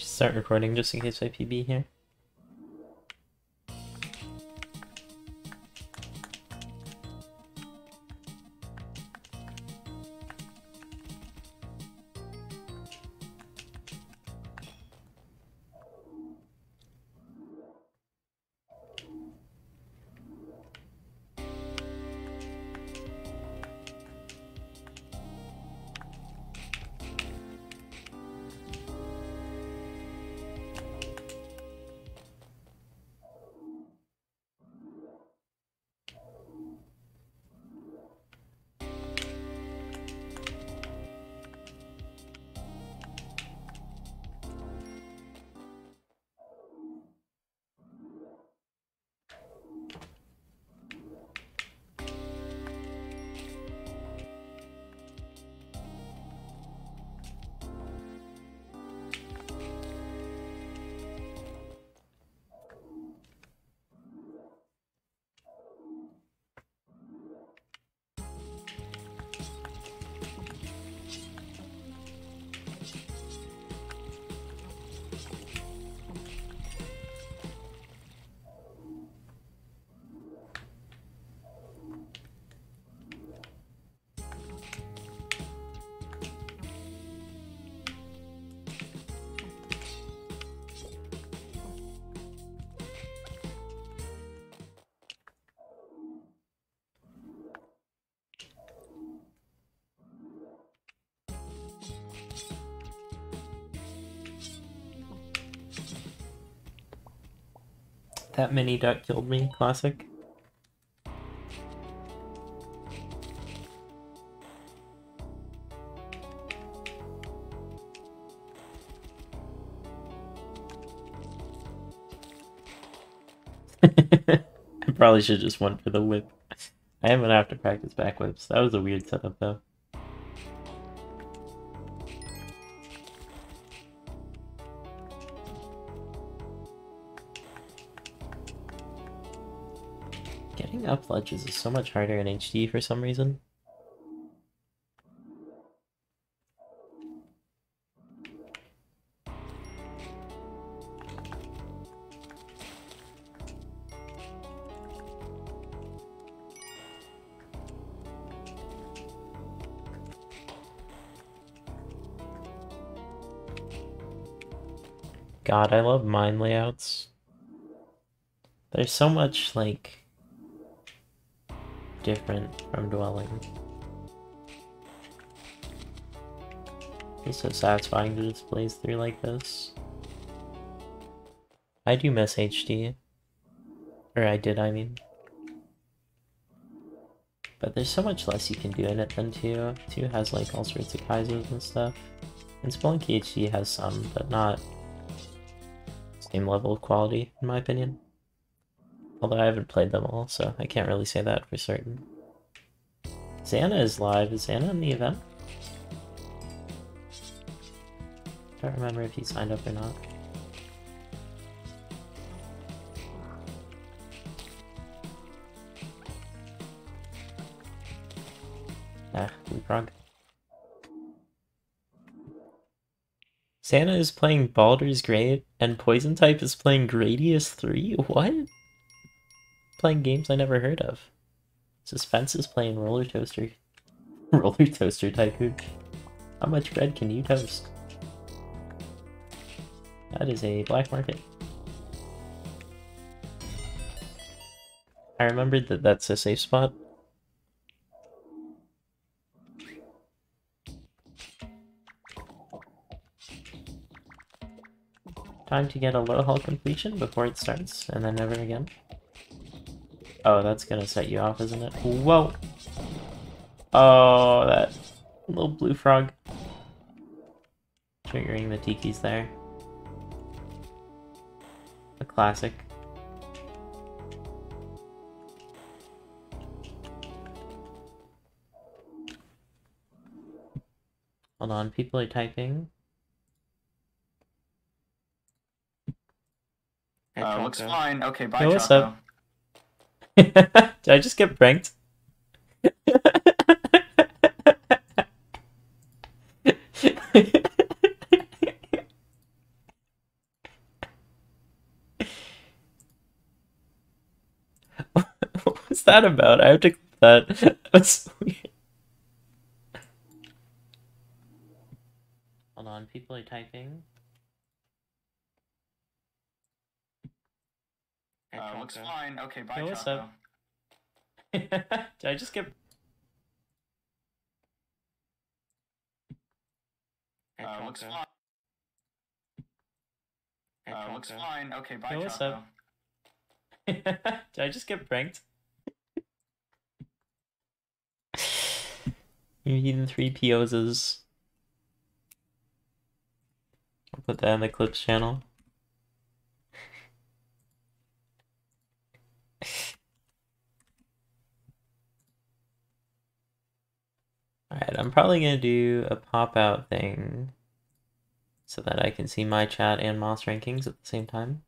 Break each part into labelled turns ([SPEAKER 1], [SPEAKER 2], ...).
[SPEAKER 1] Start recording just in case I PB here. That mini duck killed me, classic. I probably should just went for the whip. I am gonna have to practice back whips. That was a weird setup though. Ledges is so much harder in HD for some reason. God, I love mine layouts. There's so much, like, different from dwelling. It's so satisfying to blaze through like this. I do miss HD. Or I did, I mean. But there's so much less you can do in it than 2. 2 has like all sorts of kaisers and stuff. And Spelunky HD has some, but not same level of quality, in my opinion. Although I haven't played them all, so I can't really say that for certain. Xana is live. Is Xana in the event? Don't remember if he signed up or not. Ah, leapfrog. Xana is playing Baldur's Gate, and Poison type is playing Gradius 3? What? Playing games I never heard of. Suspense is playing Roller Toaster. Roller Toaster Tycoon. How much bread can you toast? That is a black market. I remembered that that's a safe spot. Time to get a low hull completion before it starts, and then never again. Oh, that's gonna set you off, isn't it? Whoa! Oh, that little blue frog. Triggering the tikis there. A classic. Hold on, people are typing.
[SPEAKER 2] Uh, looks fine. Okay, bye,
[SPEAKER 1] Yo, what's
[SPEAKER 2] Choco.
[SPEAKER 1] up? Did I just get pranked? what was that about? I have to that. That's weird. Hold on, people are typing.
[SPEAKER 2] Uh, looks fine. Okay, bye,
[SPEAKER 1] Yo, what's
[SPEAKER 2] Choco.
[SPEAKER 1] up? Did I just get
[SPEAKER 2] Uh, looks fine. Uh, looks fine. Okay, bye,
[SPEAKER 1] Yo, what's
[SPEAKER 2] Choco.
[SPEAKER 1] up? Did I just get pranked? You're eating three POs. I'll put that in the clips channel. Alright, I'm probably gonna do a pop out thing so that I can see my chat and Moss rankings at the same time.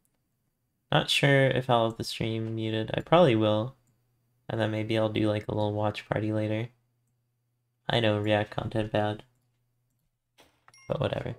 [SPEAKER 1] Not sure if I'll have the stream muted. I probably will. And then maybe I'll do like a little watch party later. I know React content bad. But whatever.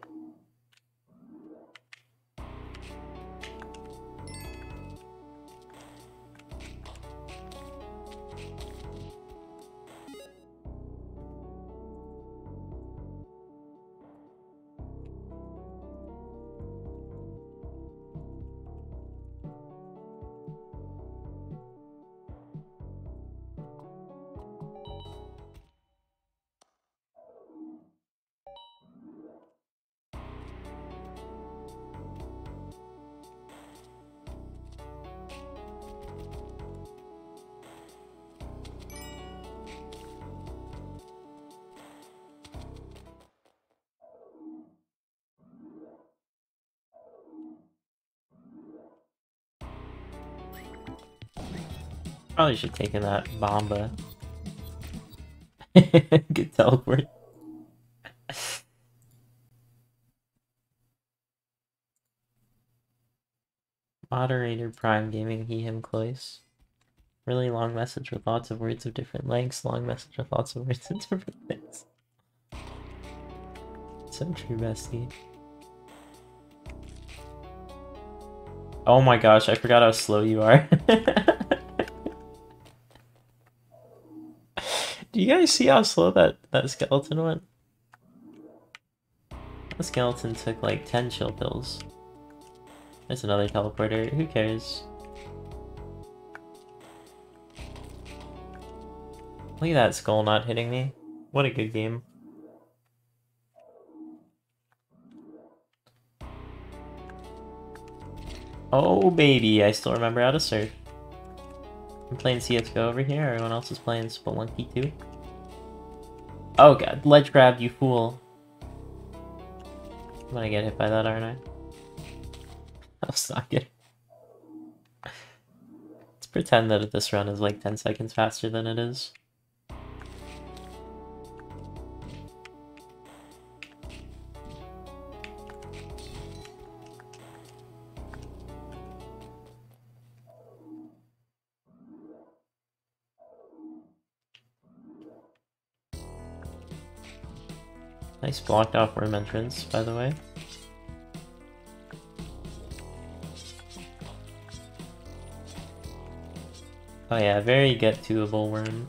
[SPEAKER 1] Probably should take in that Bomba. Good teleport. Moderator Prime Gaming, he, him, close. Really long message with lots of words of different lengths. Long message with lots of words of different lengths. So true, bestie. Oh my gosh, I forgot how slow you are. you guys see how slow that, that skeleton went? The skeleton took like 10 chill pills. There's another teleporter, who cares? Look at that skull not hitting me. What a good game. Oh baby, I still remember how to surf. I'm playing CSGO over here, everyone else is playing Spelunky too. Oh god, ledge grab, you fool. I'm gonna get hit by that, aren't I? I'll suck it. Let's pretend that this run is like 10 seconds faster than it is. Nice blocked off room entrance, by the way. Oh yeah, very get toable worm.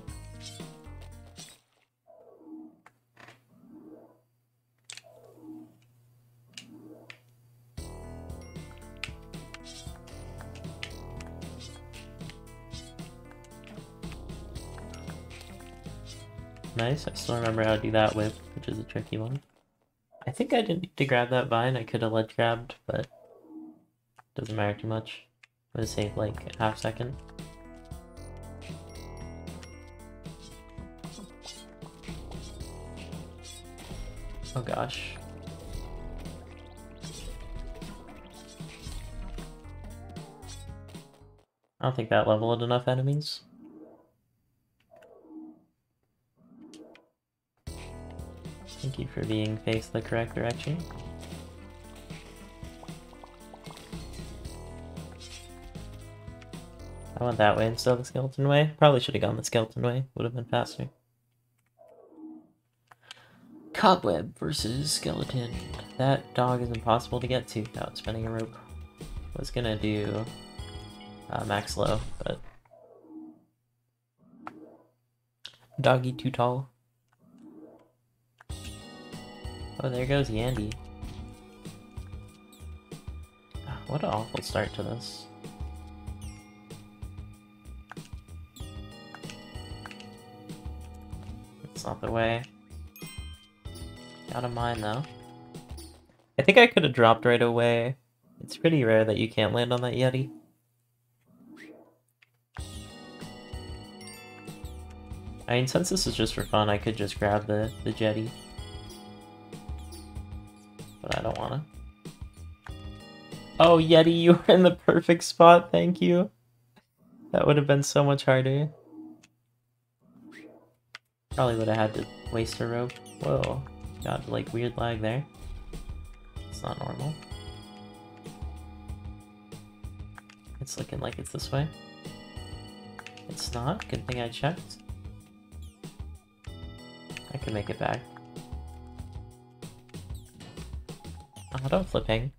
[SPEAKER 1] Nice, I still remember how to do that whip, which is a tricky one. I think I didn't need to grab that vine, I could have ledge grabbed, but doesn't matter too much. I'm gonna save like a half second. Oh gosh. I don't think that level had enough enemies. Thank you for being faced the correct direction. I went that way instead of the skeleton way. Probably should have gone the skeleton way. Would have been faster. Cobweb versus skeleton. That dog is impossible to get to without spinning a rope. Was gonna do uh, max low, but Doggy too tall. Oh, there goes Yandy. Ah, what an awful start to this. It's not the way. Got a mine though. I think I could have dropped right away. It's pretty rare that you can't land on that Yeti. I mean, since this is just for fun, I could just grab the, the jetty. I don't wanna. Oh, Yeti, you were in the perfect spot, thank you. That would have been so much harder. Probably would have had to waste a rope. Whoa, got like weird lag there. It's not normal. It's looking like it's this way. It's not, good thing I checked. I can make it back. Auto flipping.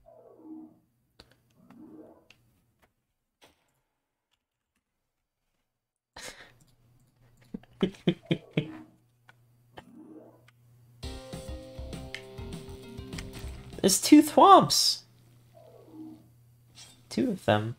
[SPEAKER 1] There's two thwomps! Two of them.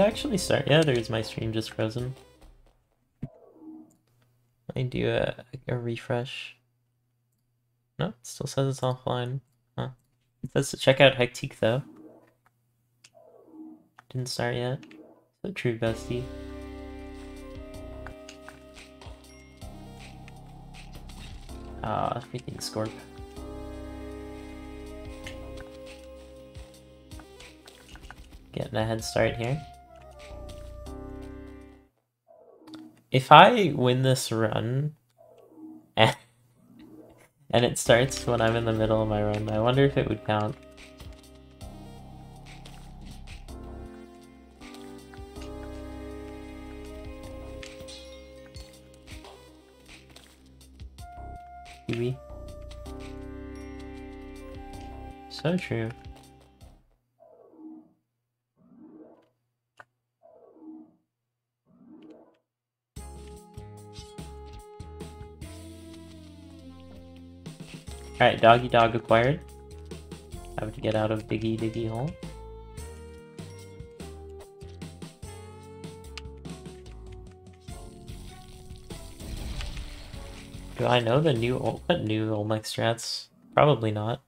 [SPEAKER 1] It actually start? Yeah, there's my stream just frozen. I do a, a refresh. No, it still says it's offline. Huh. It says to check out Hectique though. Didn't start yet. So true, bestie. Ah, uh, everything Scorp. Getting a head start here. If I win this run, and, it starts when I'm in the middle of my run, I wonder if it would count. So true. Alright, doggy dog acquired. Have to get out of diggy diggy hole. Do I know the new what new Olmec strats? Probably not.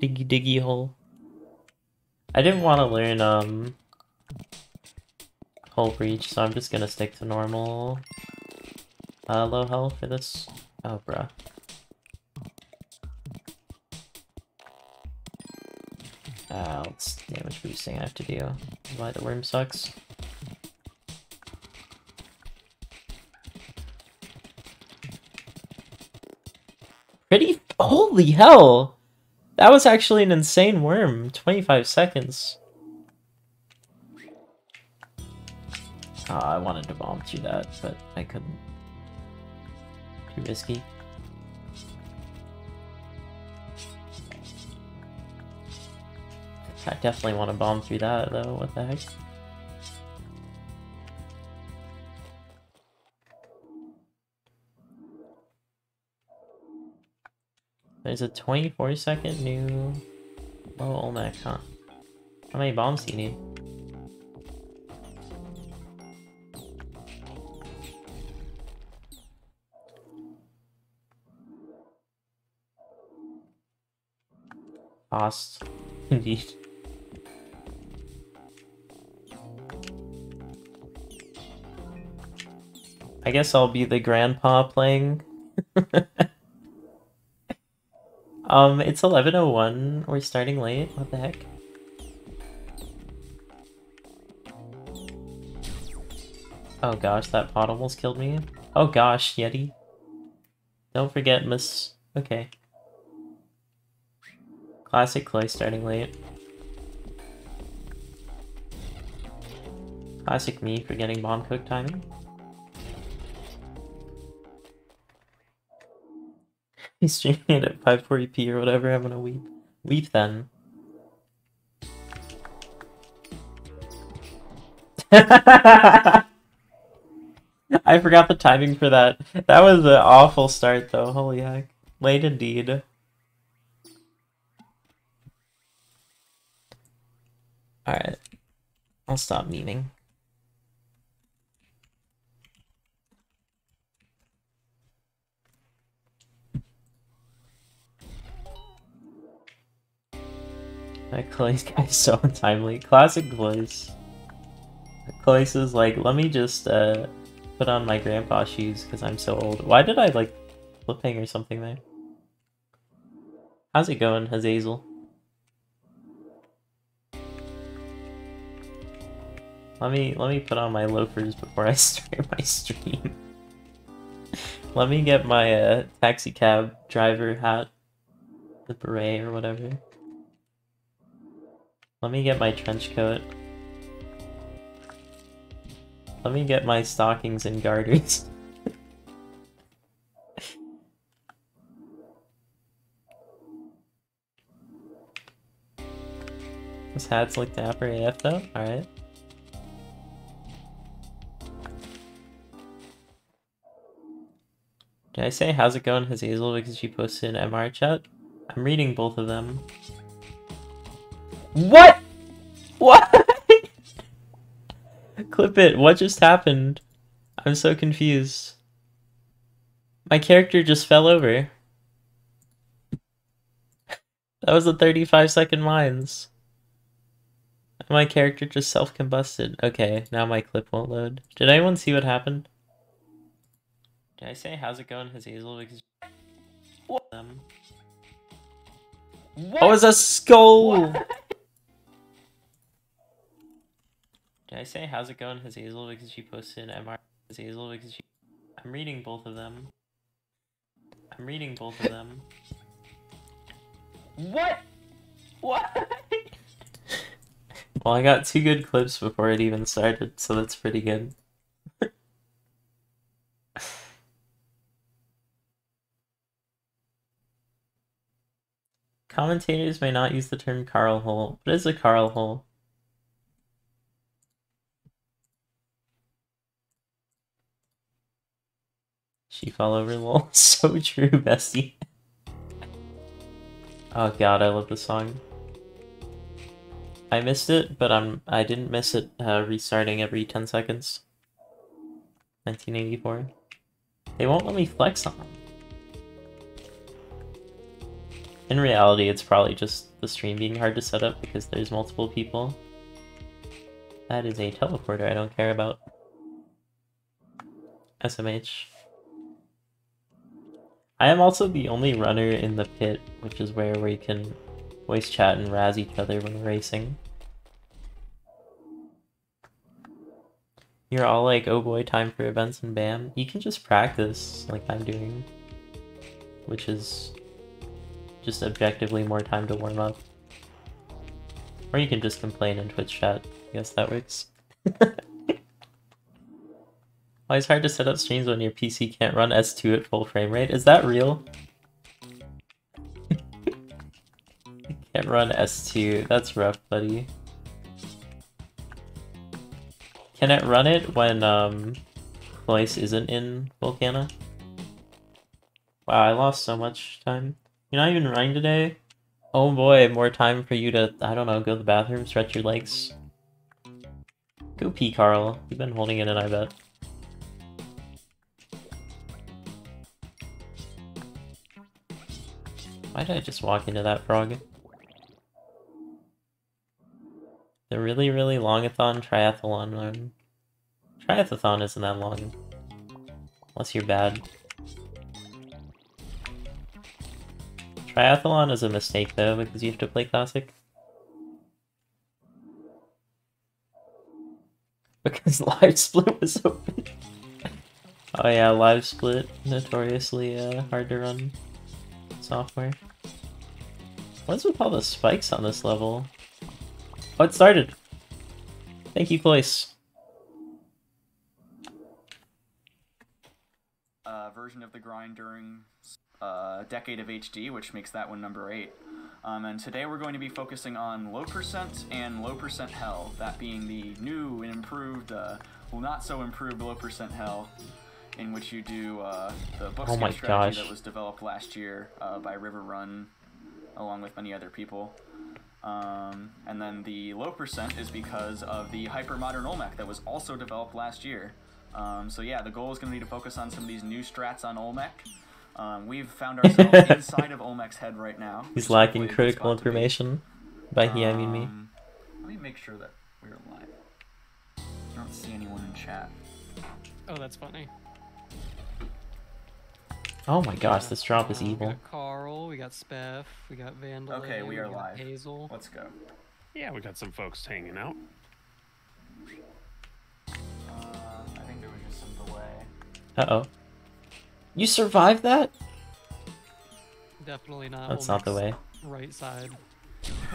[SPEAKER 1] Diggy diggy hole. I didn't want to learn um Hull Breach, so I'm just gonna stick to normal uh, low health for this. Oh bruh. Uh, damage boosting I have to do. Why the worm sucks. Pretty- holy hell! That was actually an insane worm. 25 seconds. Oh, I wanted to bomb through that, but I couldn't. Too risky. I definitely want to bomb through that though, what the heck. There's a 24 second new low Olmec, huh? How many bombs do you need? Cost, indeed. I guess I'll be the grandpa playing. um, it's 11.01. We're starting late. What the heck? Oh gosh, that pot almost killed me. Oh gosh, Yeti. Don't forget Miss... Okay. Classic Clay starting late. Classic me for getting bomb cook timing. He's streaming it at 540p or whatever, I'm gonna weep. Weep then. I forgot the timing for that. That was an awful start though, holy heck. Late indeed. Alright. I'll stop memeing. Clay's guy's so untimely. Classic Glaze. Claze is like, let me just uh, put on my grandpa shoes because I'm so old. Why did I like flipping or something there? How's it going, Hazazel? Let me let me put on my loafers before I start my stream. let me get my uh, taxi cab driver hat, the beret or whatever. Let me get my trench coat. Let me get my stockings and garters. this hat's like dapper AF though? Alright. Did I say how's it going Hazel because she posted an MR chat? I'm reading both of them. What? What? Clip it. What just happened? I'm so confused. My character just fell over. That was a 35 second mines. My character just self-combusted. Okay, now my clip won't load. Did anyone see what happened? Did I say how's it going, Hazel? Because what? Them. What? Oh, it's a skull! What? I say how's it going, Hazel? Because she posted MR Hazel because she I'm reading both of them. I'm reading both of them.
[SPEAKER 2] What? What?
[SPEAKER 1] well, I got two good clips before it even started, so that's pretty good. Commentators may not use the term Carl hole. What is a Carl hole? She fell over lol. so true, bestie. oh god, I love this song. I missed it, but I'm I didn't miss it uh, restarting every 10 seconds. 1984. They won't let me flex on them. In reality, it's probably just the stream being hard to set up because there's multiple people. That is a teleporter I don't care about. SMH. I am also the only runner in the pit, which is where we can voice chat and razz each other when racing. You're all like, oh boy, time for events and bam. You can just practice like I'm doing, which is just objectively more time to warm up. Or you can just complain in Twitch chat. I guess that works. Why it's hard to set up streams when your PC can't run S2 at full frame rate? Is that real? can't run S2. That's rough, buddy. Can it run it when um, Place isn't in Volcana? Wow, I lost so much time. You're not even running today? Oh boy, more time for you to, I don't know, go to the bathroom, stretch your legs. Go pee, Carl. You've been holding it in, I bet. Why did I just walk into that frog? The really, really longathon triathlon one. Triathlon isn't that long. Unless you're bad. Triathlon is a mistake though, because you have to play Classic. Because live split was open. oh yeah, live split notoriously uh, hard to run software. What's with all the spikes on this level? Oh, it started. Thank you, Cloyce.
[SPEAKER 3] uh, version of the grind during uh, Decade of HD, which makes that one number 8. Um, and today we're going to be focusing on low percent and low percent hell, that being the new and improved, uh, well, not so improved low percent hell, in which you do uh, the book
[SPEAKER 1] Oh my
[SPEAKER 3] strategy
[SPEAKER 1] gosh.
[SPEAKER 3] that was developed last year uh, by River Run, along with many other people. Um, and then the low percent is because of the hyper modern Olmec that was also developed last year. Um, so yeah, the goal is going to be to focus on some of these new strats on Olmec. Um, we've found ourselves inside of Olmec's head right now.
[SPEAKER 1] He's lacking
[SPEAKER 3] hopefully a good
[SPEAKER 1] critical
[SPEAKER 3] spot to be.
[SPEAKER 1] information. By he, I mean me.
[SPEAKER 3] Um, Let me make sure that we're live. I don't see anyone in chat.
[SPEAKER 4] Oh, that's funny.
[SPEAKER 1] Oh my gosh, this drop is
[SPEAKER 4] Uh, We
[SPEAKER 1] evil.
[SPEAKER 4] got Carl, we got Speff, we got Vandal.
[SPEAKER 3] Okay, we are live.
[SPEAKER 4] Hazel.
[SPEAKER 3] Let's go.
[SPEAKER 5] Yeah, we got some folks hanging out.
[SPEAKER 3] Uh, I think there was just some delay.
[SPEAKER 1] Uh oh. You survived that?
[SPEAKER 4] Definitely not.
[SPEAKER 1] That's not the way.
[SPEAKER 4] Right side.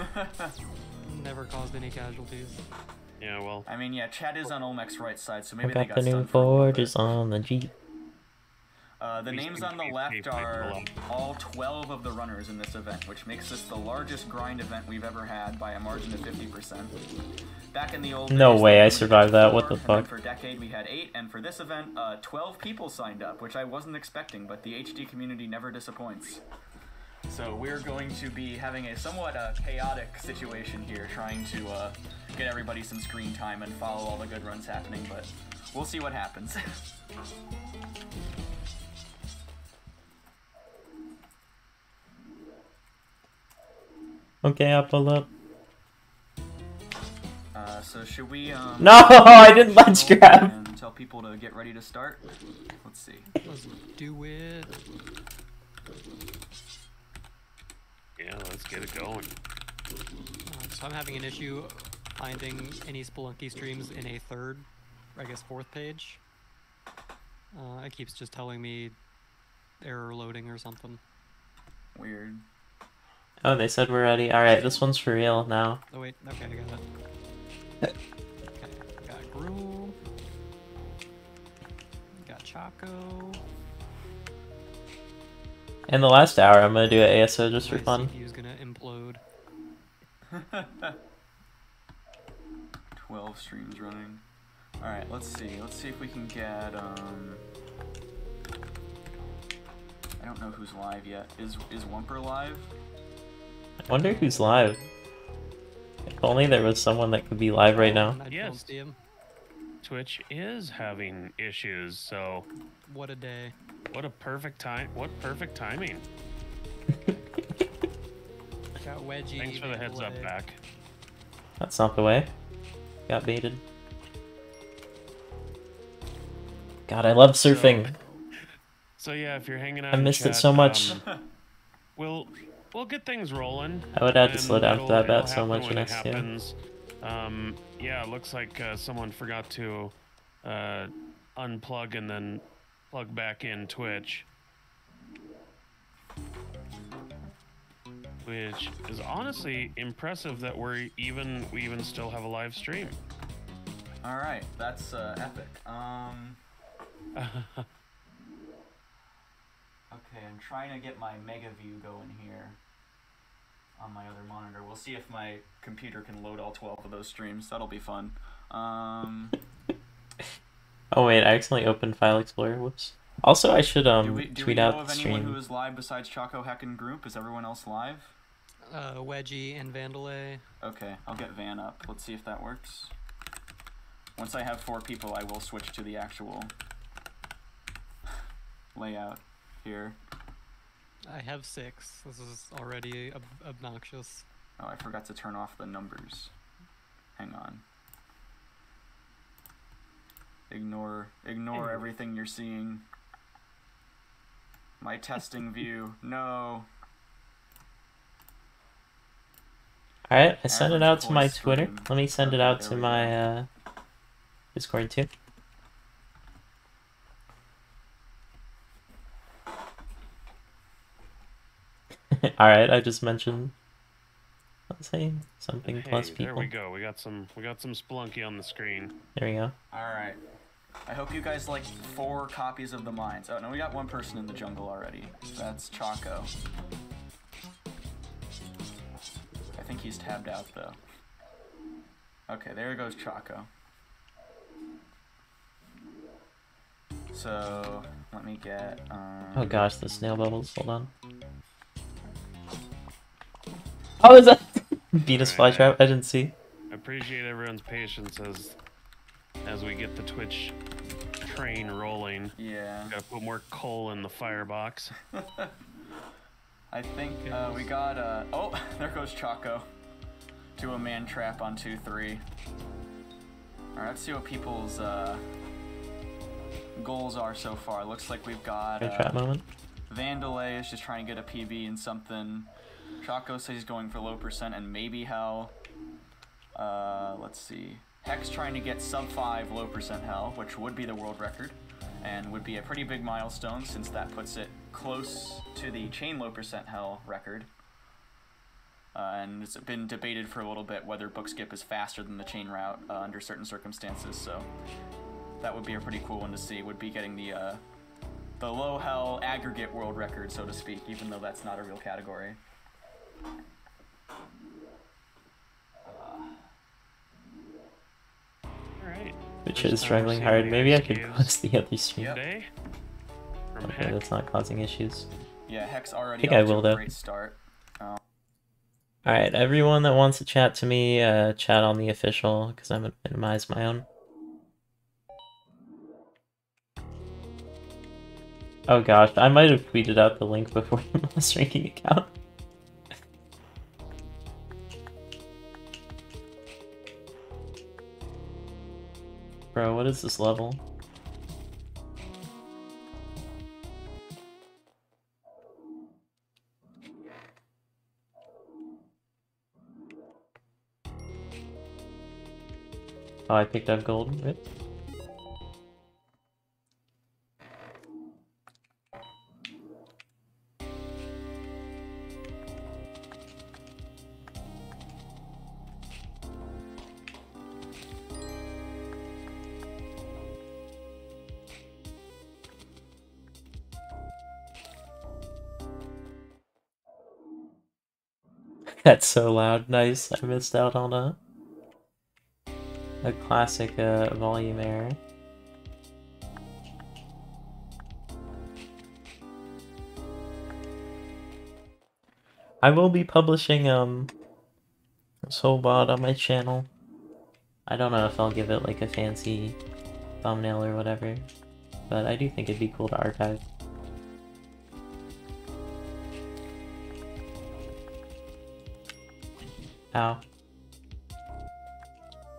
[SPEAKER 4] Never caused any casualties.
[SPEAKER 5] Yeah, well,
[SPEAKER 3] I mean, yeah, Chad is on Olmec's right side, so
[SPEAKER 1] I
[SPEAKER 3] maybe they
[SPEAKER 1] got
[SPEAKER 3] got
[SPEAKER 1] the new
[SPEAKER 3] stunned for a little bit.
[SPEAKER 1] borders on the Jeep.
[SPEAKER 3] Uh, the
[SPEAKER 5] Please
[SPEAKER 3] names on the left are all 12 of the runners in this event, which makes this the largest grind event we've ever had by a margin of 50%. Back in the old
[SPEAKER 1] No
[SPEAKER 3] days,
[SPEAKER 1] way I survived that, what the fuck?
[SPEAKER 3] For Decade, we had 8, and for this event, uh, 12 people signed up, which I wasn't expecting, but the HD community never disappoints. So we're going to be having a somewhat uh, chaotic situation here, trying to uh, get everybody some screen time and follow all the good runs happening, but we'll see what happens.
[SPEAKER 1] Okay, I'll pull up.
[SPEAKER 3] Uh, so should we? Um,
[SPEAKER 1] No, I didn't
[SPEAKER 3] lunch
[SPEAKER 1] grab.
[SPEAKER 3] And tell people to get ready to start. Let's see.
[SPEAKER 4] Let's do it.
[SPEAKER 5] yeah, let's get it going.
[SPEAKER 4] Uh, so I'm having an issue finding any Spelunky streams in a third, I guess fourth page. Uh, it keeps just telling me error loading or something.
[SPEAKER 3] Weird.
[SPEAKER 1] Oh, they said we're ready. Alright, this one's for real now.
[SPEAKER 4] Oh wait, okay, I got it. Okay, got Groom. Got Chaco.
[SPEAKER 1] In the last hour, I'm gonna do an ASO just for
[SPEAKER 4] My
[SPEAKER 1] fun.
[SPEAKER 4] CPU's gonna implode.
[SPEAKER 3] Twelve streams running. All right, let's see. Let's see if we can get. Um, I don't know who's live yet. Is is Wumper live?
[SPEAKER 1] I wonder who's live. If only there was someone that could be live right now.
[SPEAKER 5] Yes. Twitch is having issues, so
[SPEAKER 4] What a day.
[SPEAKER 5] what a perfect time! What perfect timing!
[SPEAKER 4] Got Wedgie.
[SPEAKER 5] Thanks for the heads up,
[SPEAKER 4] Vandalay.
[SPEAKER 5] back.
[SPEAKER 1] That's not the way. Got baited. God, I love surfing.
[SPEAKER 5] So yeah, if you're hanging out,
[SPEAKER 1] I
[SPEAKER 5] in
[SPEAKER 1] missed it so much.
[SPEAKER 5] um, we'll we'll get things rolling.
[SPEAKER 1] I would have to slow down for that bet so much
[SPEAKER 5] when
[SPEAKER 1] next year.
[SPEAKER 5] Um, yeah, it looks like uh, someone forgot to uh, unplug and then plug back in Twitch, which is honestly impressive that we're even we even still have a live stream.
[SPEAKER 3] All right, that's uh, epic. Um, okay, I'm trying to get my Mega View going here on my other monitor. We'll see if my computer can load all 12 of those streams. That'll be fun. Um,
[SPEAKER 1] Oh wait, I accidentally opened File Explorer. Whoops. Also, I should um
[SPEAKER 3] do we, do we
[SPEAKER 1] tweet
[SPEAKER 3] know
[SPEAKER 1] out
[SPEAKER 3] of
[SPEAKER 1] the
[SPEAKER 3] anyone who
[SPEAKER 1] stream.
[SPEAKER 3] is live besides Choco Heckin Group? Is everyone else live?
[SPEAKER 4] Uh, Wedgie and Vandalay.
[SPEAKER 3] Okay, I'll get Van up. Let's see if that works. Once I have four people, I will switch to the actual layout here.
[SPEAKER 4] I have six. This is already ob- obnoxious.
[SPEAKER 3] Oh, I forgot to turn off the numbers. Hang on. Ignore ignore
[SPEAKER 4] Anyway.
[SPEAKER 3] everything you're seeing. My testing view. No.
[SPEAKER 1] Alright, I sent it out to my Twitter. Let me send it out to my uh Discord too. Alright, I just mentioned let's say something
[SPEAKER 5] Hey,
[SPEAKER 1] plus
[SPEAKER 5] there we go. We got some. We got some Spelunky on the screen.
[SPEAKER 1] There we go.
[SPEAKER 3] Alright. I hope you guys like four copies of the mines. Oh no, we got one person in the jungle already. That's Chaco. I think he's tabbed out though. Okay, there goes Chaco. So let me get. Um,
[SPEAKER 1] Oh gosh, the snail bubbles. Hold on. How is that? Venus flytrap. I didn't see.
[SPEAKER 5] I appreciate everyone's patience as as we get the Twitch train rolling.
[SPEAKER 3] Yeah.
[SPEAKER 5] We Gotta put more coal in the firebox.
[SPEAKER 3] I think uh, we got. Uh, oh, there goes Chaco. To a man trap on 2 3. Alright, let's see what people's uh, goals are so far. Looks like we've got.
[SPEAKER 1] Good
[SPEAKER 3] Uh,
[SPEAKER 1] trap moment.
[SPEAKER 3] Vandalay is just trying to get a PB in something. Chaco says he's going for low percent and maybe hell. Uh, let's see. Hex trying to get sub 5 low percent hell, which would be the world record. And would be a pretty big milestone since that puts it close to the chain low percent hell record. Uh, and it's been debated for a little bit whether book skip is faster than the chain route uh, under certain circumstances. So that would be a pretty cool one to see. Would be getting the uh, the low hell aggregate world record, so to speak, even though that's not a real category.
[SPEAKER 5] Alright.
[SPEAKER 1] Which is struggling hard. Maybe I could
[SPEAKER 5] SKUs
[SPEAKER 1] close the other stream.
[SPEAKER 3] Yep.
[SPEAKER 1] Okay,
[SPEAKER 5] Heck.
[SPEAKER 1] that's not causing issues.
[SPEAKER 3] Yeah, Hex already
[SPEAKER 1] I
[SPEAKER 3] think
[SPEAKER 1] I will, though.
[SPEAKER 3] great start.
[SPEAKER 1] Alright, everyone that wants to chat to me, uh, chat on the official, because I'm gonna minimize my own. Oh gosh, I might have tweeted out the link before my Moss ranking account. Bro, what is this level? Oh, I picked up gold. Rip. That's so loud. Nice. I missed out on a a classic uh, volume error. I will be publishing um Soulbot on my channel. I don't know if I'll give it like a fancy thumbnail or whatever, but I do think it'd be cool to archive. Ow.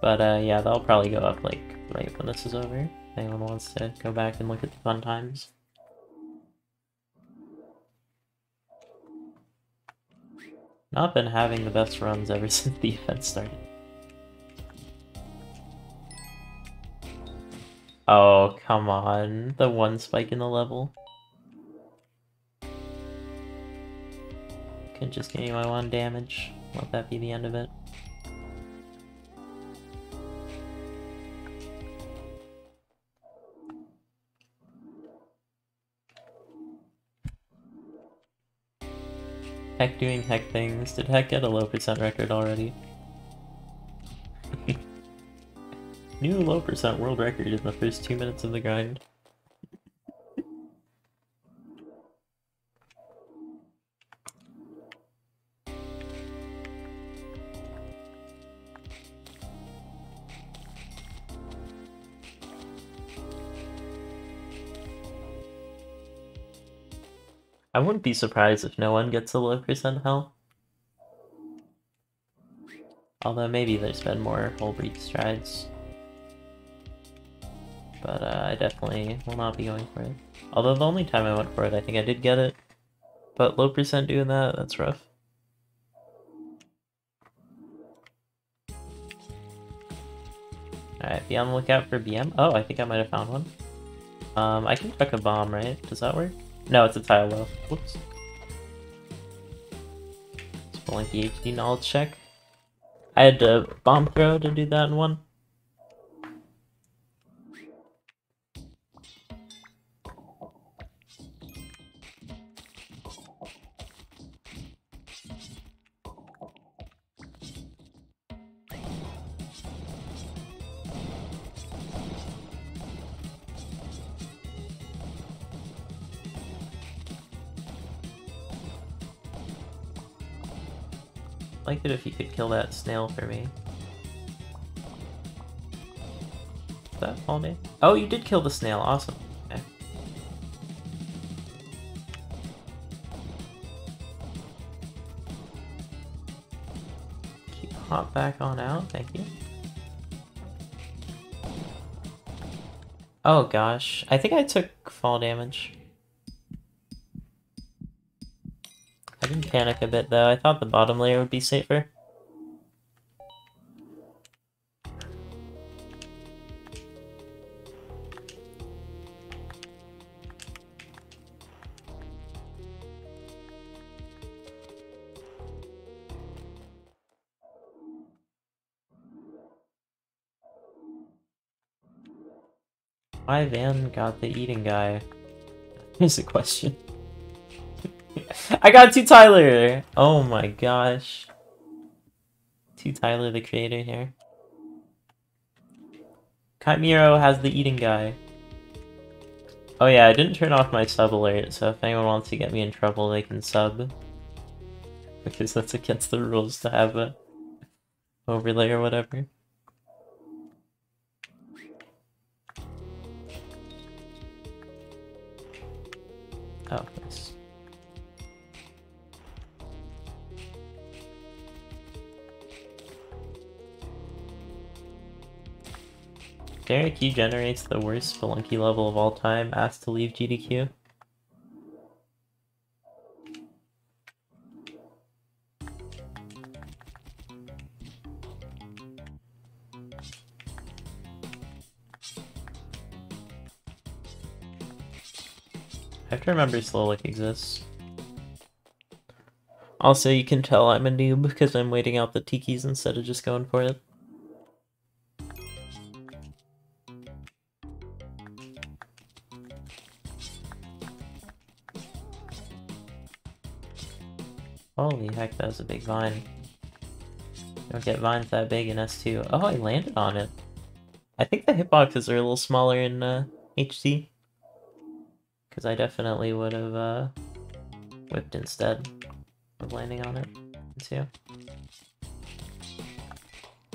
[SPEAKER 1] But uh, yeah, that'll probably go up like right when this is over. If anyone wants to go back and look at the fun times. Not been having the best runs ever since the event started. Oh, come on. The one spike in the level. Could just give me my one damage. Let that be the end of it. Heck doing heck things. Did Heck get a low percent record already? New low percent world record in the first two minutes of the grind. I wouldn't be surprised if no one gets a low percent hell. Although maybe there's been more whole breed strides. But uh, I definitely will not be going for it. Although the only time I went for it, I think I did get it. But low percent doing that, that's rough. Alright, be on the lookout for BM. Oh, I think I might have found one. Um, I can chuck a bomb, right? Does that work? No, it's a tile low. Whoops. Spelunky HD knowledge check. I had to bomb throw to do that in one. If you could kill that snail for me. Is that all day? Oh, you did kill the snail. Awesome. Okay. Keep hop back on out. Thank you. Oh gosh. I think I took fall damage. I didn't panic a bit though. I thought the bottom layer would be safer. Why Van got the eating guy? Here's a question. I got two Tyler! Oh my gosh. Two Tyler the creator here. Chimero has the eating guy. Oh yeah, I didn't turn off my sub alert, so if anyone wants to get me in trouble, they can sub. Because that's against the rules to have a overlay or whatever. Oh, nice. Derek Q generates the worst Spelunky level of all time, asked to leave GDQ. I have to remember Slowlik exists. Also, you can tell I'm a noob because I'm waiting out the tikis instead of just going for it. Heck, that was a big vine. don't get vines that big in S2. Oh, I landed on it. I think the hitboxes are a little smaller in uh, HD. Because I definitely would have uh, whipped instead of landing on it, too.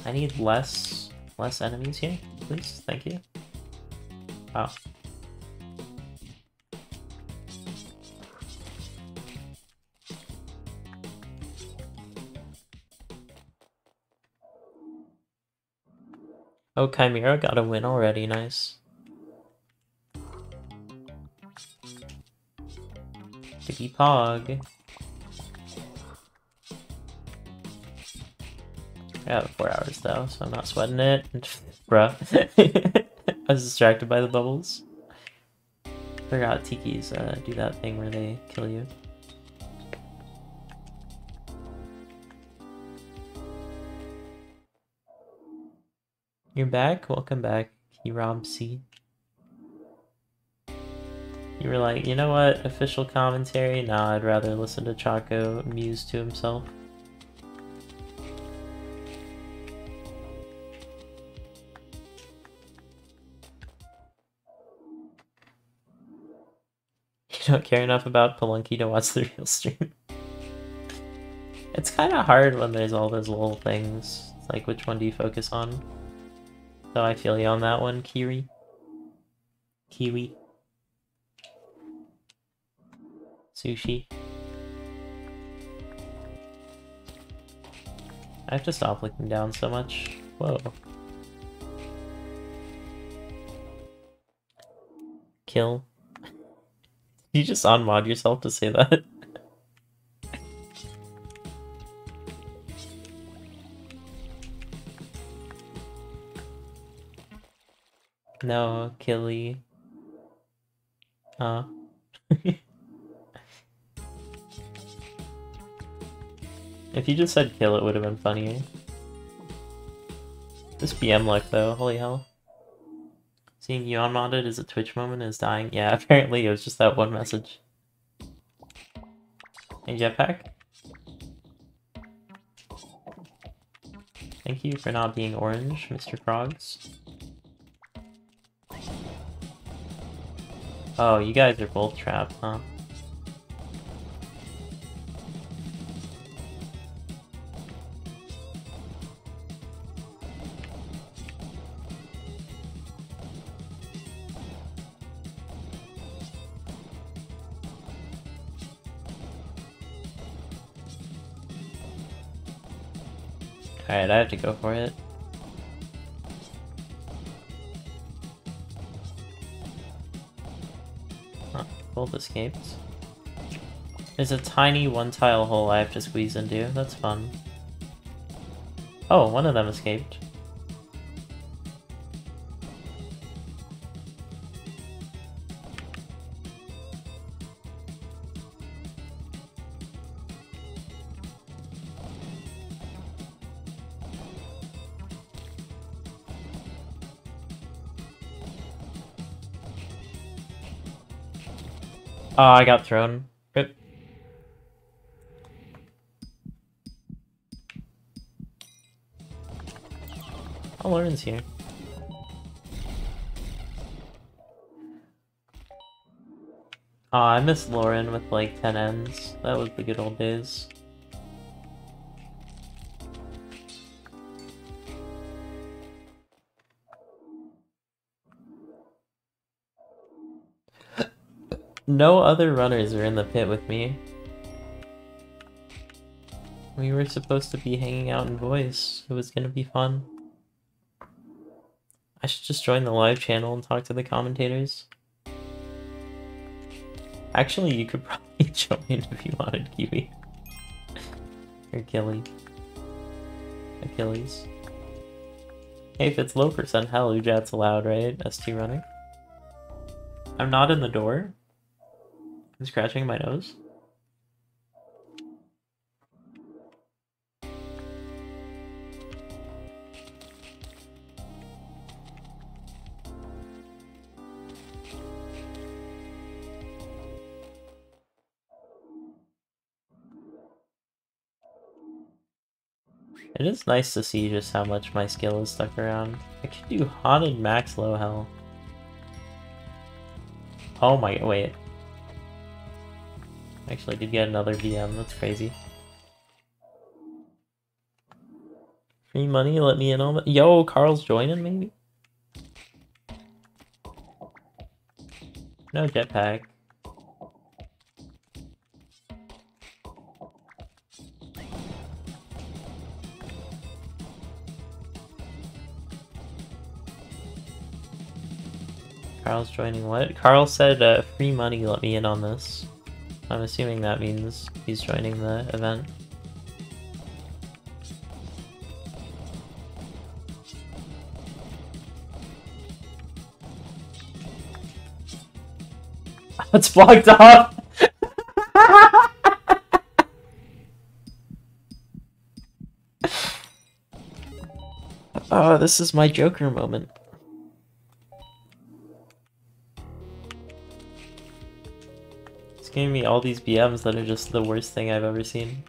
[SPEAKER 1] I need less less enemies here, please. Thank you. Wow. Oh, Chimera got a win already, nice. Sticky Pog. I have four hours though, so I'm not sweating it. Bruh. I was distracted by the bubbles. Forgot Tiki's uh, do that thing where they kill you. You're back? Welcome back, Rob C. You were like, you know what, official commentary? Nah, I'd rather listen to Chaco muse to himself. You don't care enough about Spelunky to watch the real stream. it's kind of hard when there's all those little things. It's like, which one do you focus on? So I feel you on that one, Kiri. Kiwi. Sushi. I have to stop looking down so much. Whoa. Kill. you just unmod yourself to say that? No, Killy. Huh? if you just said kill, it would have been funnier. This BM luck though, holy hell. Seeing you unmodded is a Twitch moment is dying. Yeah, apparently it was just that one message. Hey Jetpack? Thank you for not being orange, Mr. Frogs. Oh, you guys are both trapped, huh? Alright, I have to go for it. Both escaped. There's a tiny one-tile hole I have to squeeze into. That's fun. Oh, one of them escaped. Oh, I got thrown. Rip. Oh, Lauren's here. Aw, oh, I miss Lauren with like 10 ends. That was the good old days. No other runners are in the pit with me. We were supposed to be hanging out in voice. It was gonna be fun. I should just join the live channel and talk to the commentators. Actually, you could probably join if you wanted, Kiwi. or. Achilles. Hey, if it's low percent, hell, Udjat's allowed, right? ST running. I'm not in the door. I'm scratching my nose. It is nice to see just how much my skill is stuck around. I could do Haunted Max Low Hell. Oh my, wait. Actually, did get another BM, that's crazy. Free money, let me in on it. Yo, Carl's joining, maybe? No jetpack. Carl's joining what? Carl said uh, free money let me in on this. I'm assuming that means he's joining the event. It's blocked off! oh, this is my Joker moment. It's giving me all these BMs that are just the worst thing I've ever seen.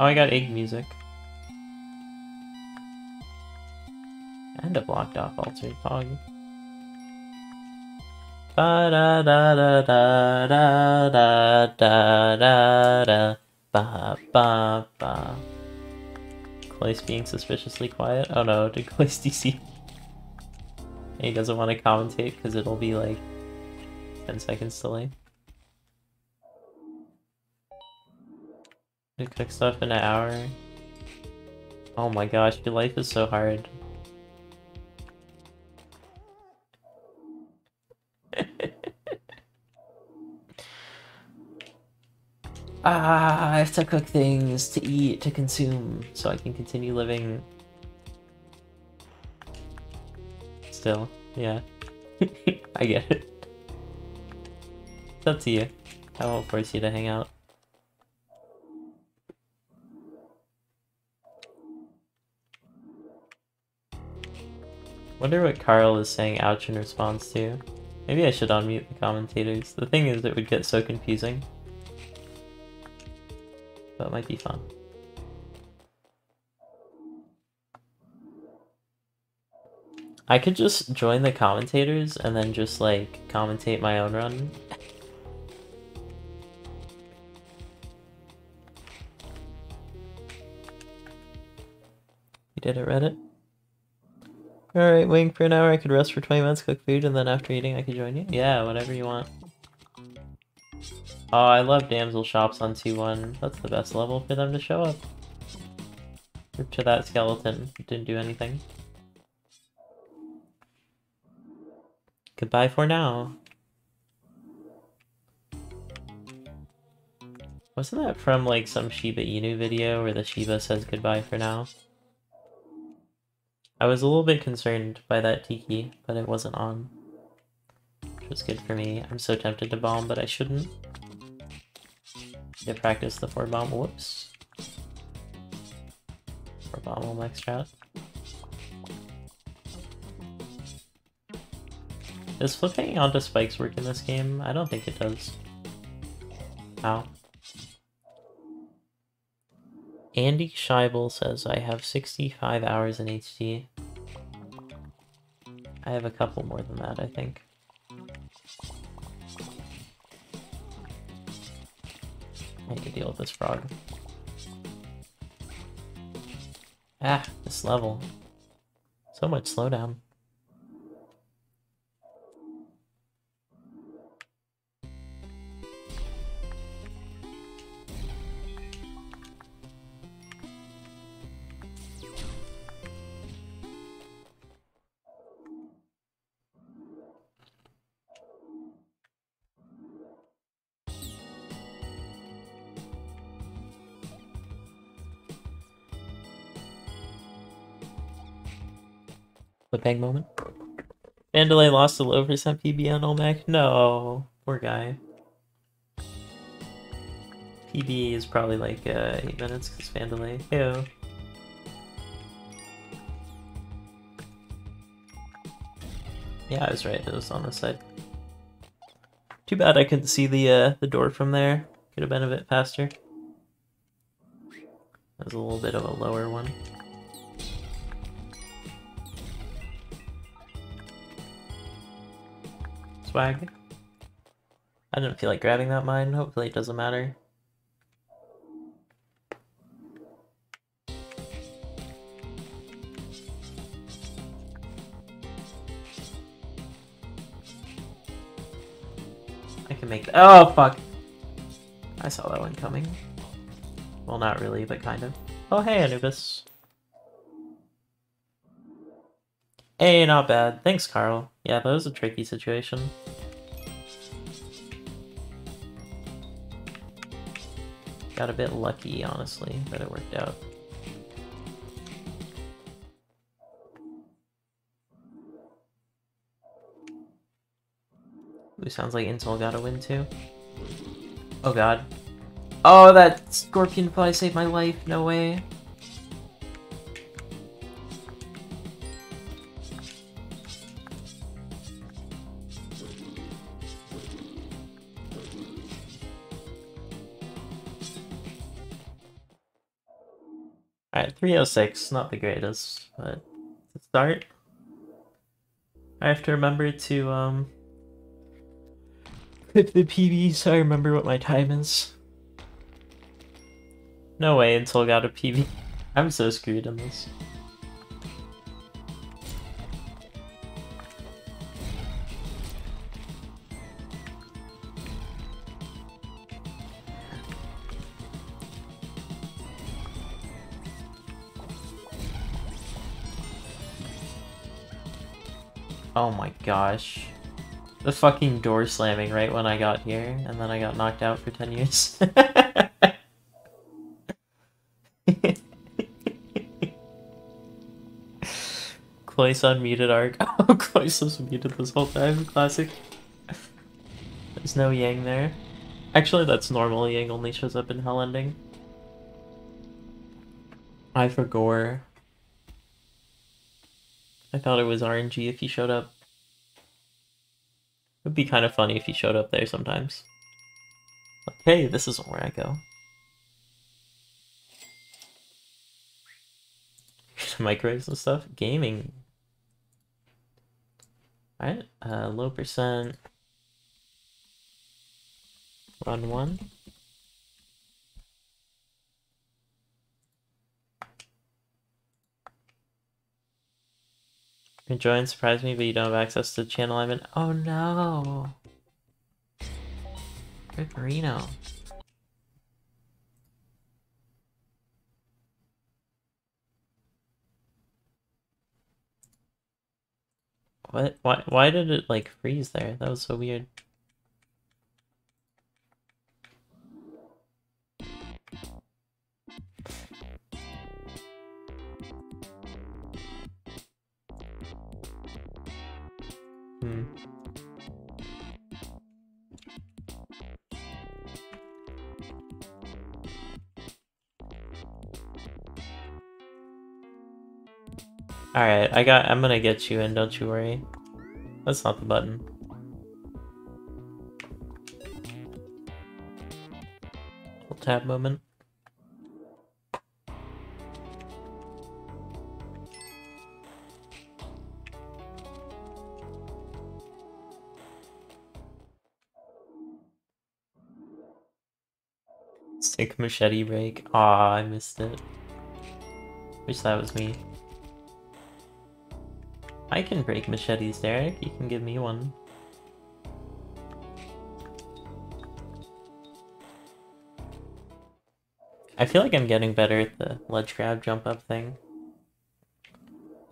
[SPEAKER 1] Oh, I got egg music. And a blocked off altered fog. Ba da da da da da da da da da ba ba ba. Cloyce being suspiciously quiet. Oh no, did Cloyce DC? He doesn't want to commentate because it'll be like 10 seconds delay. You cook stuff in an hour. Oh my gosh, your life is so hard. Ah, I have to cook things to eat, to consume, so I can continue living. Still, yeah. I get it. It's up to you. I won't force you to hang out. Wonder what Carl is saying ouch in response to. Maybe I should unmute the commentators. The thing is, it would get so confusing. But it might be fun. I could just join the commentators and then just like commentate my own run. you did it, Reddit? Alright, waiting for an hour, I could rest for 20 minutes, cook food, and then after eating I could join you? Yeah, whatever you want. Oh, I love damsel shops on 2-1. That's the best level for them to show up. Rip to that skeleton. Didn't do anything. Goodbye for now. Wasn't that from like some Shiba Inu video where the Shiba says goodbye for now? I was a little bit concerned by that Tiki, but it wasn't on. Which was good for me. I'm so tempted to bomb, but I shouldn't. Practice the four bomb. Whoops. Four bomb will max strat. Does flipping onto spikes work in this game? I don't think it does. How? Andy Scheibel says I have 65 hours in HD. I have a couple more than that, I think. Need to deal with this frog. Ah, this level. So much slowdown. The bang moment. Vandalay lost a low percent PB on Olmec? No, poor guy. PB is probably like uh, 8 minutes because Vandalay. Yeah, I was right, it was on this side. Too bad I couldn't see the uh, the door from there. Could have been a bit faster. That was a little bit of a lower one. Swag. I didn't feel like grabbing that mine. Hopefully it doesn't matter. I can make Oh, fuck. I saw that one coming. Well, not really, but kind of. Oh, hey, Anubis. Hey, not bad. Thanks, Carl. Yeah, that was a tricky situation. Got a bit lucky, honestly, that it worked out. Ooh, sounds like Intel got a win too. Oh god. Oh, that scorpion fly saved my life, no way. Alright, 306, not the greatest, but to start, I have to remember to, um, clip the PB so I remember what my time is. No way until I got a PB. I'm so screwed in this. Oh my gosh. The fucking door slamming right when I got here, and then I got knocked out for 10 years. Cloyce unmuted arc. Oh, Cloyce was muted this whole time. Classic. There's no Yang there. Actually, that's normal. Yang only shows up in Hell Ending. I Gore. I thought it was RNG if he showed up. It would be kind of funny if he showed up there sometimes. Like, hey, this isn't where I go. Microwaves and stuff. Gaming. Alright, uh, low percent. Run one. You can join, surprise me, but you don't have access to the channel I'm in. Oh no! Good Marino. What? Why? Why did it like freeze there? That was so weird. Alright, I got- I'm gonna get you in, don't you worry. That's not the button. Little tab moment. Sick machete break. Aw, I missed it. Wish that was me. I can break machetes, Derek. You can give me one. I feel like I'm getting better at the ledge grab jump up thing.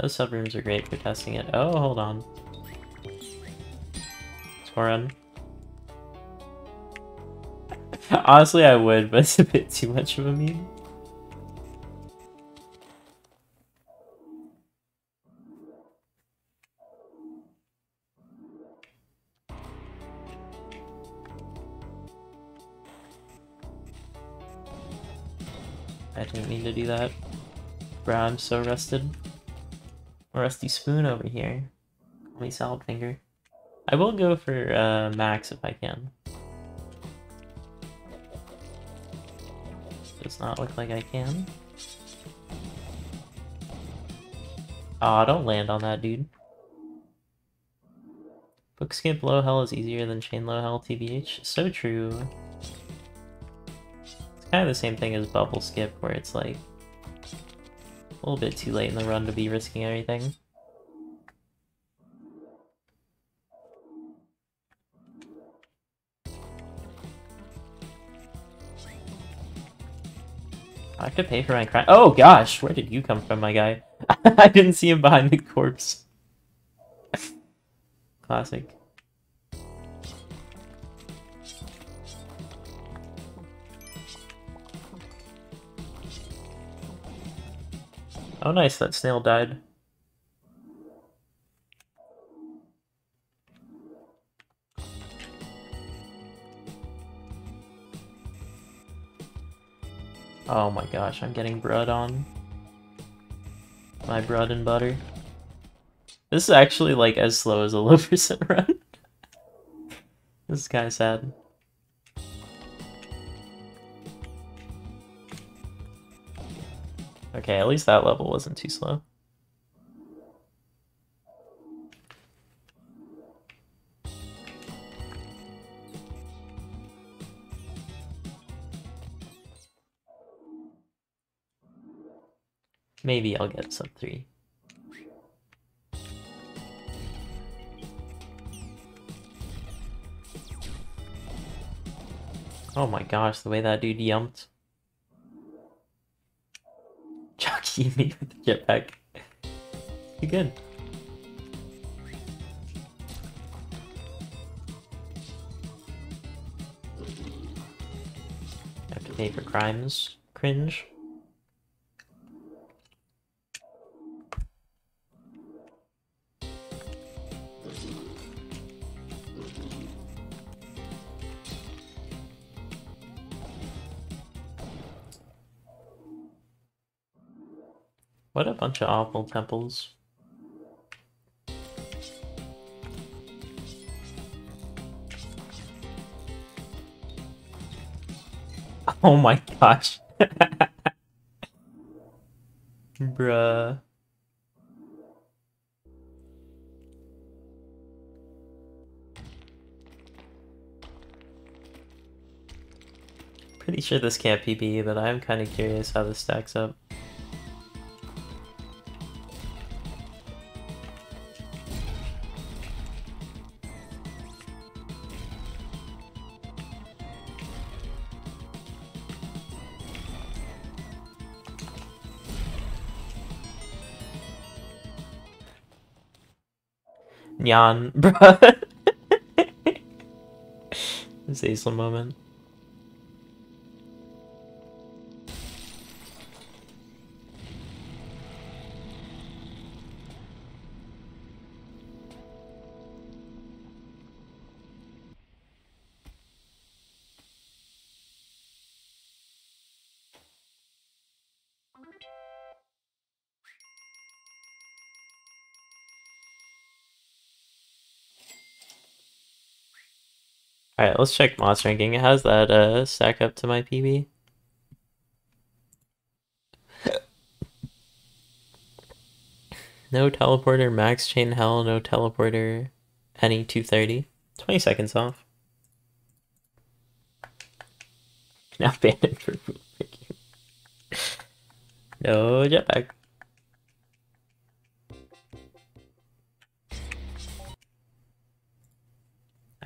[SPEAKER 1] Those subrooms are great for testing it. Oh, hold on. Toran. Honestly, I would, but it's a bit too much of a meme. Do that. Bro, I'm so rusted. Rusty spoon over here. Call me salad finger. I will go for uh, max if I can. Does not look like I can. Aw, oh, don't land on that, dude. Book skip low hell is easier than chain low hell TBH. So true. Kind of the same thing as bubble skip, where it's like a little bit too late in the run to be risking everything. I have to pay for my crime. Oh gosh, where did you come from, my guy? I didn't see him behind the corpse. Classic. Oh nice, that snail died. Oh my gosh, I'm getting bread on. My bread and butter. This is actually like as slow as a low percent run. this is kind of sad. Okay, at least that level wasn't too slow. Maybe I'll get sub 3. Oh my gosh, the way that dude yumped. Me with the jetpack. You good. Have to pay for crimes. Cringe. What a bunch of awful temples. Oh my gosh. Bruh. Pretty sure this can't PB, but I'm kind of curious how this stacks up. Nyan, bruh. Aisling moment. Alright, let's check moss ranking. How's that uh, stack up to my PB? no teleporter, max chain hell, no teleporter, any 230. 20 seconds off. Now banned for rule. No jetpack.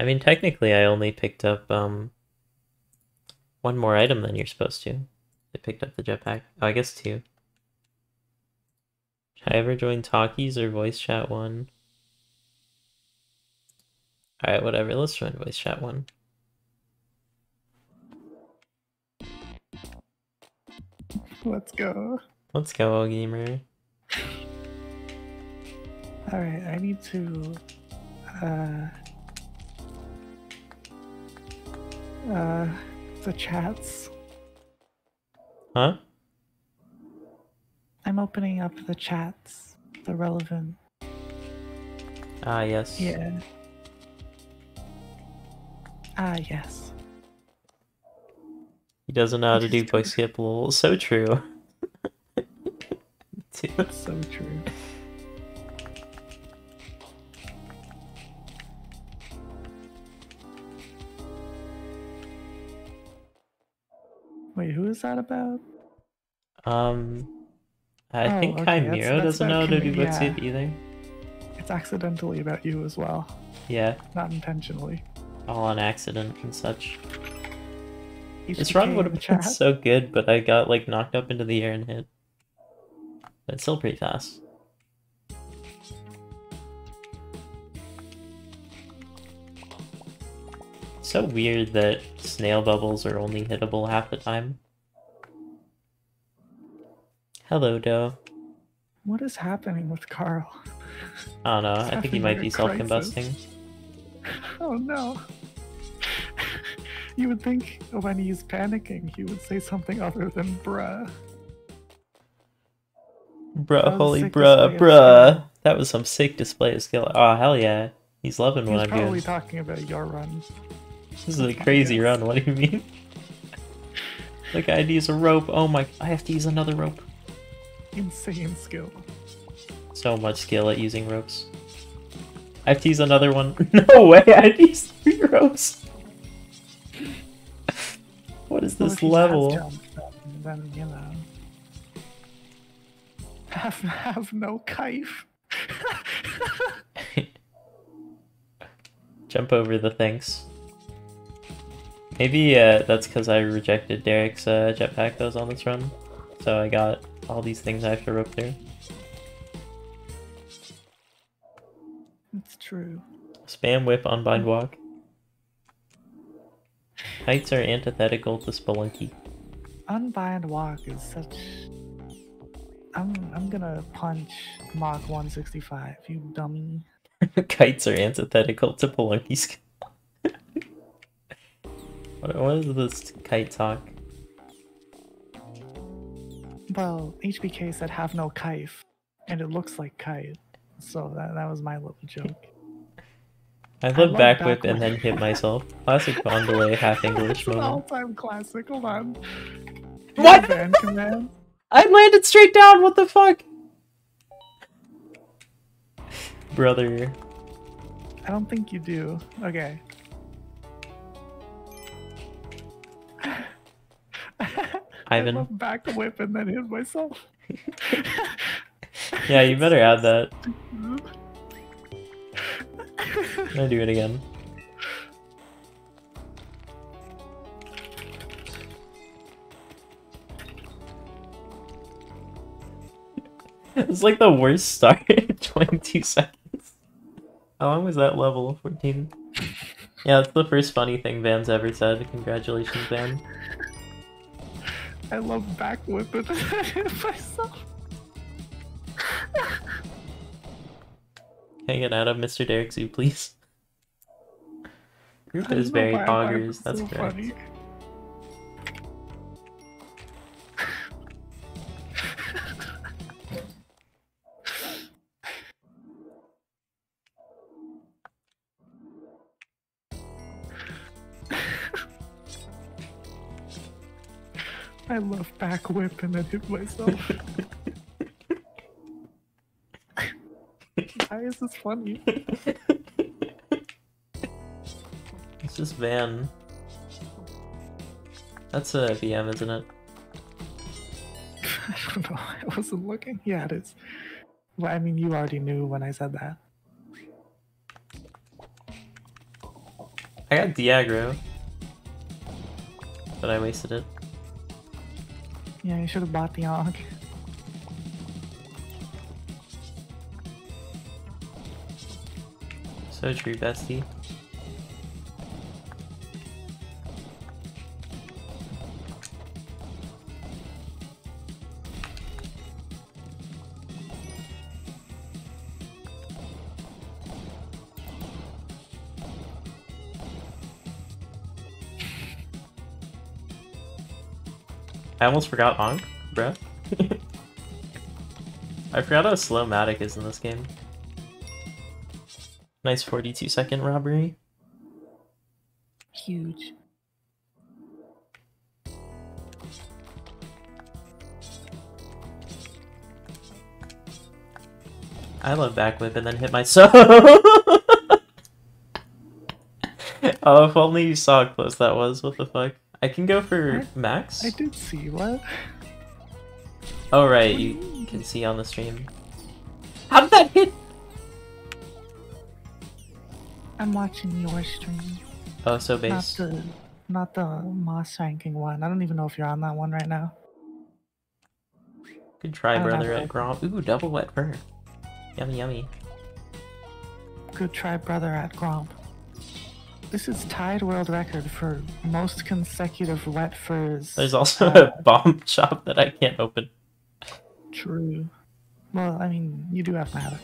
[SPEAKER 1] I mean, technically, I only picked up um one more item than you're supposed to. I picked up the jetpack. Oh, I guess two. Should I ever join talkies or voice chat one? Alright, whatever. Let's join voice chat one.
[SPEAKER 6] Let's go.
[SPEAKER 1] Let's go, gamer.
[SPEAKER 6] Alright, I need to uh uh the chats.
[SPEAKER 1] Huh?
[SPEAKER 6] I'm opening up the chats. The relevant.
[SPEAKER 1] Ah, yes.
[SPEAKER 6] Yeah. Ah yes.
[SPEAKER 1] He doesn't know how to do quick skip lol. So true.
[SPEAKER 6] So true. Wait, who is that about?
[SPEAKER 1] Um, I
[SPEAKER 6] Oh,
[SPEAKER 1] think
[SPEAKER 6] okay, that's-
[SPEAKER 1] Chimero
[SPEAKER 6] that's
[SPEAKER 1] doesn't know how to do quick
[SPEAKER 6] yeah.
[SPEAKER 1] either.
[SPEAKER 6] It's accidentally about you as well,
[SPEAKER 1] Yeah,
[SPEAKER 6] not intentionally.
[SPEAKER 1] all on accident and such. This
[SPEAKER 6] HBK
[SPEAKER 1] run would have been
[SPEAKER 6] chat.
[SPEAKER 1] so good, but I got like knocked up into the air and hit. But it's still pretty fast. So weird that snail bubbles are only hittable half the time. Hello, Doe.
[SPEAKER 6] What is happening with Carl?
[SPEAKER 1] I don't know.
[SPEAKER 6] He's
[SPEAKER 1] I think he might be self-combusting.
[SPEAKER 6] Oh no. you would think when he's panicking, he would say something other than bruh.
[SPEAKER 1] Bruh,
[SPEAKER 6] That
[SPEAKER 1] holy bruh, bruh. That was some sick display of skill. Oh, hell yeah. He's loving
[SPEAKER 6] He's
[SPEAKER 1] what I'm
[SPEAKER 6] probably talking about your run.
[SPEAKER 1] This is a crazy run. What do you mean? Like I had to use a rope. Oh my! I have to use another rope.
[SPEAKER 6] Insane skill.
[SPEAKER 1] So much skill at using ropes. I have to use another one. No way! I had to use three ropes. What is this
[SPEAKER 6] has
[SPEAKER 1] level?
[SPEAKER 6] then, you know. Have have no kite.
[SPEAKER 1] Jump over the things. Maybe uh, that's because I rejected Derek's uh, jetpack that was on this run. So I got all these things I have to rope through.
[SPEAKER 6] it's true.
[SPEAKER 1] Spam whip, on bind walk. Heights are antithetical to Spelunky.
[SPEAKER 6] Unbind walk is such. I'm I'm gonna punch Mach 165, you dummy.
[SPEAKER 1] Kites are antithetical to Spelunky. what, what is this kite talk?
[SPEAKER 6] Well, HBK said have no kite, and it looks like kite. So that, that was my little joke.
[SPEAKER 1] I
[SPEAKER 6] I
[SPEAKER 1] love
[SPEAKER 6] love
[SPEAKER 1] back
[SPEAKER 6] back
[SPEAKER 1] whip and then hit myself. Classic Bond delay half English
[SPEAKER 6] It's
[SPEAKER 1] moment.
[SPEAKER 6] all-time classic. Hold on.
[SPEAKER 1] What?
[SPEAKER 6] Command.
[SPEAKER 1] I landed straight down. What the fuck, brother?
[SPEAKER 6] I don't think you do. Okay.
[SPEAKER 1] Ivan.
[SPEAKER 6] back the whip and then hit myself.
[SPEAKER 1] Yeah, you better add that. I'm do it again. It's like the worst start in 22 seconds. How long was that level? 14? Yeah, that's the first funny thing Van's ever said. Congratulations, Van.
[SPEAKER 6] I love back whip and then hit myself.
[SPEAKER 1] Can I get out of Mr. Derek's Zoo, please? Group is very
[SPEAKER 6] why
[SPEAKER 1] poggers, that's
[SPEAKER 6] so
[SPEAKER 1] correct.
[SPEAKER 6] funny. Love back whip and then hit myself. Why is this funny?
[SPEAKER 1] It's just Van. That's uh, a BM, isn't it?
[SPEAKER 6] I don't know. I wasn't looking. Yeah, it is. Well, I mean, you already knew when I said that.
[SPEAKER 1] I got Diagro. But I wasted it.
[SPEAKER 6] Yeah, you should have bought the Ankh.
[SPEAKER 1] So true, bestie. I almost forgot Ankh, bruh. I forgot how slow Matic is in this game. Nice 42 second robbery.
[SPEAKER 6] Huge.
[SPEAKER 1] I love back whip and then hit myself. oh, if only you saw how close that was. What the fuck? I can go for max.
[SPEAKER 6] I did see what?
[SPEAKER 1] Oh right, you can see on the stream. How did that hit?
[SPEAKER 6] I'm watching your stream,
[SPEAKER 1] Oh, so base.
[SPEAKER 6] not the not the Moss ranking one. I don't even know if you're on that one right now.
[SPEAKER 1] Good try, brother. At Grom. Ooh, double wet fur. Yummy, yummy.
[SPEAKER 6] Good try, brother at Gromp. This is tied world record for most consecutive wet furs.
[SPEAKER 1] There's also
[SPEAKER 6] Uh,
[SPEAKER 1] a bomb shop that I can't open.
[SPEAKER 6] True. Well, I mean, you do have to have it.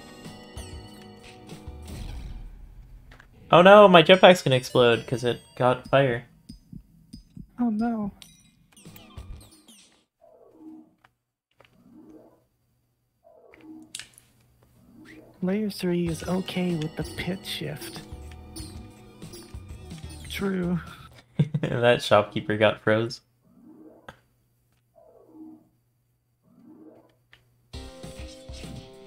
[SPEAKER 1] Oh no, my jetpack's gonna explode because it got fire.
[SPEAKER 6] Oh no. Layer 3 is okay with the pit shift. True.
[SPEAKER 1] that shopkeeper got froze.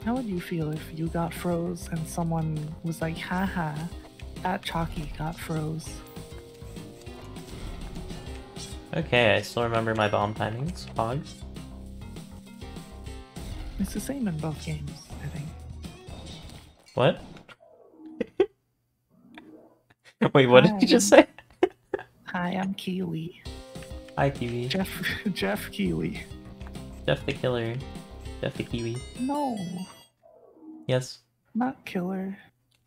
[SPEAKER 6] How would you feel if you got froze and someone was like, haha, that chalky got froze?
[SPEAKER 1] Okay, I still remember my bomb timings. Pog.
[SPEAKER 6] It's the same in both games, I think.
[SPEAKER 1] What? Wait, what did you just say?
[SPEAKER 6] Hi, I'm Keely.
[SPEAKER 1] Hi, Kiwi.
[SPEAKER 6] Jeff Jeff Keely.
[SPEAKER 1] Jeff the Killer. Jeff the Kiwi.
[SPEAKER 6] No,
[SPEAKER 1] Yes.
[SPEAKER 6] not killer.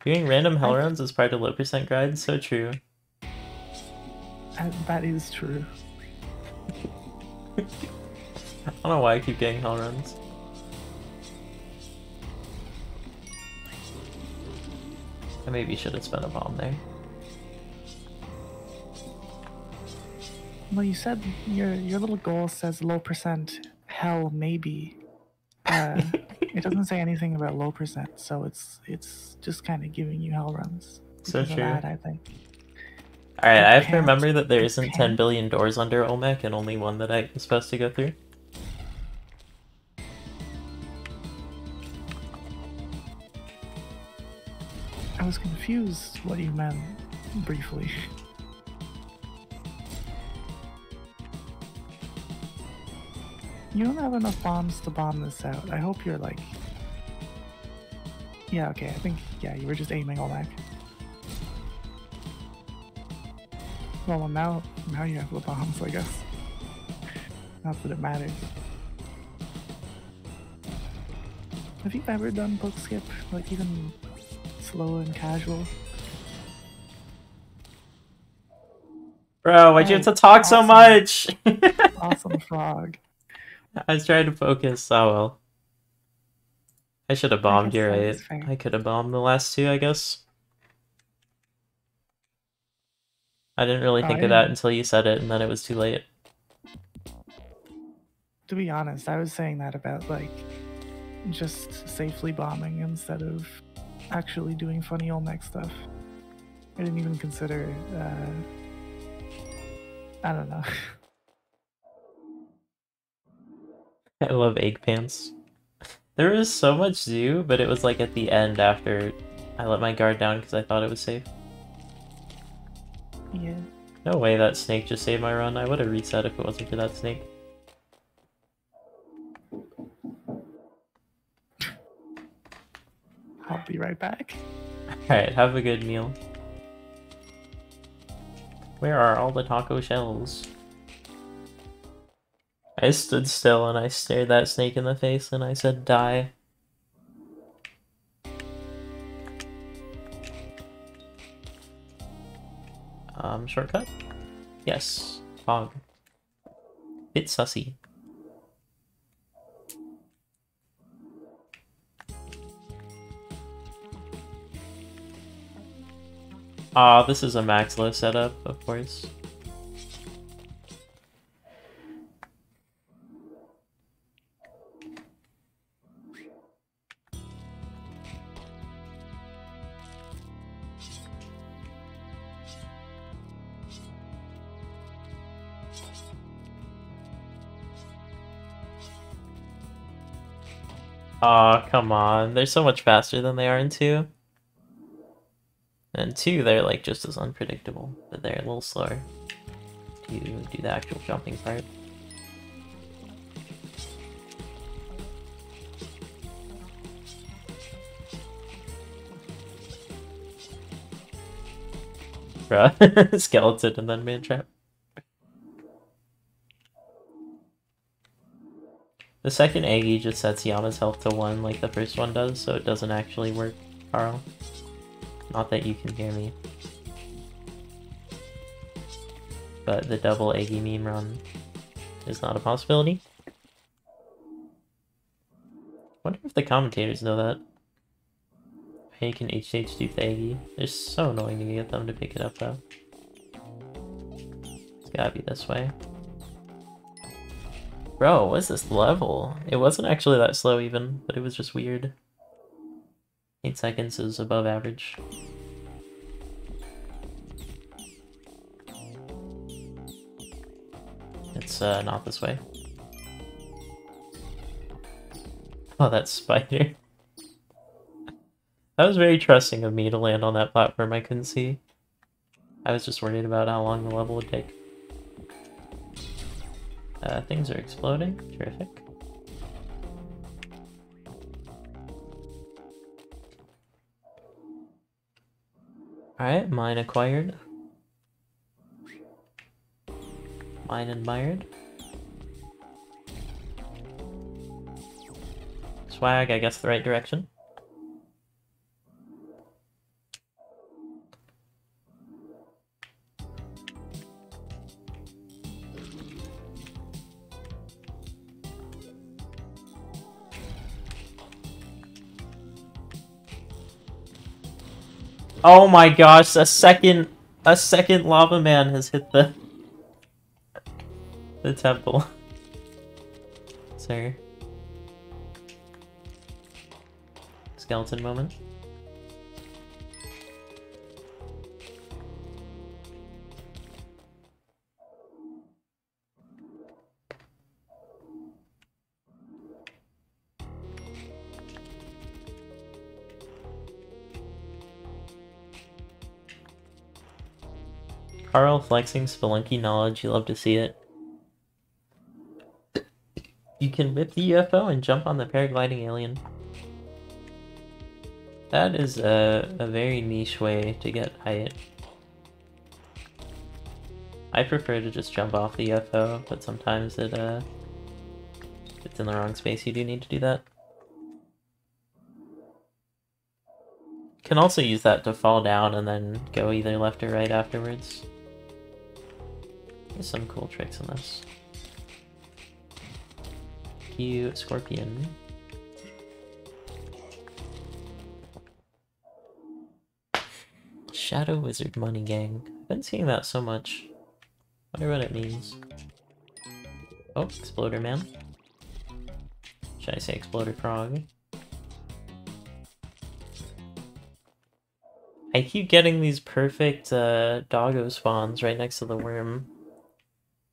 [SPEAKER 1] Doing random hell runs is part of low percent grind, so true.
[SPEAKER 6] Uh, that is true.
[SPEAKER 1] I don't know why I keep getting hell runs. I maybe should have spent a bomb there.
[SPEAKER 6] Well, you said your your little goal says low percent hell maybe. Uh, it doesn't say anything about low percent, so it's it's just kind of giving you hell runs.
[SPEAKER 1] So true.
[SPEAKER 6] that, I think.
[SPEAKER 1] Alright, I have to remember that there isn't 10
[SPEAKER 6] can't.
[SPEAKER 1] billion doors under Olmec and only one that I'm supposed to go through.
[SPEAKER 6] I was confused what you meant briefly. You don't have enough bombs to bomb this out. I hope you're like. Yeah, okay, I think, yeah, you were just aiming all back. Well, now, now you have the bombs, I guess. Not that it matters. Have you ever done book skip? Like, even slow and casual?
[SPEAKER 1] Bro, why'd you have to talk so much?
[SPEAKER 6] Awesome frog.
[SPEAKER 1] I was trying to focus. Oh well. I should have bombed, you're right. I could have bombed the last two, I guess. I didn't really
[SPEAKER 6] Oh,
[SPEAKER 1] think of that until you said it, and then it was too late.
[SPEAKER 6] To be honest, I was saying that about, like, just safely bombing instead of actually doing funny Olmec stuff. I didn't even consider, uh. I don't know.
[SPEAKER 1] I love egg pants. There was so much zoo, but it was like at the end after I let my guard down because I thought it was safe.
[SPEAKER 6] yeah.
[SPEAKER 1] No way that snake just saved my run. I would have reset if it wasn't for that snake.
[SPEAKER 6] I'll be right back.
[SPEAKER 1] Alright, have a good meal. Where are all the taco shells? I stood still and I stared that snake in the face and I said, die. Um, shortcut? Yes. Fog. Bit sussy. Ah, this is a max low setup, of course. Aw, come on. They're so much faster than they are in 2. And 2, they're like just as unpredictable, but they're a little slower to do the actual jumping part. Bruh, skeleton and then man trap. The second Aggie just sets Yama's health to 1 like the first one does, so it doesn't actually work, Carl. Not that you can hear me. But the double Aggie meme run is not a possibility. wonder if the commentators know that. You can HH dupe the Aggie. They're so annoying to get them to pick it up though. It's gotta be this way. Bro, what's this level? It wasn't actually that slow even, but it was just weird. 8 seconds is above average. It's uh, not this way. Oh, that spider. that was very trusting of me to land on that platform I couldn't see. I was just worried about how long the level would take. Uh, things are exploding. Terrific. Alright, mine acquired. Mine admired. Swag, I guess the right direction. Oh my gosh, a second a second lava man has hit the the temple. Sorry. Skeleton moment. Carl flexing Spelunky knowledge, you love to see it. You can whip the UFO and jump on the paragliding alien. That is a, a very niche way to get height. I prefer to just jump off the UFO, but sometimes it uh, if it's in the wrong space, you do need to do that. Can also use that to fall down and then go either left or right afterwards. There's some cool tricks in this. Cute scorpion. Shadow Wizard Money Gang. I've been seeing that so much. Wonder what it means. Oh, Exploder Man. Should I say Exploder Frog? I keep getting these perfect uh, doggo spawns right next to the worm.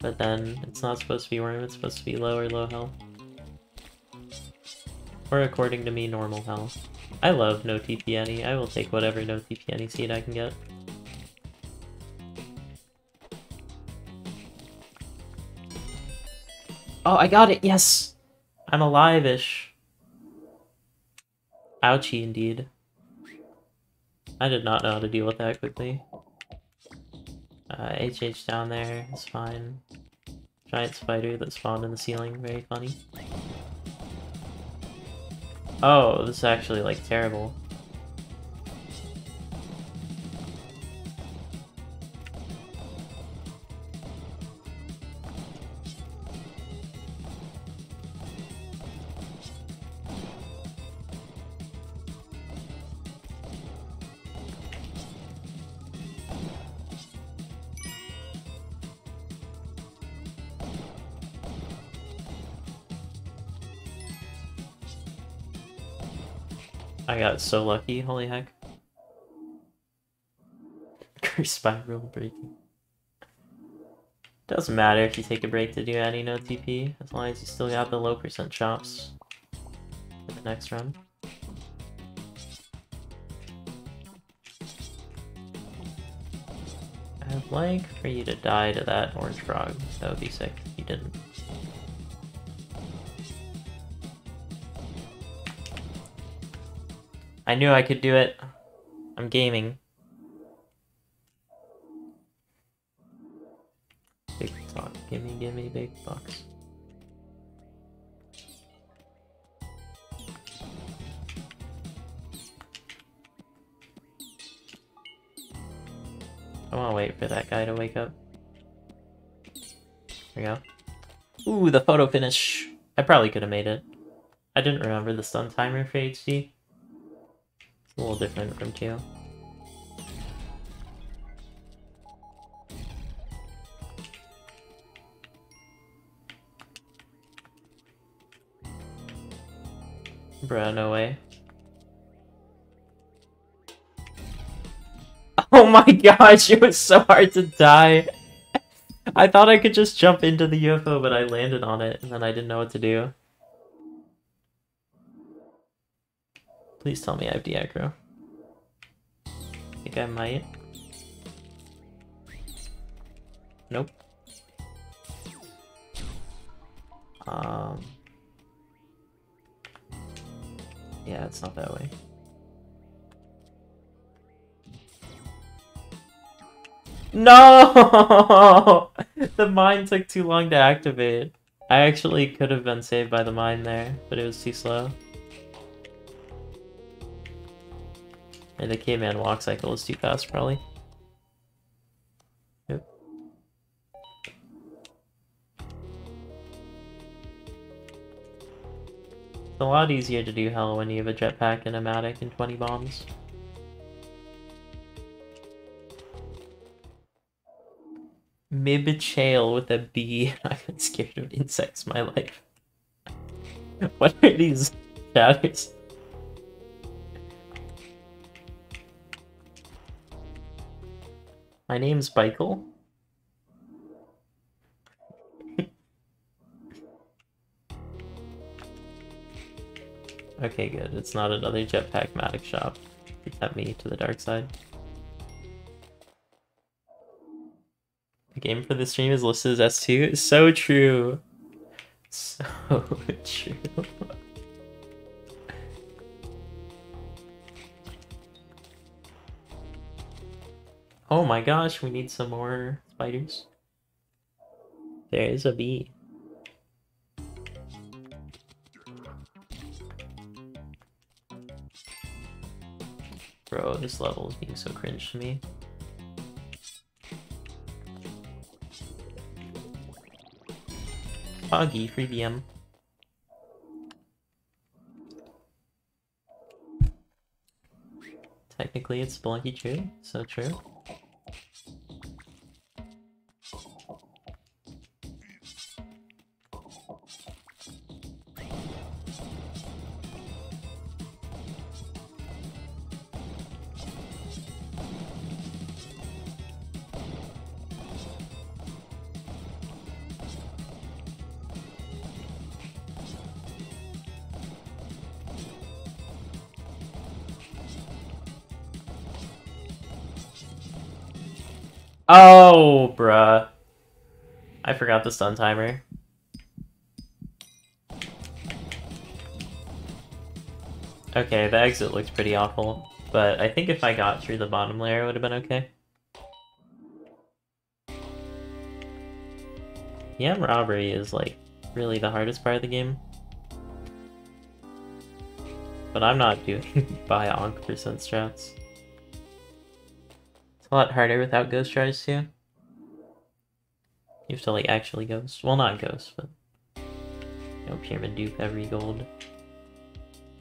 [SPEAKER 1] But then, it's not supposed to be worm, it's supposed to be low or low health. Or according to me, normal health. I love no TP any. I will take whatever no TP any seed I can get. Oh, I got it! Yes! I'm alive-ish. Ouchie, indeed. I did not know how to deal with that quickly. Uh, HH down there is fine. Giant spider that spawned in the ceiling, very funny. Oh, this is actually, like, terrible. Got so lucky, holy heck. Curse spiral breaking. Doesn't matter if you take a break to do any no TP, as long as you still got the low percent chops for the next run. I'd like for you to die to that orange frog. That would be sick if you didn't. I knew I could do it. I'm gaming. Big talk. Gimme, gimme, big bucks. I wanna wait for that guy to wake up. There we go. Ooh, the photo finish. I probably could have made it. I didn't remember the stun timer for HD. A little different from 2. Bruh, no way. Oh my gosh, it was so hard to die. I thought I could just jump into the UFO, but I landed on it, and then I didn't know what to do. Please tell me I have Diagro. I think I might. Nope. Um... Yeah, it's not that way. No! the mine took too long to activate. I actually could have been saved by the mine there, but it was too slow. And the caveman walk cycle is too fast, probably. Yep. It's a lot easier to do hell when you have a jetpack and a mattock and 20 bombs. Mibchail with a B. I've been scared of insects my life. what are these shadows? My name's Michael. okay, good. It's not another jetpack matic shop to tempt me to the dark side. The game for the stream is listed as S2. So true. So true. Oh my gosh, we need some more spiders. There is a bee. Bro, this level is being so cringe to me. Foggy, free BM. Technically, it's Spelunky true, so true. Bruh. I forgot the stun timer. Okay, the exit looks pretty awful, but I think if I got through the bottom layer, it would have been okay. Yeah, robbery is like really the hardest part of the game. But I'm not doing buy onk percent strats. It's a lot harder without ghost tries too. You have to like actually ghost. Well, not ghost, but you know, pyramid dupe every gold.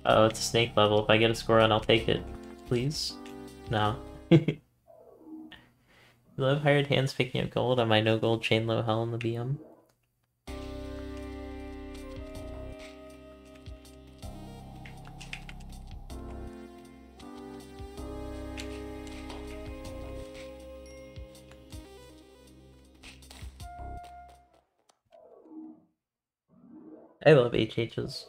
[SPEAKER 1] Oh, it's a snake level. If I get a score on, I'll take it. Please? No. love hired hands picking up gold on my no gold chain low hell in the BM. I love HHs.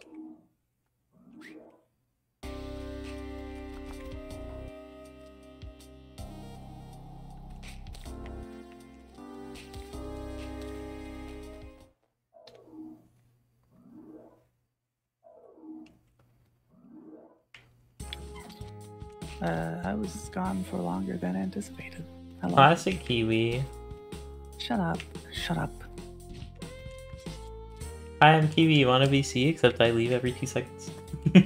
[SPEAKER 6] Uh, I was gone for longer than anticipated. Hello.
[SPEAKER 1] Classic Kiwi.
[SPEAKER 6] Shut up. Shut up.
[SPEAKER 1] Hi, I'm Kiwi. You want to be C? Except I leave every two seconds.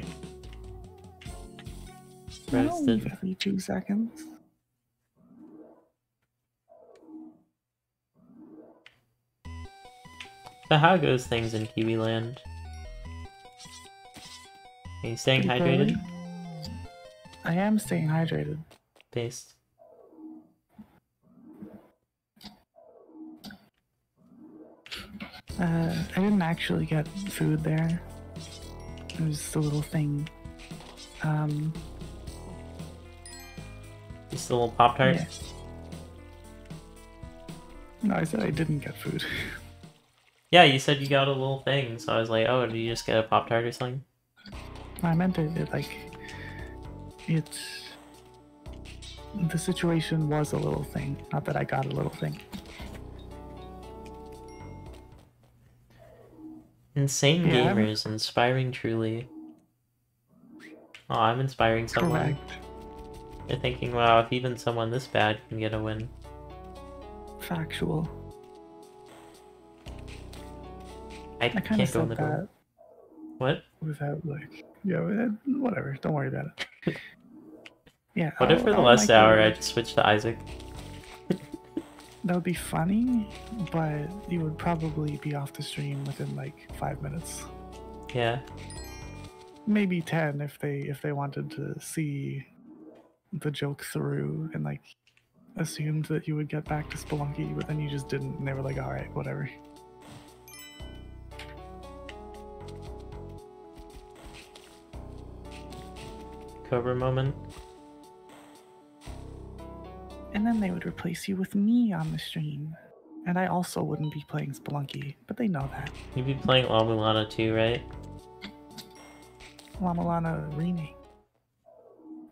[SPEAKER 1] Roasted.
[SPEAKER 6] every two seconds.
[SPEAKER 1] So how goes things in Kiwi land? Are you staying
[SPEAKER 6] Pretty
[SPEAKER 1] hydrated?
[SPEAKER 6] I am staying hydrated.
[SPEAKER 1] Based.
[SPEAKER 6] Uh, I didn't actually get food there. It was just a little thing. Um,
[SPEAKER 1] Just a little Pop Tart?
[SPEAKER 6] yeah. No, I said I didn't get food.
[SPEAKER 1] Yeah, you said you got a little thing, so I was like, oh, did you just get a Pop Tart or something?
[SPEAKER 6] I meant it, it like it's. The situation was a little thing, not that I got a little thing.
[SPEAKER 1] Insane
[SPEAKER 6] Yeah, I'm-
[SPEAKER 1] gamers, inspiring truly. Oh, I'm inspiring someone.
[SPEAKER 6] Correct.
[SPEAKER 1] You're thinking, wow, if even someone this bad can get a win.
[SPEAKER 6] Factual.
[SPEAKER 1] I,
[SPEAKER 6] I
[SPEAKER 1] can't go in the door. What?
[SPEAKER 6] without like, yeah, whatever. Don't worry about it. Yeah.
[SPEAKER 1] What if
[SPEAKER 6] I'll-
[SPEAKER 1] for the
[SPEAKER 6] I'll
[SPEAKER 1] last
[SPEAKER 6] make
[SPEAKER 1] hour I switched to Isaac?
[SPEAKER 6] that would be funny, but you would probably be off the stream within like five minutes.
[SPEAKER 1] Yeah.
[SPEAKER 6] Maybe ten if they if they wanted to see the joke through and like assumed that you would get back to Spelunky, but then you just didn't, and they were like, all right, whatever.
[SPEAKER 1] Cover moment.
[SPEAKER 6] And then they would replace you with me on the stream. And I also wouldn't be playing Spelunky, but they know that.
[SPEAKER 1] You'd be playing La-Mulana too, right?
[SPEAKER 6] La-Mulana remake.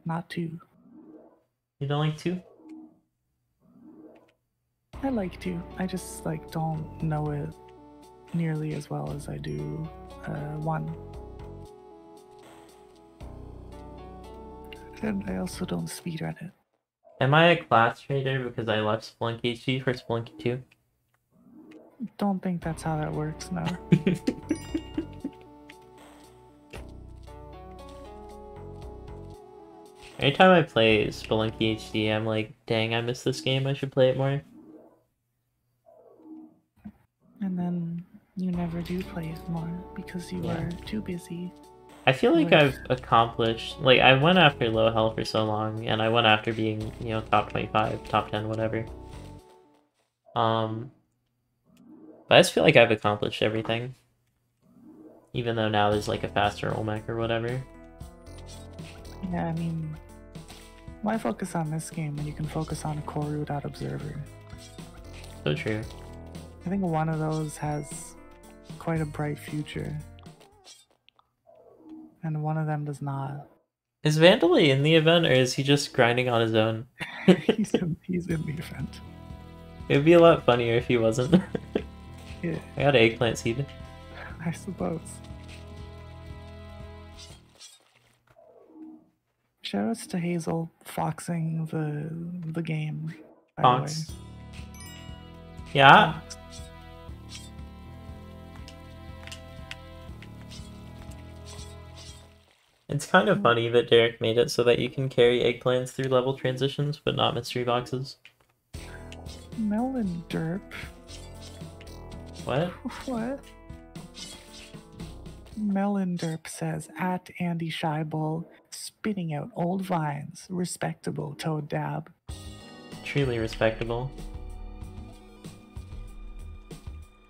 [SPEAKER 6] Not two.
[SPEAKER 1] You don't like two?
[SPEAKER 6] I like to. I just like don't know it nearly as well as I do uh, one. And I also don't speedrun it.
[SPEAKER 1] Am I a class trader because I left Spelunky HD for Spelunky 2?
[SPEAKER 6] Don't think that's how that works, no.
[SPEAKER 1] Every time I play Spelunky HD, I'm like, dang, I missed this game, I should play it more.
[SPEAKER 6] and then you never do play it more because you
[SPEAKER 1] Yeah.
[SPEAKER 6] are too busy.
[SPEAKER 1] I feel like I've accomplished, like, I went after low health for so long, and I went after being, you know, top 25, top 10, whatever. Um, but I just feel like I've accomplished everything. Even though now there's, like, a faster Olmec or whatever.
[SPEAKER 6] Yeah, I mean, why focus on this game when you can focus on a Koru dot Observer?
[SPEAKER 1] So true.
[SPEAKER 6] I think one of those has quite a bright future, and one of them does not.
[SPEAKER 1] Is Vandalay in the event, or is he just grinding on his own?
[SPEAKER 6] he's, in, he's in the event.
[SPEAKER 1] It would be a lot funnier if he wasn't.
[SPEAKER 6] Yeah,
[SPEAKER 1] I got an eggplant seed.
[SPEAKER 6] I suppose. Shoutouts to Hazel foxing the the game. the.
[SPEAKER 1] Fox. Yeah?
[SPEAKER 6] Fox.
[SPEAKER 1] It's kind of hmm. funny that Derek made it so that you can carry eggplants through level transitions, but not mystery boxes.
[SPEAKER 6] Melon derp.
[SPEAKER 1] What?
[SPEAKER 6] What? Melon derp says at Andy Scheibel, spitting out old vines, respectable toad dab.
[SPEAKER 1] Truly respectable.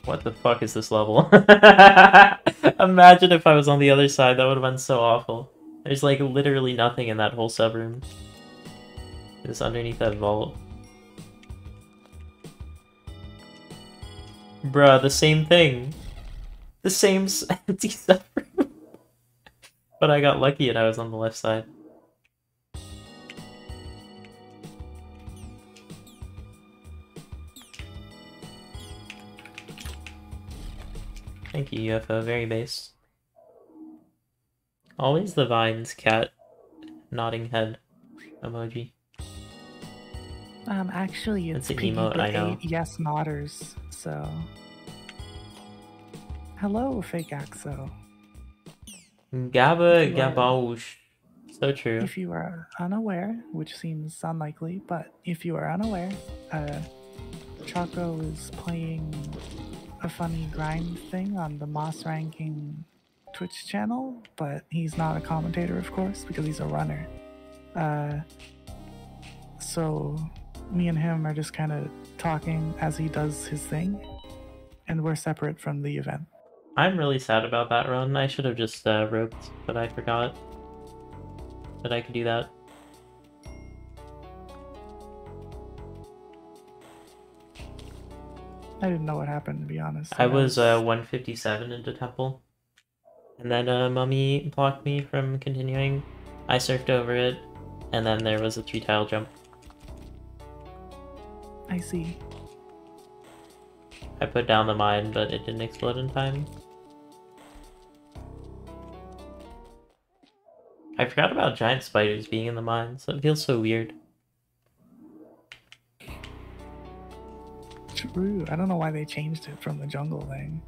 [SPEAKER 1] What the fuck is this level? Imagine if I was on the other side, that would have been so awful. There's like literally nothing in that whole sub room. It's underneath that vault. Bruh, the same thing. The same empty sub room. but I got lucky and I was on the left side. Thank you, UFO. Very base. Always the vines, cat, nodding head emoji.
[SPEAKER 6] Um, actually, it's
[SPEAKER 1] It's an emote, I know.
[SPEAKER 6] yes nodders. So, hello, fake Axo. Are-
[SPEAKER 1] gabaush. So true.
[SPEAKER 6] If you are unaware, which seems unlikely, but if you are unaware, uh, Choco is playing a funny grind thing on the Moss Ranking Twitch channel, but he's not a commentator, of course, because he's a runner. Uh, so me and him are just kind of talking as he does his thing, and we're separate from the event.
[SPEAKER 1] I'm really sad about that run. I should have just uh, roped, but I forgot that I could do that.
[SPEAKER 6] I didn't know what happened, to be honest.
[SPEAKER 1] I was uh, 157 into Temple. And then uh, Mummy blocked me from continuing. I surfed over it, and then there was a three tile jump.
[SPEAKER 6] I see.
[SPEAKER 1] I put down the mine, but it didn't explode in time. I forgot about giant spiders being in the mine, so it feels so weird.
[SPEAKER 6] True. I don't know why they changed it from the jungle thing.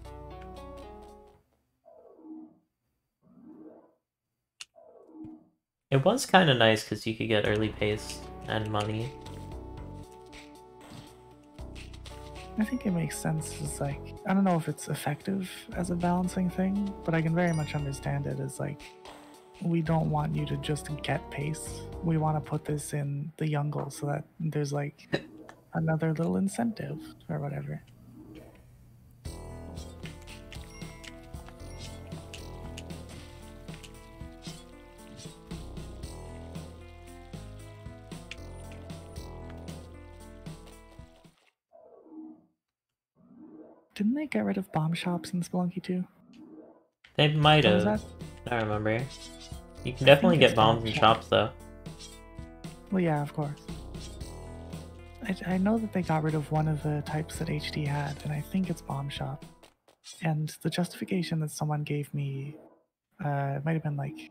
[SPEAKER 1] It was kind of nice because you could get early pace and money.
[SPEAKER 6] I think it makes sense. It's like I don't know if it's effective as a balancing thing, but I can very much understand it as like we don't want you to just get pace. We want to put this in the jungle so that there's like another little incentive or whatever. Didn't they get rid of bomb shops in Spelunky 2?
[SPEAKER 1] They might have. I remember. You can definitely get bombs
[SPEAKER 6] bomb
[SPEAKER 1] in
[SPEAKER 6] shop.
[SPEAKER 1] shops though.
[SPEAKER 6] Well, yeah, of course. I, I know that they got rid of one of the types that HD had, and I think it's Bomb Shop. And the justification that someone gave me, uh, it might have been like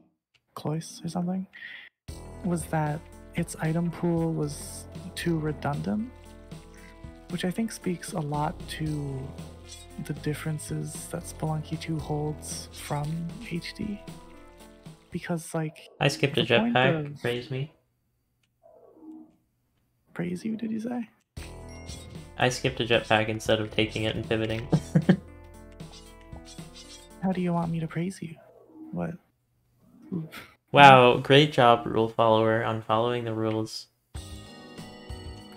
[SPEAKER 6] Cloyce or something, was that its item pool was too redundant, which I think speaks a lot to the differences that Spelunky 2 holds from HD. Because, like,
[SPEAKER 1] I skipped a jetpack.
[SPEAKER 6] of-
[SPEAKER 1] Praise me.
[SPEAKER 6] praise you, did you say?
[SPEAKER 1] I skipped a jetpack instead of taking it and pivoting.
[SPEAKER 6] How do you want me to praise you? What? Oof.
[SPEAKER 1] wow, great job, rule follower, on following the rules.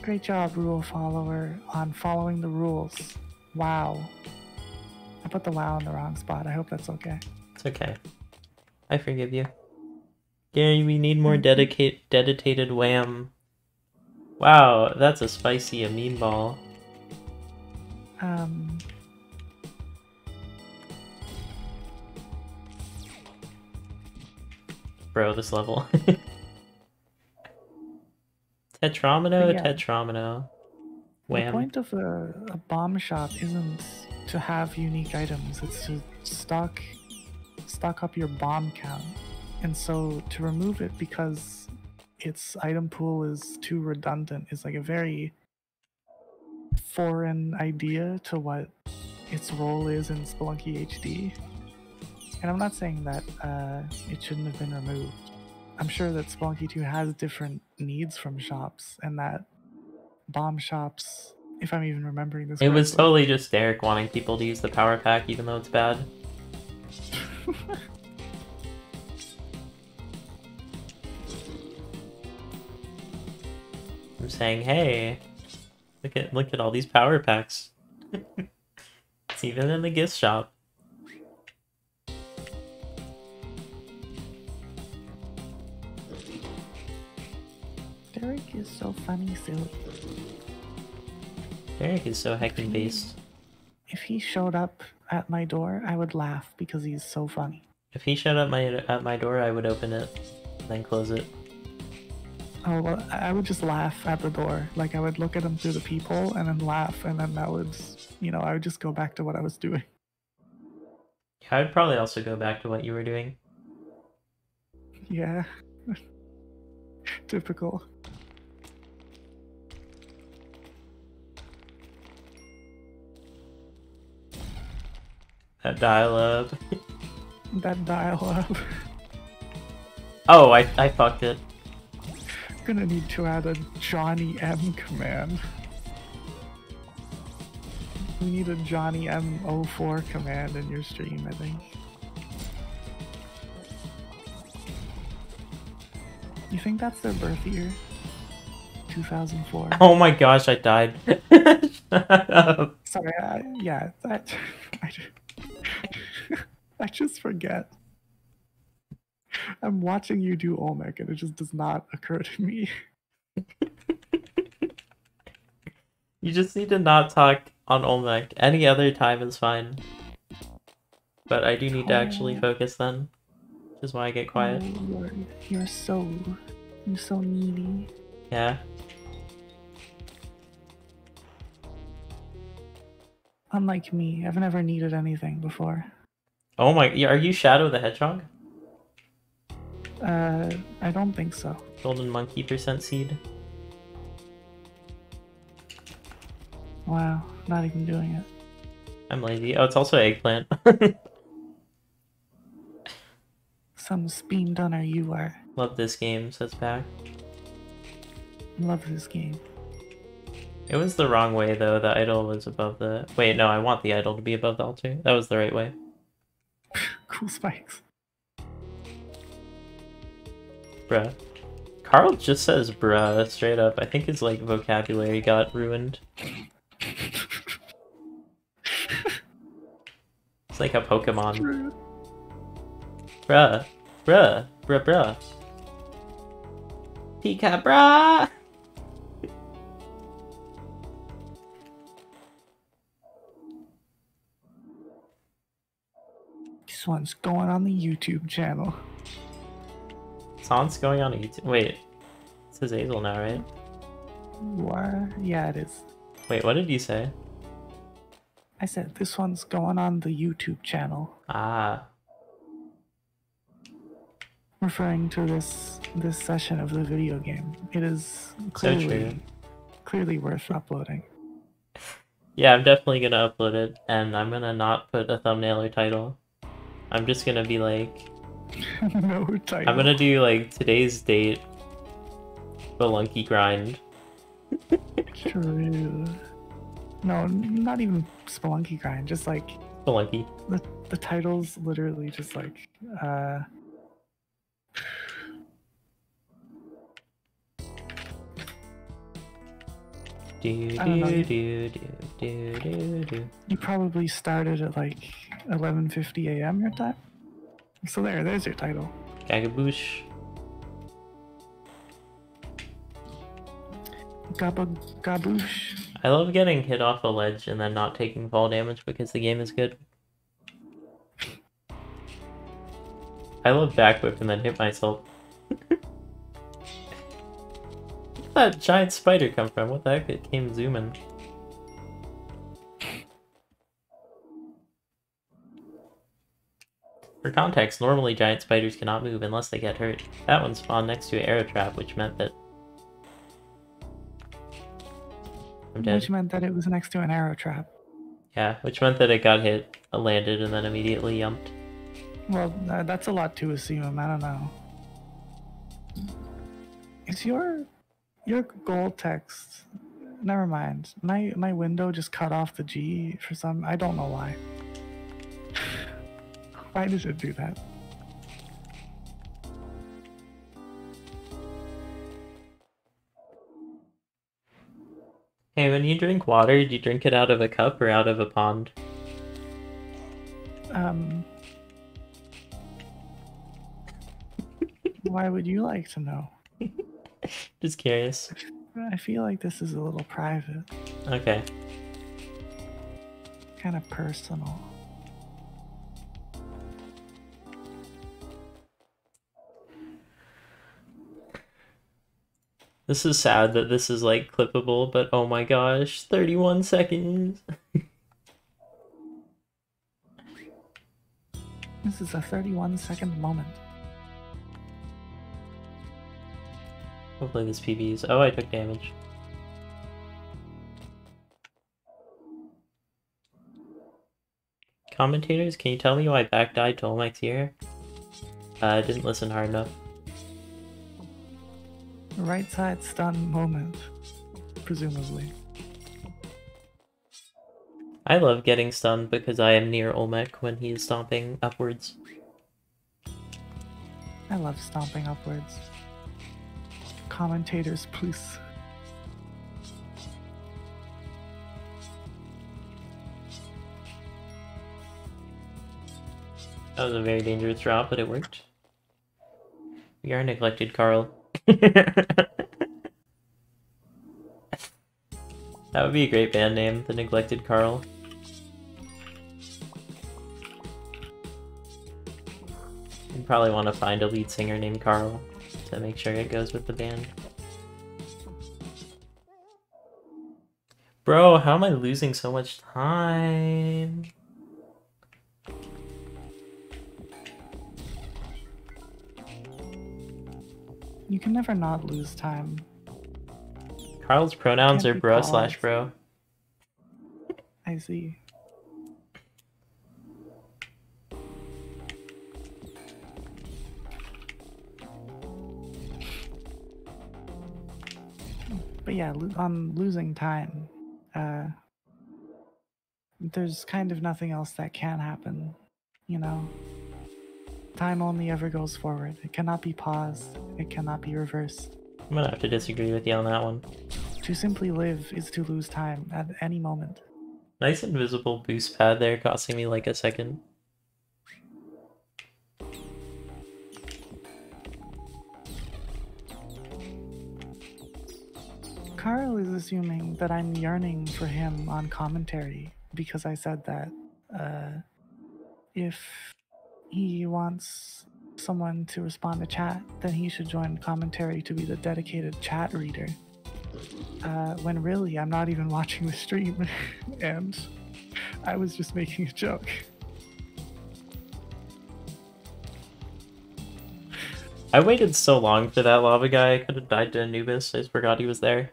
[SPEAKER 6] Great job, rule follower, on following the rules. Wow. I put the wow in the wrong spot. I hope that's okay.
[SPEAKER 1] It's okay. I forgive you. Gary, we need more dedicate dedicated wham. Wow, that's a spicy a mean ball.
[SPEAKER 6] Um,
[SPEAKER 1] Bro, this level. Tetramino,
[SPEAKER 6] Yeah.
[SPEAKER 1] Tetramino.
[SPEAKER 6] the point of a, a bomb shop isn't to have unique items. It's to stock stock up your bomb count. And so to remove it because its item pool is too redundant is like a very foreign idea to what its role is in Spelunky HD. And I'm not saying that uh, it shouldn't have been removed. I'm sure that Spelunky 2 has different needs from shops, and that bomb shops, if I'm even remembering this
[SPEAKER 1] It was totally just Derek wanting people to use the power pack even though it's bad. I'm saying, hey, look at look at all these power packs. it's even in the gift shop.
[SPEAKER 6] Derek is so funny, silly.
[SPEAKER 1] Derek is so heckin' based.
[SPEAKER 6] If he showed up at my door, I would laugh because he's so funny.
[SPEAKER 1] If he showed up my at my door, I would open it, then close it.
[SPEAKER 6] Oh well, I I would just laugh at the door. Like I would look at him through the peephole and then laugh, and then that would, you know, I would just go back to what I was doing.
[SPEAKER 1] I'd probably also go back to what you were doing.
[SPEAKER 6] Yeah. Typical.
[SPEAKER 1] That dial up.
[SPEAKER 6] That dial up.
[SPEAKER 1] Oh, I I fucked it.
[SPEAKER 6] I'm Gonna need to add a Johnny M command. We need a Johnny M04 command in your stream, I think. You think that's their birth year? 2004.
[SPEAKER 1] Oh my gosh, I died. Shut up.
[SPEAKER 6] Sorry, I, yeah, that. I, I just forget. I'm watching you do Olmec and it just does not occur to me.
[SPEAKER 1] You just need to not talk on Olmec. Any other time is fine. But I do need to actually
[SPEAKER 6] Oh.
[SPEAKER 1] focus then. Which is why I get quiet.
[SPEAKER 6] Oh, you're, you're so. You're so needy.
[SPEAKER 1] Yeah.
[SPEAKER 6] Unlike me, I've never needed anything before.
[SPEAKER 1] Oh my, are you Shadow the Hedgehog?
[SPEAKER 6] Uh, I don't think so.
[SPEAKER 1] Golden Monkey percent seed?
[SPEAKER 6] Wow, not even doing it.
[SPEAKER 1] I'm lazy. Oh, it's also eggplant.
[SPEAKER 6] Some speen dunner you are.
[SPEAKER 1] Love this game, says Pack.
[SPEAKER 6] Love this game.
[SPEAKER 1] It was the wrong way though, the idol was above the... Wait, no, I want the idol to be above the altar. That was the right way.
[SPEAKER 6] Cool spikes.
[SPEAKER 1] Bruh. Carl just says bruh straight up. I think his like vocabulary got ruined. It's like a Pokemon. Bruh. Bruh. Bruh bruh. Pika bruh!
[SPEAKER 6] This one's going on the YouTube channel.
[SPEAKER 1] Song's going on YouTube. Wait, it says Hazel now, right?
[SPEAKER 6] What? Yeah, it is.
[SPEAKER 1] Wait, what did you say?
[SPEAKER 6] I said this one's going on the YouTube channel,
[SPEAKER 1] Ah,
[SPEAKER 6] referring to this this session of the video game. It is
[SPEAKER 1] So
[SPEAKER 6] clearly
[SPEAKER 1] true.
[SPEAKER 6] clearly worth uploading.
[SPEAKER 1] yeah, I'm definitely gonna upload it, and I'm gonna not put a thumbnail or title. I'm just gonna be like,
[SPEAKER 6] no title.
[SPEAKER 1] I'm gonna do like today's date, Spelunky grind.
[SPEAKER 6] True. No, not even Spelunky grind. Just like
[SPEAKER 1] Spelunky.
[SPEAKER 6] the the title's literally just like uh
[SPEAKER 1] Do do
[SPEAKER 6] you-
[SPEAKER 1] do do do do
[SPEAKER 6] you probably started at like 11:50 a.m. your time. So there, there's your title.
[SPEAKER 1] Gagaboosh.
[SPEAKER 6] Gaba gaboosh.
[SPEAKER 1] I love getting hit off a ledge and then not taking fall damage because the game is good. I love backwhip and then hit myself. That giant spider come from? What the heck? It came zooming. For context, normally giant spiders cannot move unless they get hurt. That one spawned next to an arrow trap, which meant that I'm dead.
[SPEAKER 6] Which meant that it was next to an arrow trap.
[SPEAKER 1] Yeah, which meant that it got hit, uh, landed, and then immediately yumped.
[SPEAKER 6] Well, uh, that's a lot to assume. I don't know. Is your your goal text? Never mind. My my window just cut off the G for some. I don't know why. why does it do that?
[SPEAKER 1] Hey, when you drink water, do you drink it out of a cup or out of a pond?
[SPEAKER 6] Um. why would you like to know?
[SPEAKER 1] Just curious.
[SPEAKER 6] I feel like this is a little private,
[SPEAKER 1] Okay.
[SPEAKER 6] kind of personal.
[SPEAKER 1] This is sad that this is like clippable, but oh my gosh, 31 seconds.
[SPEAKER 6] This is a 31 second moment.
[SPEAKER 1] Hopefully this PBs. Oh, I took damage. Commentators, can you tell me why back died to Olmex here? Uh, I didn't listen hard enough.
[SPEAKER 6] Right side stun moment, presumably.
[SPEAKER 1] I love getting stunned because I am near Olmec when he is stomping upwards.
[SPEAKER 6] I love stomping upwards. Commentators, please.
[SPEAKER 1] That was a very dangerous drop, but it worked. We are neglected, Carl. that would be a great band name, The Neglected Carl. You'd probably want to find a lead singer named Carl to make sure it goes with the band. Bro, how am I losing so much time?
[SPEAKER 6] You can never not lose time.
[SPEAKER 1] Carl's pronouns are bro
[SPEAKER 6] paused.
[SPEAKER 1] slash bro.
[SPEAKER 6] I see. Yeah, on losing time, uh, there's kind of nothing else that can happen, you know? Time only ever goes forward. It cannot be paused, it cannot be reversed.
[SPEAKER 1] I'm gonna have to disagree with you on that one.
[SPEAKER 6] To simply live is to lose time at any moment.
[SPEAKER 1] Nice invisible boost pad there, costing me like a second.
[SPEAKER 6] Carl is assuming that I'm yearning for him on commentary because I said that uh, if he wants someone to respond to chat, then he should join commentary to be the dedicated chat reader. Uh, when really, I'm not even watching the stream, and I was just making a joke.
[SPEAKER 1] I waited so long for that lava guy. I could have died to Anubis. I forgot he was there.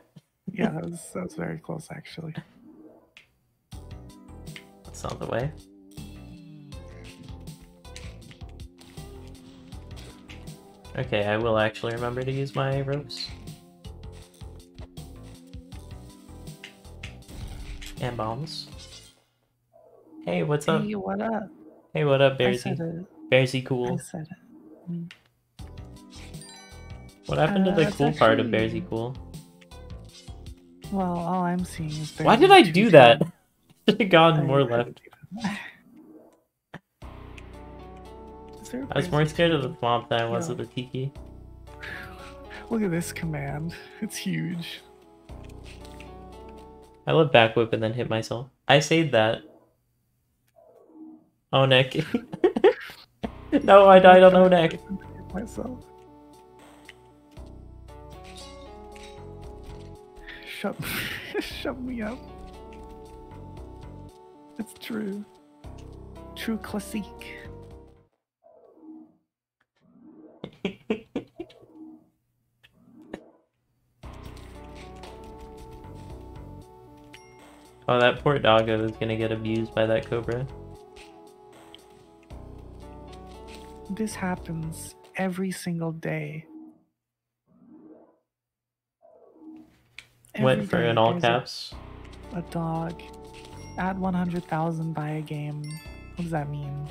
[SPEAKER 6] Yeah, that was that was very close actually.
[SPEAKER 1] That's not the way. Okay, I will actually remember to use my ropes. And bombs. Hey, what's up?
[SPEAKER 6] Hey, what up?
[SPEAKER 1] Hey, what up, Bearsy? Bearsy
[SPEAKER 6] I
[SPEAKER 1] cool.
[SPEAKER 6] said it.
[SPEAKER 1] What happened
[SPEAKER 6] Uh,
[SPEAKER 1] to the cool part of
[SPEAKER 6] actually-
[SPEAKER 1] Bearsy cool?
[SPEAKER 6] Well, all I'm seeing is.
[SPEAKER 1] Why did I do that? Should have gone more left.
[SPEAKER 6] did that. Is there a
[SPEAKER 1] I was more scared of the swamp than I was
[SPEAKER 6] Yeah.
[SPEAKER 1] of the tiki.
[SPEAKER 6] Look at this command. It's huge.
[SPEAKER 1] I love back whip and then hit myself. I saved that. Oh, Onek. no, I died on Onek.
[SPEAKER 6] Myself. Shut, shut me up. It's true. True classique.
[SPEAKER 1] Oh, that poor doggo is gonna get abused by that cobra.
[SPEAKER 6] This happens every single day.
[SPEAKER 1] Went for in all
[SPEAKER 6] there's a-
[SPEAKER 1] caps.
[SPEAKER 6] A, dog. At 100,000 buy a game. What does that mean?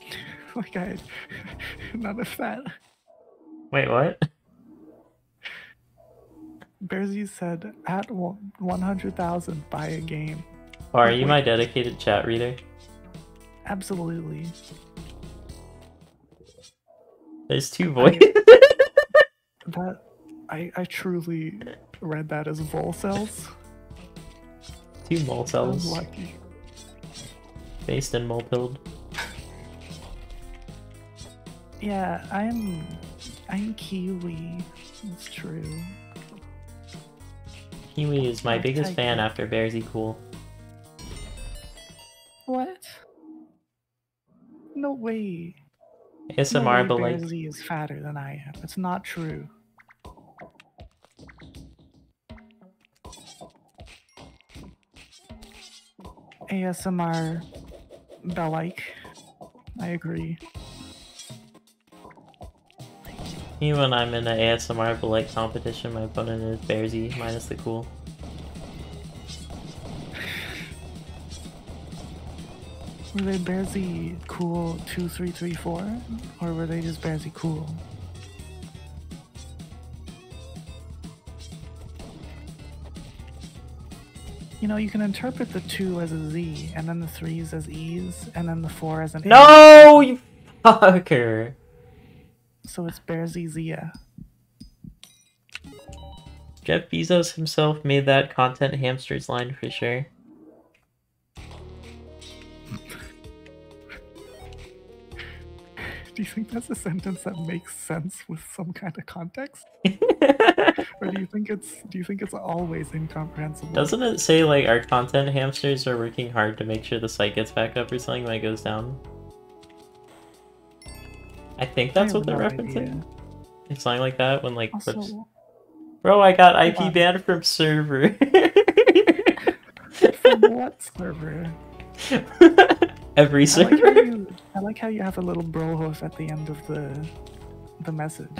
[SPEAKER 6] like I none of that.
[SPEAKER 1] Wait, what?
[SPEAKER 6] Bearsy said at 100,000 buy a game.
[SPEAKER 1] Are you my dedicated chat reader?
[SPEAKER 6] Absolutely.
[SPEAKER 1] There's two voices.
[SPEAKER 6] That I I truly read that as vol cells.
[SPEAKER 1] two mole cells
[SPEAKER 6] lucky.
[SPEAKER 1] based in Molpilled.
[SPEAKER 6] Yeah, I'm I'm Kiwi. It's true.
[SPEAKER 1] Kiwi is my
[SPEAKER 6] I'll
[SPEAKER 1] biggest fan
[SPEAKER 6] it.
[SPEAKER 1] after Bearsy Cool.
[SPEAKER 6] What? No way.
[SPEAKER 1] ASMR, but like
[SPEAKER 6] Bearsy is fatter than I am. It's not true. ASMR Belike. I agree.
[SPEAKER 1] even when I'm in an ASMR but like competition, my opponent is Bearsy minus the cool.
[SPEAKER 6] Were they Bearsy cool 2334? Or were they just Bearsy cool? You know, you can interpret the 2 as a Z, and then the 3s as E's, and then the 4 as an A.
[SPEAKER 1] No, you fucker.
[SPEAKER 6] So it's Bearsy Zia.
[SPEAKER 1] Jeff Bezos himself made that content hamsters line for sure.
[SPEAKER 6] Do you think that's a sentence that makes sense with some kind of context? Or do you think it's do you think it's always incomprehensible?
[SPEAKER 1] Doesn't it say like our content hamsters are working hard to make sure the site gets back up or something when it goes down? I think that's
[SPEAKER 6] I
[SPEAKER 1] what they're
[SPEAKER 6] no
[SPEAKER 1] referencing.
[SPEAKER 6] idea.
[SPEAKER 1] It's something like that when like.
[SPEAKER 6] Also,
[SPEAKER 1] Bro, I got IP
[SPEAKER 6] on.
[SPEAKER 1] banned from server.
[SPEAKER 6] from what server?
[SPEAKER 1] Every server.
[SPEAKER 6] Like how you have a little brohoof at the end of the the message.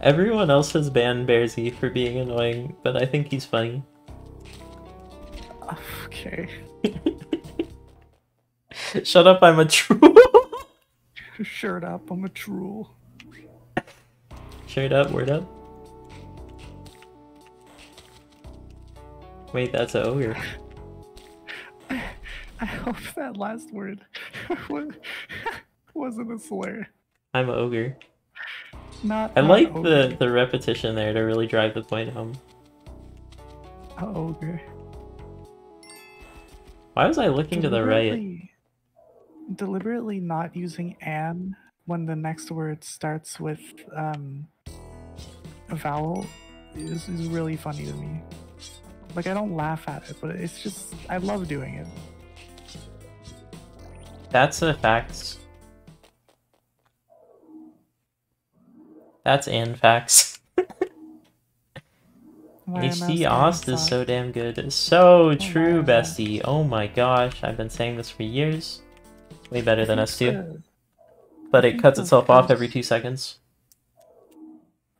[SPEAKER 1] Everyone else has banned Bearsy for being annoying, but I think he's funny.
[SPEAKER 6] Okay.
[SPEAKER 1] Shut up, I'm a troll.
[SPEAKER 6] Shirt up, I'm a troll.
[SPEAKER 1] Shirt up, word up. Wait, that's a ogre.
[SPEAKER 6] I hope that last word wasn't a slur.
[SPEAKER 1] I'm a ogre.
[SPEAKER 6] Not
[SPEAKER 1] I like
[SPEAKER 6] ogre,
[SPEAKER 1] the the repetition there to really drive the point home.
[SPEAKER 6] a ogre.
[SPEAKER 1] Why was I looking to the right?
[SPEAKER 6] deliberately- Deliberately not using an when the next word starts with um, a vowel is, is really funny to me. Like I don't laugh at it, but it's just I love doing it.
[SPEAKER 1] That's a fact. That's in facts.
[SPEAKER 6] Why am I
[SPEAKER 1] HC
[SPEAKER 6] saying
[SPEAKER 1] Ost is so damn good. So
[SPEAKER 6] my
[SPEAKER 1] true, bestie. Oh my gosh, I've been saying this for years. Way better than us two. But it cuts itself off every two seconds.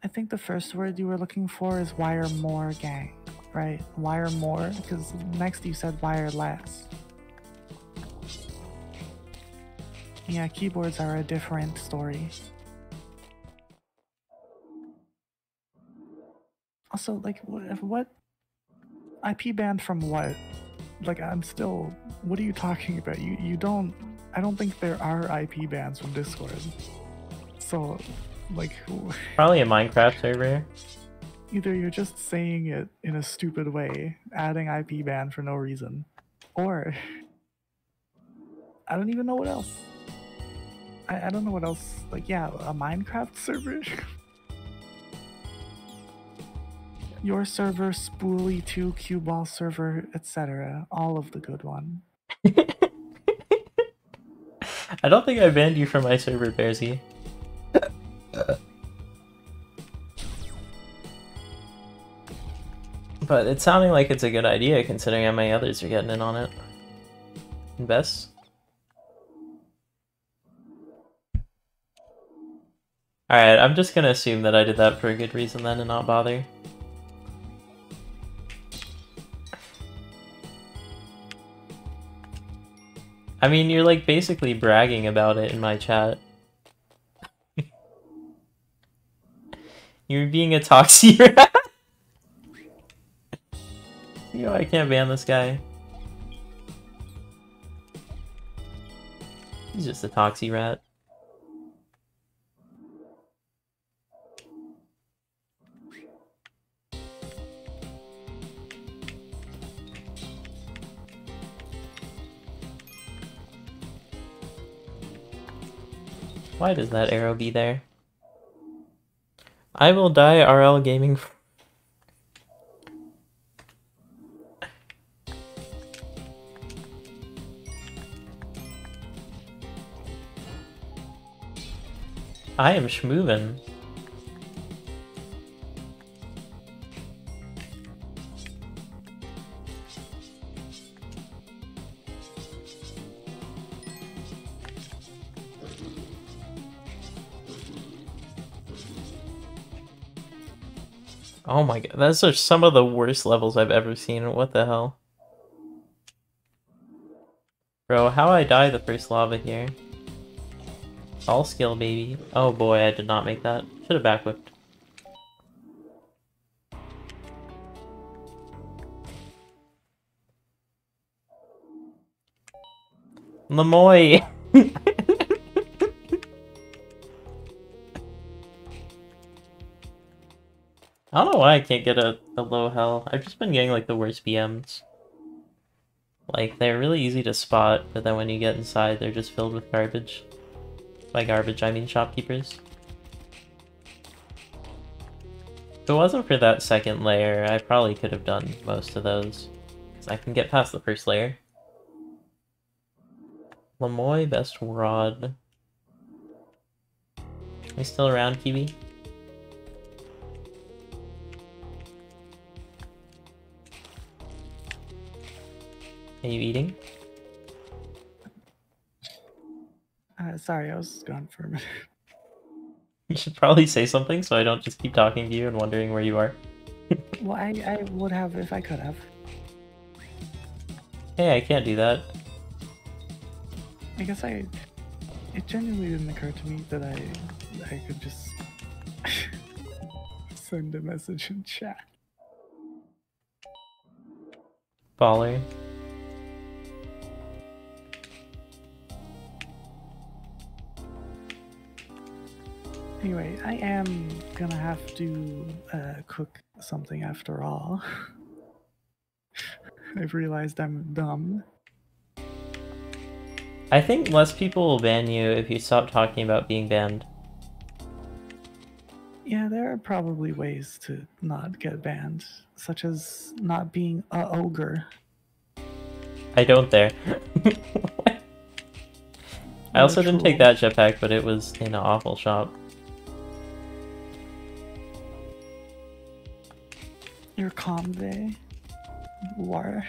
[SPEAKER 6] I think the first word you were looking for is wire more gang, right? Wire more because next you said wireless. Yeah, keyboards are a different story. Also, like, what, what IP banned from what? Like, I'm still. What are you talking about? You you don't. I don't think there are IP bans from Discord. So, like,
[SPEAKER 1] Probably a Minecraft server.
[SPEAKER 6] either you're just saying it in a stupid way, adding IP ban for no reason, or I don't even know what else. I, I don't know what else. Like, yeah, a Minecraft server. Your server, Spoolie 2, Cue Ball server, etc. All of the good one.
[SPEAKER 1] I don't think I banned you from my server, Bearsy. But it's sounding like it's a good idea considering how many others are getting in on it. Invest? Alright, I'm just gonna assume that I did that for a good reason then and not bother. I mean, you're like basically bragging about it in my chat. you're being a toxic rat. Yo, I can't ban this guy. He's just a toxic rat. Why does that arrow be there? I will die RL gaming. I am schmoovin. Oh my god, those are some of the worst levels I've ever seen. What the hell? Bro, how I die the first lava here? All skill, baby. Oh boy, I did not make that. Should have backwhipped. Lemoy! I don't know why I can't get a, a low hell. I've just been getting like the worst BMs. Like, they're really easy to spot, but then when you get inside, they're just filled with garbage. By garbage, I mean shopkeepers. If it wasn't for that second layer, I probably could have done most of those. 'Cause I can get past the first layer. Lamoy, best rod. Are you still around, Kiwi? Are you eating?
[SPEAKER 6] Uh, sorry, I was gone for a minute.
[SPEAKER 1] You should probably say something so I don't just keep talking to you and wondering where you are.
[SPEAKER 6] Well, I, I would have if I could have.
[SPEAKER 1] Hey, I can't do that.
[SPEAKER 6] I guess I. It genuinely didn't occur to me that I I could just send a message in chat.
[SPEAKER 1] Baller.
[SPEAKER 6] Anyway, I am gonna have to uh, cook something after all. I've realized I'm dumb.
[SPEAKER 1] I think less people will ban you if you stop talking about being banned.
[SPEAKER 6] Yeah, there are probably ways to not get banned, such as not being a ogre.
[SPEAKER 1] I don't there. I also didn't take that jetpack, but it was in an awful shop.
[SPEAKER 6] Your convey. War.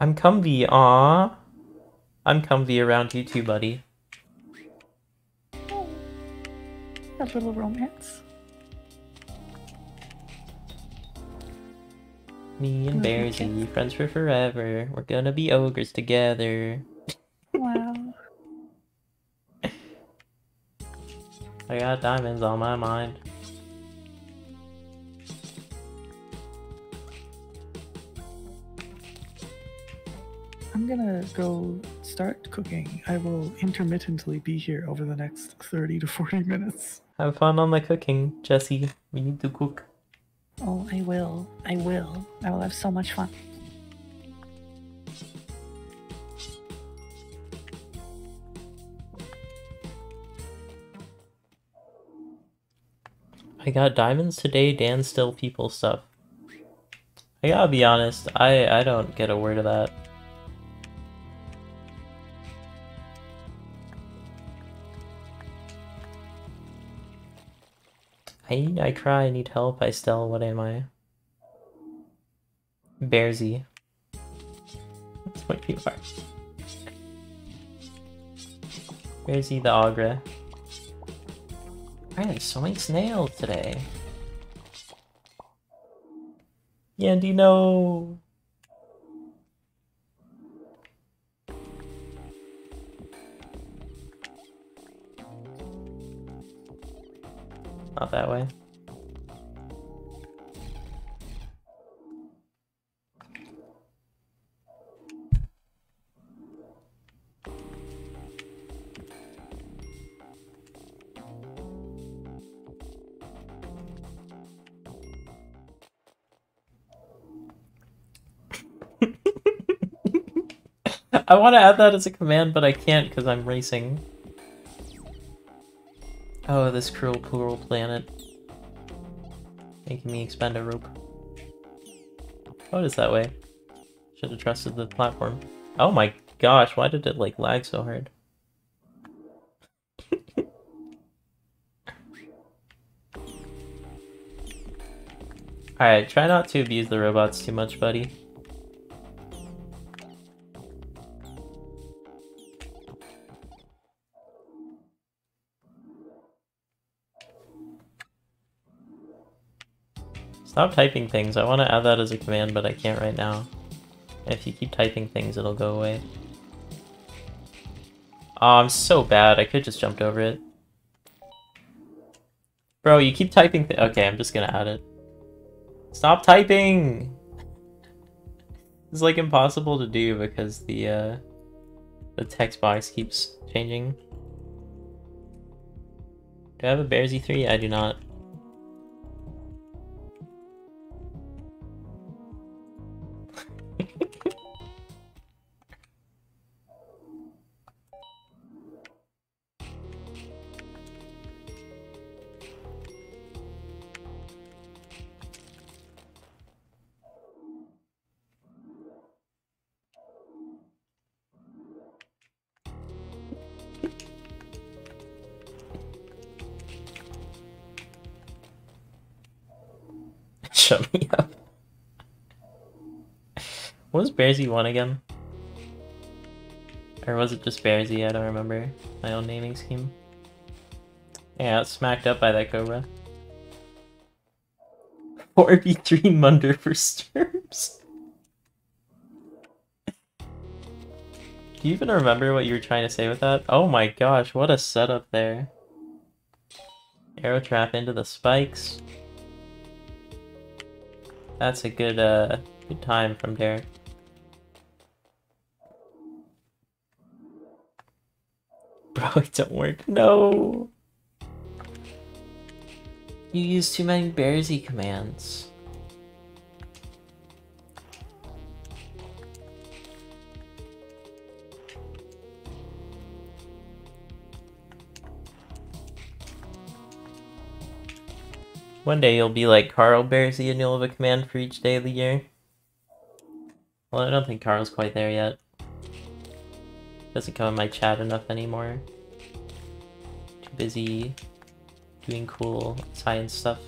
[SPEAKER 1] I'm comfy, aw. I'm comfy around you too, buddy.
[SPEAKER 6] Oh, a little romance.
[SPEAKER 1] Me and
[SPEAKER 6] you,
[SPEAKER 1] Bearsy, friends for forever. We're gonna be ogres together.
[SPEAKER 6] Wow.
[SPEAKER 1] I got diamonds on my mind.
[SPEAKER 6] I'm gonna go start cooking. I will intermittently be here over the next 30 to 40 minutes.
[SPEAKER 1] Have fun on the cooking, Jesse. We need to cook.
[SPEAKER 6] Oh, I will. I will. I will have so much fun.
[SPEAKER 1] I got diamonds today, Dan still people stuff. I gotta be honest, I, I don't get a word of that. I I cry, I need help, I still, what am I? Bearsy. That's what you are. Bearsy the Agra. Why there's so many snails today? Yandy, no! Not that way. I want to add that as a command, but I can't because I'm racing. Oh, this cruel, cruel planet. Making me expend a rope. Oh, it is that way. Should have trusted the platform. Oh my gosh, why did it like lag so hard? Alright, try not to abuse the robots too much, buddy. Stop typing things. I want to add that as a command, but I can't right now. If you keep typing things, it'll go away. Oh, I'm so bad. I could just jumped over it. Bro, you keep typing Okay, I'm just gonna add it. Stop typing! It's like impossible to do because the, uh, the text box keeps changing. Do I have a Bear Z3? I do not. What was Bearsy 1 again? Or was it just Bearsy? I don't remember my own naming scheme. Yeah, smacked up by that Cobra. 4v3 Munder for Sturms. Do you even remember what you were trying to say with that? Oh my gosh, what a setup there. Arrow trap into the spikes. That's a good uh good time from Derek. probably don't work. No! You use too many Bearsy commands. One day you'll be like Carl Bearsy and you'll have a command for each day of the year. Well, I don't think Carl's quite there yet. Doesn't come in my chat enough anymore. Busy doing cool science stuff.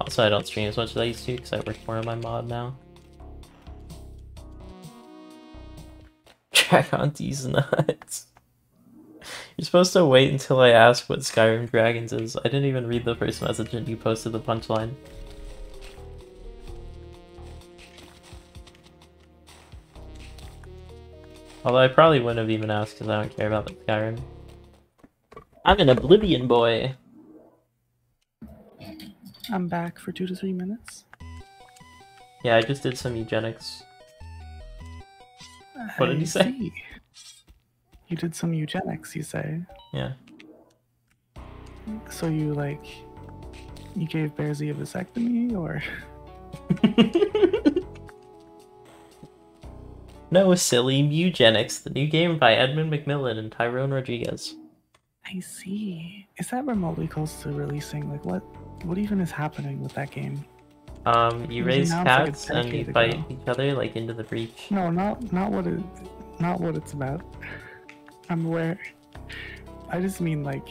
[SPEAKER 1] Also, I don't stream as much as I used to because I work more on my mod now. Track on these nuts. You're supposed to wait until I ask what Skyrim Dragons is. I didn't even read the first message and you posted the punchline. Although I probably wouldn't have even asked because I don't care about the Skyrim. I'm an Oblivion boy.
[SPEAKER 6] I'm back for two to three minutes.
[SPEAKER 1] Yeah, I just did some eugenics. What did
[SPEAKER 6] I
[SPEAKER 1] he say?
[SPEAKER 6] see. You did some eugenics, you say.
[SPEAKER 1] Yeah.
[SPEAKER 6] So you like you gave Bearsy a vasectomy or
[SPEAKER 1] no, silly Mewgenics, the new game by Edmund McMillen and Tyrone Rodriguez.
[SPEAKER 6] I see. Is that remotely close to releasing? Like what what even is happening with that game?
[SPEAKER 1] Um, you raise
[SPEAKER 6] announced, like,
[SPEAKER 1] and you fight
[SPEAKER 6] ago.
[SPEAKER 1] each other like into the breach.
[SPEAKER 6] No, not not what it not what it's about. I'm aware. I just mean like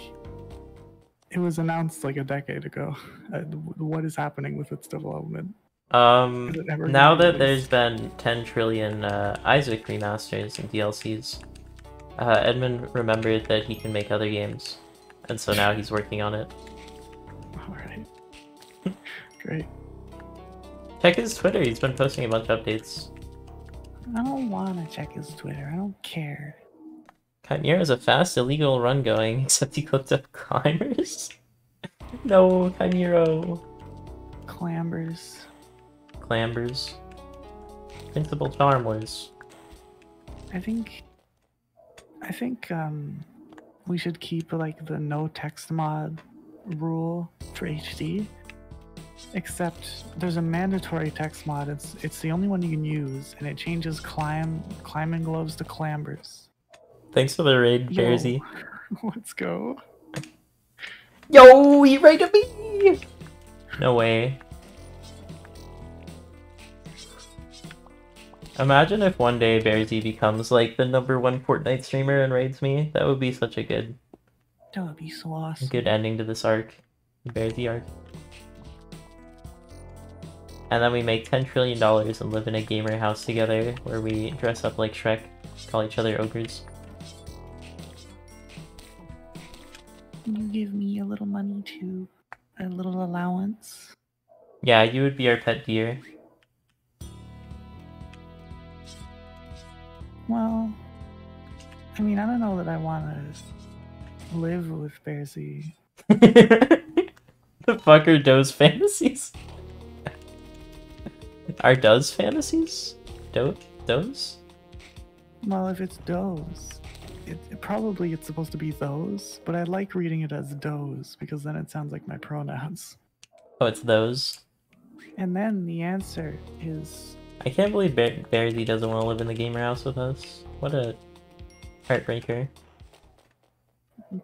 [SPEAKER 6] it was announced like a decade ago. Uh, what is happening with its development?
[SPEAKER 1] Um,
[SPEAKER 6] Is it ever
[SPEAKER 1] now that there's been 10 trillion uh, Isaac remasters and DLCs, uh, Edmund remembered that he can make other games, and so now he's working on it.
[SPEAKER 6] All right. Great.
[SPEAKER 1] Check his Twitter, he's been posting a bunch of updates.
[SPEAKER 6] I don't want to check his Twitter. I don't care.
[SPEAKER 1] Chimera has a fast illegal run going, except he clipped up climbers. no, Chimera.
[SPEAKER 6] Clambers.
[SPEAKER 1] Clambers. Principal Charmlers.
[SPEAKER 6] I think. I think um, we should keep like the no text mod rule for HD. Except there's a mandatory text mod. It's it's the only one you can use, and it changes climb climbing gloves to clambers.
[SPEAKER 1] Thanks for the raid,
[SPEAKER 6] Yo,
[SPEAKER 1] Bearsy.
[SPEAKER 6] Let's go.
[SPEAKER 1] Yo, he raided me! No way. Imagine if one day Bearsy becomes like the number one Fortnite streamer and raids me. That would be such a good
[SPEAKER 6] That would be so awesome.
[SPEAKER 1] good ending to this arc. Bearsy arc. And then we make ten trillion dollars and live in a gamer house together where we dress up like Shrek, call each other ogres.
[SPEAKER 6] Can you give me a little money too? A little allowance?
[SPEAKER 1] Yeah, you would be our pet deer.
[SPEAKER 6] Well, I mean, I don't know that I want to live with Bearsy.
[SPEAKER 1] the fuck are Doe's fantasies? are Doe's fantasies? Do Doe's?
[SPEAKER 6] Well, if it's does, it, it probably it's supposed to be those, but I like reading it as does because then it sounds like my pronouns.
[SPEAKER 1] Oh, it's those.
[SPEAKER 6] And then the answer is
[SPEAKER 1] I can't believe Bear Bearsy doesn't want to live in the gamer house with us. What a heartbreaker.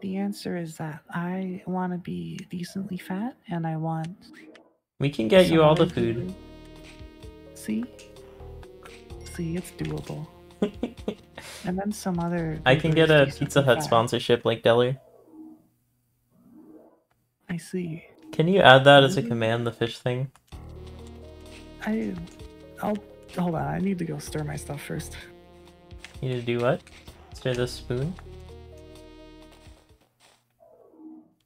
[SPEAKER 6] the answer is that I want to be decently fat and I want.
[SPEAKER 1] We can get you all the food.
[SPEAKER 6] See, see, it's doable. And then some other.
[SPEAKER 1] I can get a Pizza Hut
[SPEAKER 6] fat.
[SPEAKER 1] sponsorship like Deller.
[SPEAKER 6] I see.
[SPEAKER 1] Can you add that as a command, the fish thing?
[SPEAKER 6] I, I'll hold on. I need to go stir my stuff first.
[SPEAKER 1] You need to do what? Stir the spoon?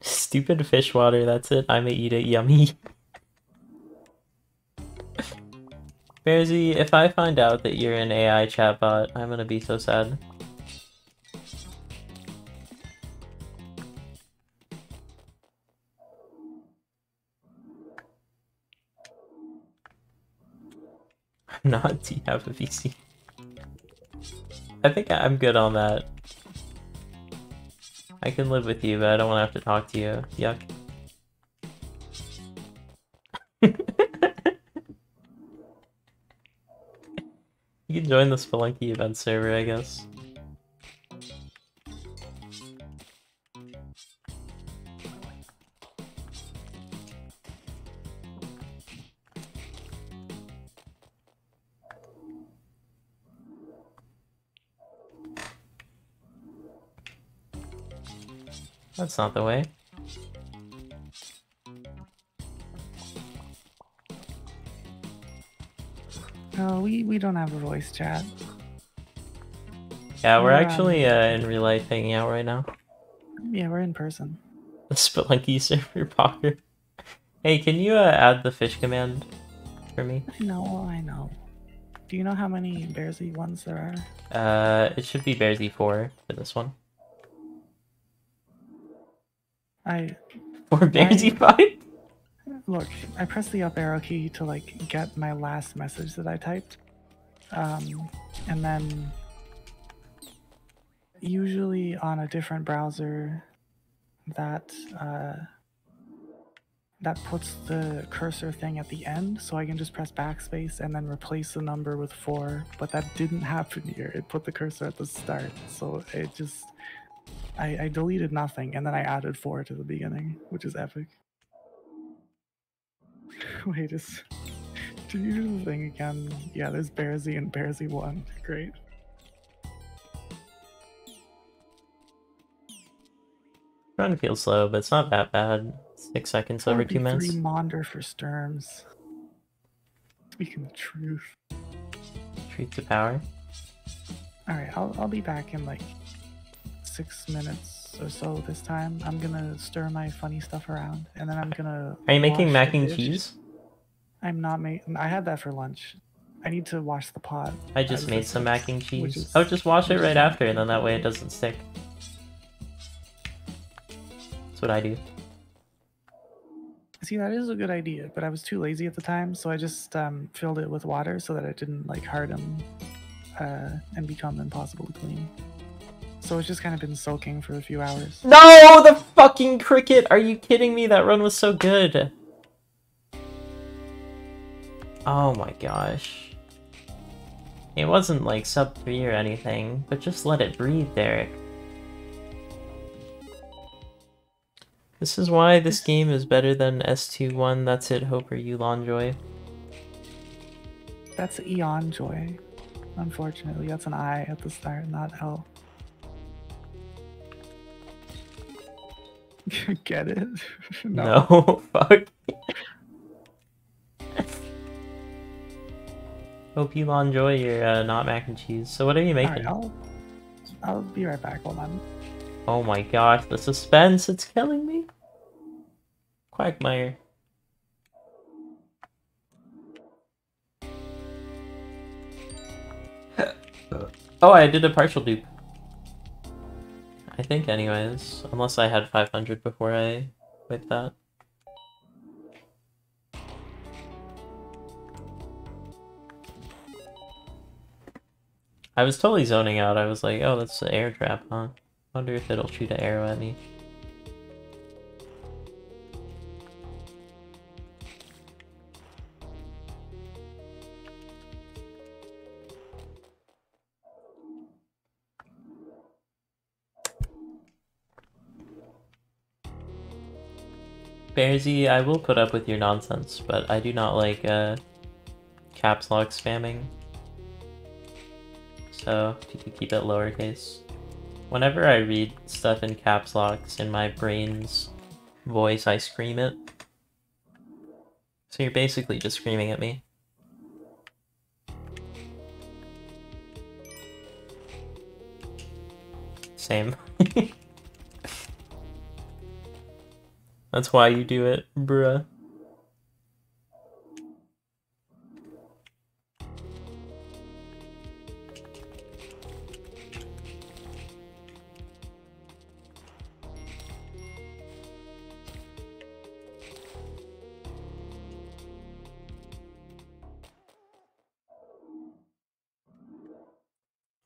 [SPEAKER 1] Stupid fish water, that's it. I may eat it. Yummy. Bearsy, if I find out that you're an AI chatbot, I'm gonna be so sad. not. Do you have a VC? I think I'm good on that. I can live with you, but I don't want to have to talk to you. Yuck. you can join the Spelunky event server, I guess. That's not the way.
[SPEAKER 6] No, we we don't have a voice chat.
[SPEAKER 1] Yeah, we're
[SPEAKER 6] Yeah.
[SPEAKER 1] actually uh, in real life hanging out right now.
[SPEAKER 6] Yeah, we're in person.
[SPEAKER 1] The Spelunky server Potter. Hey, can you uh, add the fish command for me?
[SPEAKER 6] I know, I know. Do you know how many Bearsy ones there are?
[SPEAKER 1] Uh, it should be Bearsy 4 for this one.
[SPEAKER 6] I
[SPEAKER 1] Or Bearsy 5?
[SPEAKER 6] look. I pressed the up arrow key to like get my last message that I typed, um, and then usually on a different browser, that uh, that puts the cursor thing at the end, so I can just press backspace and then replace the number with four. But that didn't happen here. It put the cursor at the start, so it just I, I deleted nothing and then I added four to the beginning, which is epic. Wait, is did you do the thing again? Yeah, there's Bearsy and Bearsy one. Great.
[SPEAKER 1] Run feels slow, but it's not that bad. Six seconds over two
[SPEAKER 6] 43
[SPEAKER 1] minutes.
[SPEAKER 6] Maunder for Sturms. Speaking the truth.
[SPEAKER 1] Truth to power.
[SPEAKER 6] Alright, I'll, I'll be back in like six minutes or so this time. I'm gonna stir my funny stuff around and then I'm gonna.
[SPEAKER 1] Are you making mac and cheese?
[SPEAKER 6] I'm not making. I had that for lunch. I need to wash the pot.
[SPEAKER 1] I just made some mac and cheese.
[SPEAKER 6] is-
[SPEAKER 1] Oh, just wash it right after, and then that way it doesn't stick. That's what I do.
[SPEAKER 6] See, that is a good idea, but I was too lazy at the time, so I just um, filled it with water so that it didn't like harden uh, and become impossible to clean. So it's just kind of been soaking for a few hours.
[SPEAKER 1] No, the fucking cricket! Are you kidding me? That run was so good. Oh my gosh. It wasn't like sub 3 or anything, but just let it breathe, Derek. This is why this game is better than S2-1, That's It, Hope, or Yulon Joy.
[SPEAKER 6] That's Eon Joy. Unfortunately, that's an I at the start, not L. Get it?
[SPEAKER 1] No, fuck. Hope you all enjoy your uh, not mac and cheese. So what are you making?
[SPEAKER 6] Alright, I'll, I'll be right back. Hold on.
[SPEAKER 1] Oh my gosh, the suspense, it's killing me. Quagmire. oh, I did a partial dupe. I think anyways, unless I had 500 before I quit that. I was totally zoning out. I was like, oh, that's the air trap, huh? Wonder if it'll shoot an arrow at me. Bearsy, I will put up with your nonsense, but I do not like uh, caps lock spamming. So, you keep it lowercase. Whenever I read stuff in caps locks in my brain's voice, I scream it. So you're basically just screaming at me. Same. That's why you do it, bruh.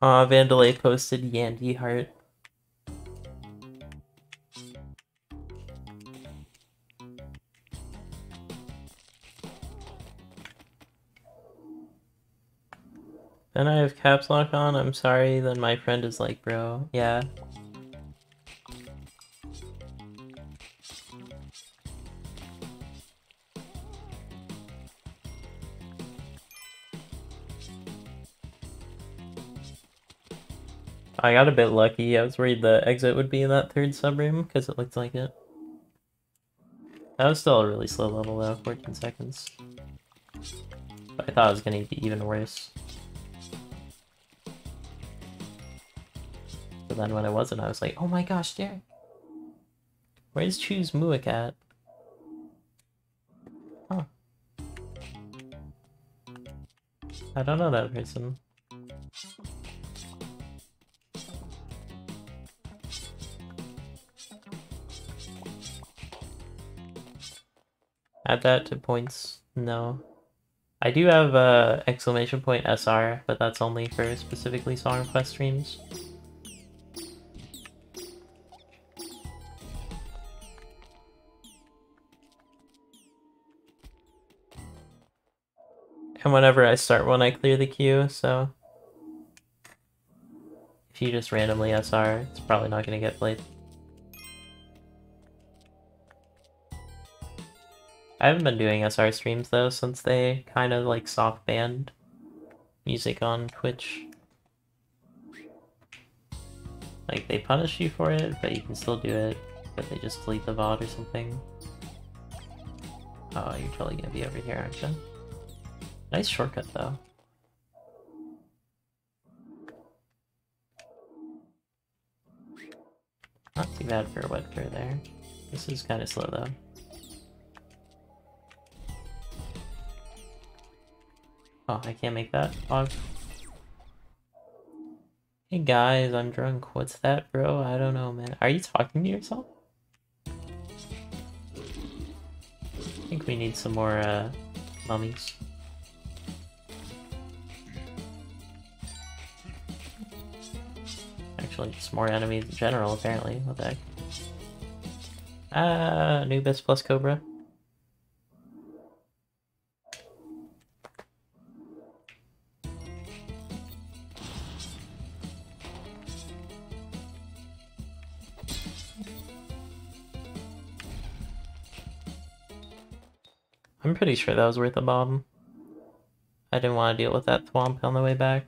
[SPEAKER 1] Aw, Vandalay posted Yandy Heart. Then I have caps lock on, I'm sorry, then my friend is like, bro, yeah. I got a bit lucky. I was worried the exit would be in that third subroom because it looked like it. That was still a really slow level though, 14 seconds. But I thought it was gonna be even worse. But then when it wasn't, I was like, oh my gosh, Derek. Where's Choose Muik at? Huh. I don't know that person. Add that to points. No. I do have uh, exclamation point SR, but that's only for specifically Song request streams. And whenever I start one, I clear the queue, so... If you just randomly SR, it's probably not to get played. I haven't been doing SR streams though since they kind of like soft banned music on Twitch. Like they punish you for it, but you can still do it, but they just delete the VOD or something. Oh, you're totally gonna be over here, aren't you? Nice shortcut though. Not too bad for a wet fur there. This is kind of slow though. Oh, I can't make that fog. Hey guys, I'm drunk. What's that, bro? I don't know, man. Are you talking to yourself? I think we need some more, uh, mummies. Actually, just more enemies in general, apparently. What the heck? Ah, Anubis plus Cobra. I'm pretty sure that was worth a bomb. I didn't want to deal with that thwomp on the way back.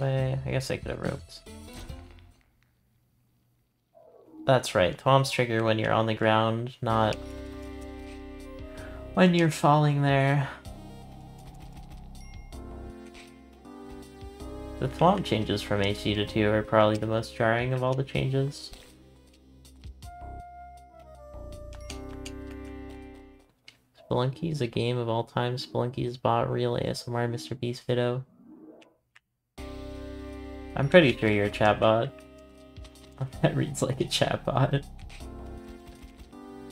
[SPEAKER 1] Way. I guess I could have roped. That's right, thwomps trigger when you're on the ground, not when you're falling there. The thwomp changes from HD to 2 are probably the most jarring of all the changes. Spelunky is a game of all time. Spelunky is bot real ASMR Mr. Beast video. I'm pretty sure you're a chatbot. that reads like a chatbot.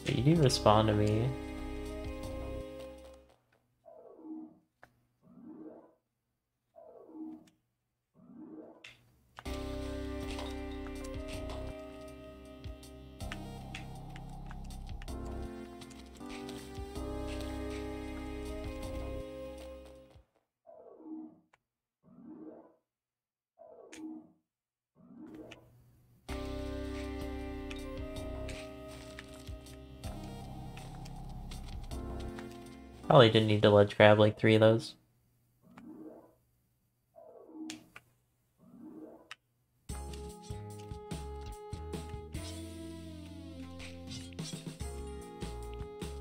[SPEAKER 1] But you do respond to me. Probably didn't need to ledge grab like three of those.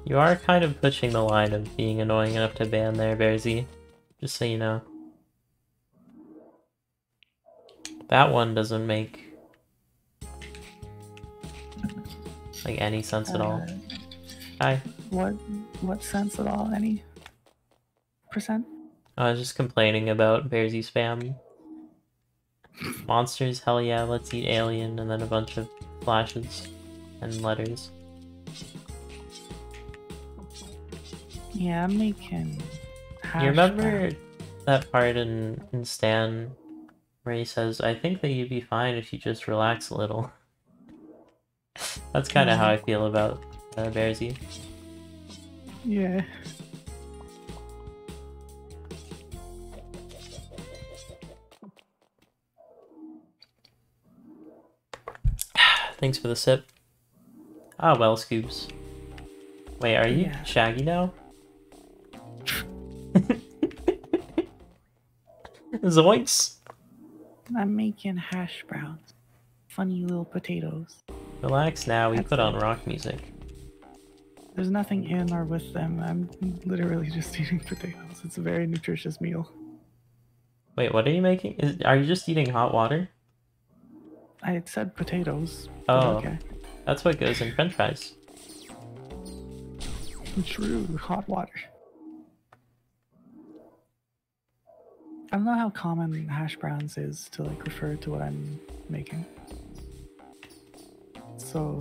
[SPEAKER 1] You are kind of pushing the line of being annoying enough to ban there, Bearsy. Just so you know. That one doesn't make like any sense at all.
[SPEAKER 6] Uh,
[SPEAKER 1] Hi.
[SPEAKER 6] What what sense at all? Any percent?
[SPEAKER 1] I was just complaining about Bearsy spam. Monsters, hell yeah, let's eat alien, and then a bunch of flashes and letters.
[SPEAKER 6] Yeah, I'm making.
[SPEAKER 1] you remember
[SPEAKER 6] hashtag-
[SPEAKER 1] that part in, in Stan where he says, I think that you'd be fine if you just relax a little. That's kind of how I feel about uh, Bearsy.
[SPEAKER 6] Yeah.
[SPEAKER 1] Thanks for the sip. Ah, well, Scoops. Wait, are you
[SPEAKER 6] Yeah.
[SPEAKER 1] Shaggy now? Zoinks!
[SPEAKER 6] I'm making hash browns. Funny little potatoes.
[SPEAKER 1] Relax now, we
[SPEAKER 6] That's
[SPEAKER 1] put on rock music.
[SPEAKER 6] There's nothing in or with them. I'm literally just eating potatoes. It's a very nutritious meal.
[SPEAKER 1] Wait, what are you making? Is, are you just eating hot water?
[SPEAKER 6] I had said potatoes.
[SPEAKER 1] Oh.
[SPEAKER 6] Okay.
[SPEAKER 1] That's what goes in french fries.
[SPEAKER 6] True. Hot water. I don't know how common hash browns is to like refer to what I'm making. So.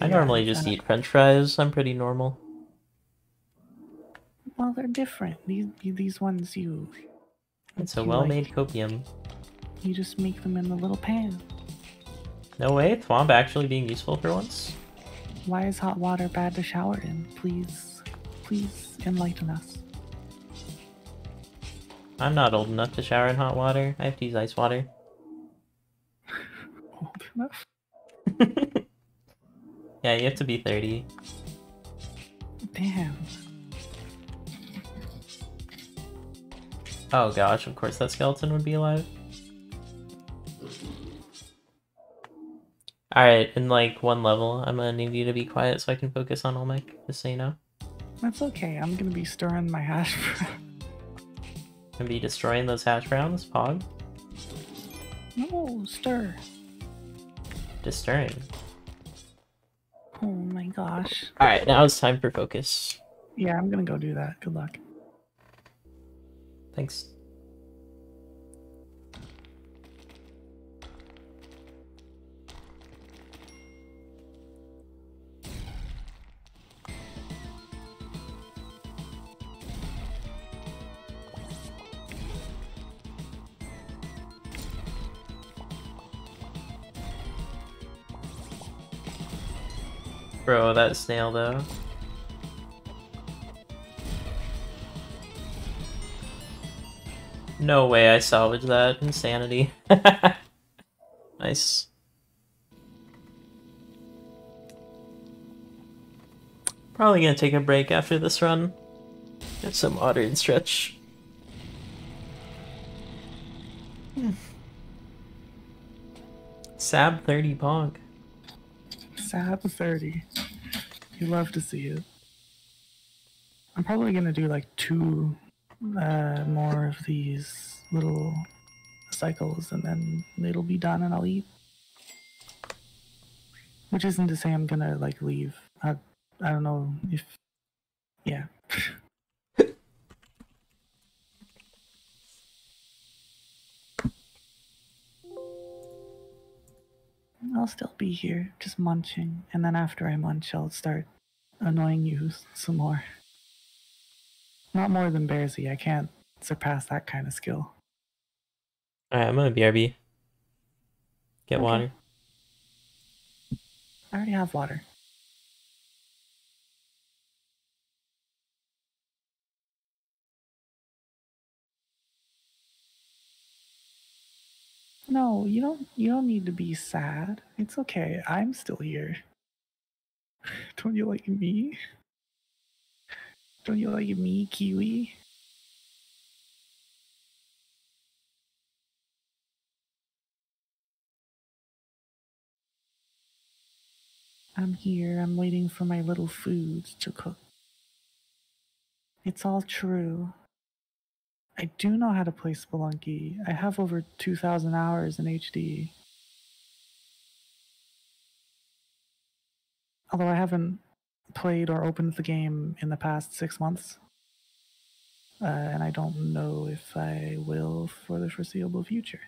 [SPEAKER 1] I
[SPEAKER 6] yeah,
[SPEAKER 1] normally just eat french fries. I'm pretty normal.
[SPEAKER 6] Well, they're different. These these ones you
[SPEAKER 1] It's a well-made
[SPEAKER 6] like-
[SPEAKER 1] copium.
[SPEAKER 6] you just make them in the little pan.
[SPEAKER 1] No way, Thwomp actually being useful for once?
[SPEAKER 6] Why is hot water bad to shower in? Please, please enlighten us.
[SPEAKER 1] I'm not old enough to shower in hot water. I have to use ice water.
[SPEAKER 6] Old enough?
[SPEAKER 1] yeah, you have to be 30.
[SPEAKER 6] Damn.
[SPEAKER 1] Oh gosh, of course that skeleton would be alive. Alright, in like one level, I'm gonna need you to be quiet so I can focus on Olmec, just so you know.
[SPEAKER 6] That's okay. I'm gonna be stirring my hash brown.
[SPEAKER 1] And be destroying those hash browns, Pog.
[SPEAKER 6] No, stir.
[SPEAKER 1] Just stirring.
[SPEAKER 6] My gosh.
[SPEAKER 1] Alright, now it's time for focus.
[SPEAKER 6] Yeah, I'm gonna go do that. Good luck.
[SPEAKER 1] Thanks. Bro, that snail though. No way I salvaged that. Insanity. nice. Probably gonna take a break after this run. Get some water and stretch. Hmm. Sab 30 Pog.
[SPEAKER 6] Sad 30. You love to see it. I'm probably gonna do like two uh, more of these little cycles and then it'll be done and I'll eat. Which isn't to say I'm gonna like leave. I, I don't know if. Yeah. I'll still be here, just munching, and then after I munch, I'll start annoying you some more. Not more than Bearsy, I can't surpass that kind of skill.
[SPEAKER 1] Alright, I'm gonna BRB. Get
[SPEAKER 6] Okay.
[SPEAKER 1] water.
[SPEAKER 6] I already have water. No, you don't you don't need to be sad. It's okay. I'm still here. Don't you like me? Don't you like me, Kiwi? I'm here. I'm waiting for my little food to cook. It's all true. I do know how to play Spelunky. I have over 2,000 hours in HD. Although I haven't played or opened the game in the past six months. Uh, and I don't know if I will for the foreseeable future.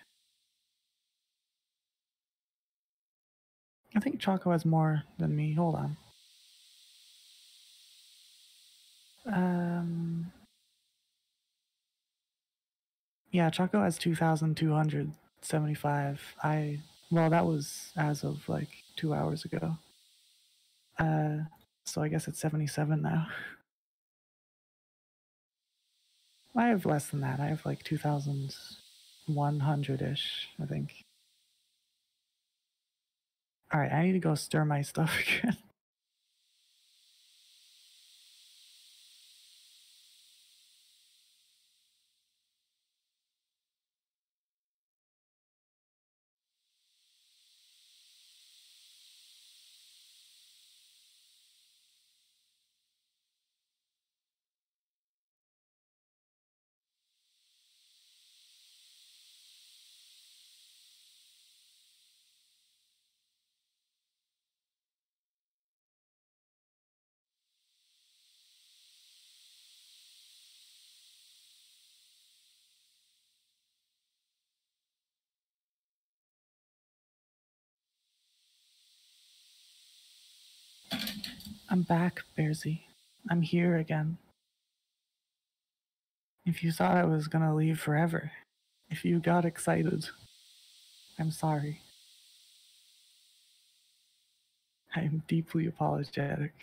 [SPEAKER 6] I think Choco has more than me. Hold on. Um. Yeah, Choco has 2,275. I. Well, that was as of like two hours ago. Uh, so I guess it's 77 now. I have less than that. I have like 2,100 ish, I think. Alright, I need to go stir my stuff again. I'm back, Bearsy. I'm here again. If you thought I was gonna leave forever, if you got excited, I'm sorry. I am deeply apologetic.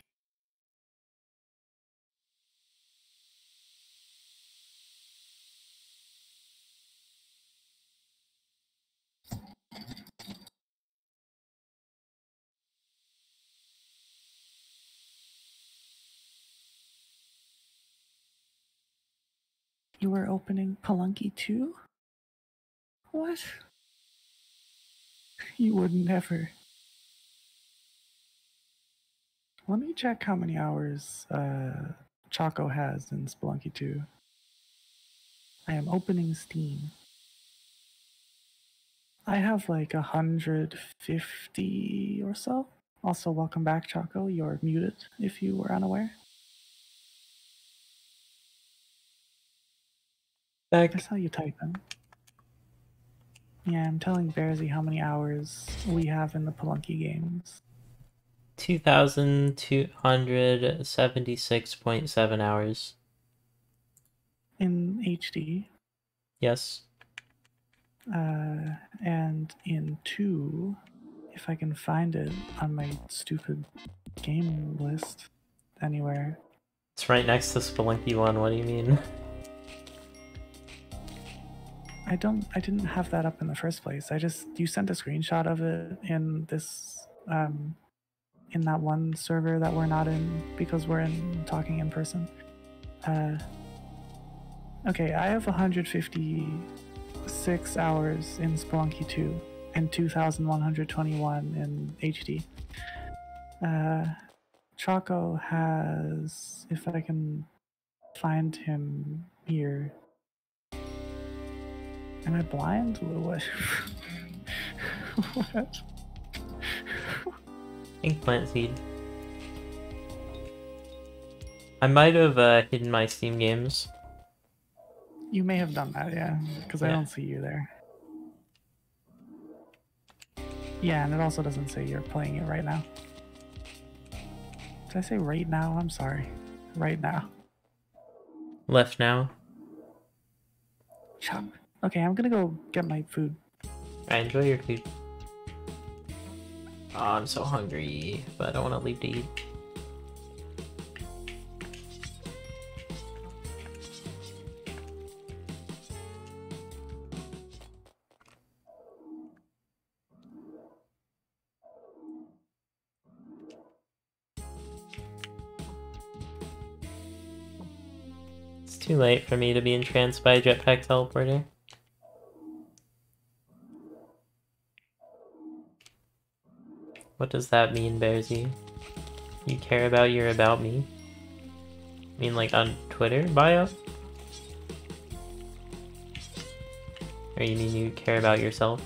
[SPEAKER 6] Were opening Spelunky 2? What? You would never. Let me check how many hours uh, Choco has in Spelunky 2. I am opening Steam. I have like a hundred fifty or so. Also, welcome back, Choco. You're muted if you were unaware.
[SPEAKER 1] Back.
[SPEAKER 6] That's how you type them. Yeah, I'm telling Bearsy how many hours we have in the Spelunky games.
[SPEAKER 1] 2,276.7 hours.
[SPEAKER 6] In HD,
[SPEAKER 1] Yes.
[SPEAKER 6] uh, and in 2, if I can find it on my stupid game list anywhere.
[SPEAKER 1] It's right next to Spelunky 1, what do you mean?
[SPEAKER 6] I don't I didn't have that up in the first place. I just you sent a screenshot of it in this um in that one server that we're not in because we're in talking in person. Uh Okay, I have 156 hours in Spelunky 2 and 2121 in HD. Uh Choco has if I can find him here Am I blind? What? what?
[SPEAKER 1] Pink plant seed. I might have uh, hidden my Steam games.
[SPEAKER 6] You may have done that, yeah, because I don't see you there. Yeah, and it also doesn't say you're playing it right now. Did I say right now? I'm sorry. Right now.
[SPEAKER 1] Left now.
[SPEAKER 6] Chop. Okay, I'm gonna go get my food.
[SPEAKER 1] I enjoy your food. Oh, I'm so hungry, but I don't want to leave to eat. It's too late for me to be entranced by a jetpack teleporter. What does that mean, Bearsy? You care about your about me? I mean like on Twitter bio? Or you mean you care about yourself?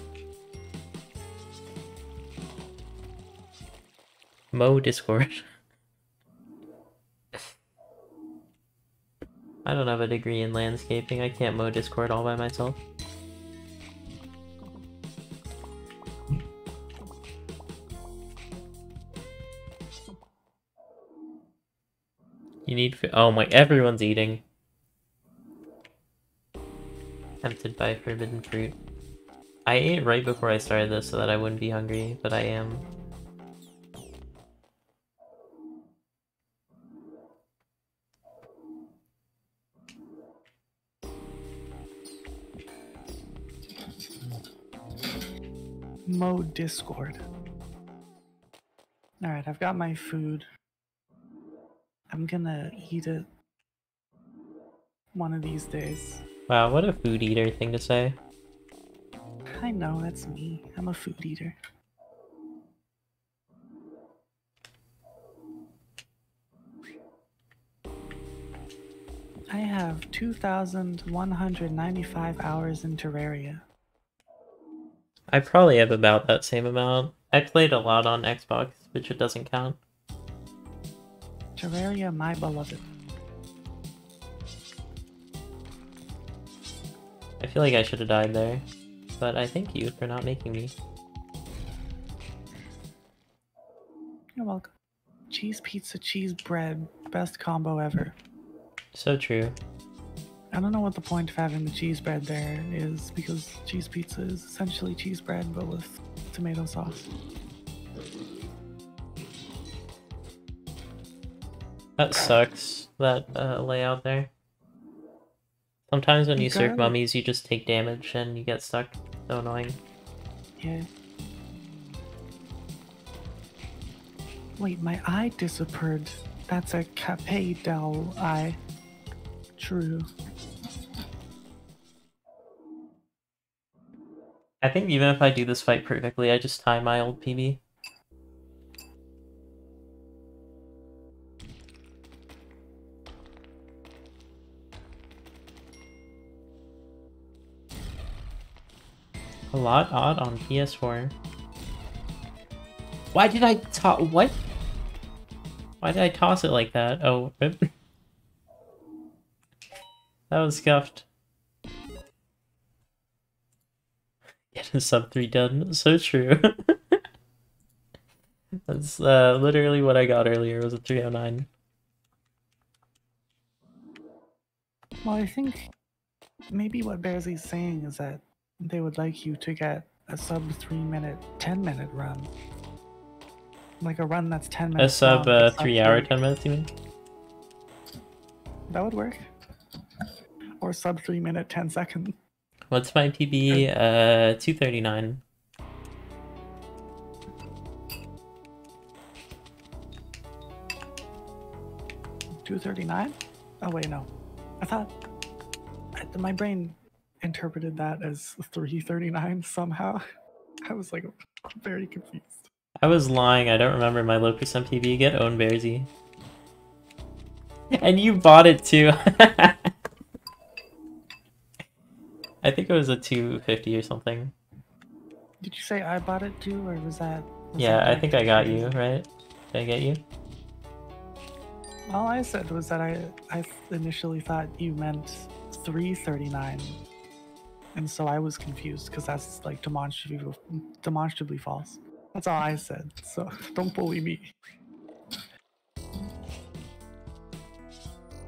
[SPEAKER 1] Mo Discord. I don't have a degree in landscaping. I can't mow Discord all by myself. You need food. Oh my, everyone's eating. Tempted by forbidden fruit. I ate right before I started this so that I wouldn't be hungry, but I am.
[SPEAKER 6] Mode Discord. Alright, I've got my food. I'm gonna eat it one of these days.
[SPEAKER 1] Wow, what a food eater thing to say.
[SPEAKER 6] I know, that's me. I'm a food eater. I have 2,195 hours in Terraria.
[SPEAKER 1] I probably have about that same amount. I played a lot on Xbox, which it doesn't count.
[SPEAKER 6] Terraria, my beloved.
[SPEAKER 1] I feel like I should have died there, but I thank you for not making me.
[SPEAKER 6] You're welcome. cheese pizza, cheese bread, best combo ever.
[SPEAKER 1] So true.
[SPEAKER 6] I don't know what the point of having the cheese bread there is because cheese pizza is essentially cheese bread but with tomato sauce.
[SPEAKER 1] That sucks, that uh, layout there. Sometimes when you,
[SPEAKER 6] You it.
[SPEAKER 1] mummies, you just take damage and you get stuck. So annoying.
[SPEAKER 6] Yeah. Wait, my eye disappeared. That's a Cape Del eye. True.
[SPEAKER 1] I think even if I do this fight perfectly, I just tie my old PB. A lot odd on PS4. Why did I toss- what? Why did I toss it like that? Oh, that was scuffed. Get a sub 3 done. So true. That's uh, literally what I got earlier was a 309.
[SPEAKER 6] Well, I think maybe what Bearsy's saying is that they would like you to get a sub 3 minute, 10 minute run. Like a run that's 10 minutes.
[SPEAKER 1] A sub
[SPEAKER 6] long,
[SPEAKER 1] uh,
[SPEAKER 6] but
[SPEAKER 1] 3
[SPEAKER 6] sub
[SPEAKER 1] hour,
[SPEAKER 6] three-
[SPEAKER 1] 10 minutes, you mean?
[SPEAKER 6] That would work. Or sub 3 minute, 10 second.
[SPEAKER 1] What's my PB? Uh, 239.
[SPEAKER 6] Two thirty nine? Oh wait, no. I thought I- my brain interpreted that as three thirty nine somehow. I was like very confused.
[SPEAKER 1] I was lying, I don't remember my low percent PB. Get own Bearsy. And you bought it too. I think it was a 250 or something.
[SPEAKER 6] Did you say I bought it too, or was that? was
[SPEAKER 1] Yeah,
[SPEAKER 6] that
[SPEAKER 1] I think I got you, right? Did I get you?
[SPEAKER 6] All I said was that I I initially thought you meant three thirty nine, and so I was confused because that's like demonstrably demonstrably false. That's all I said. So don't bully me.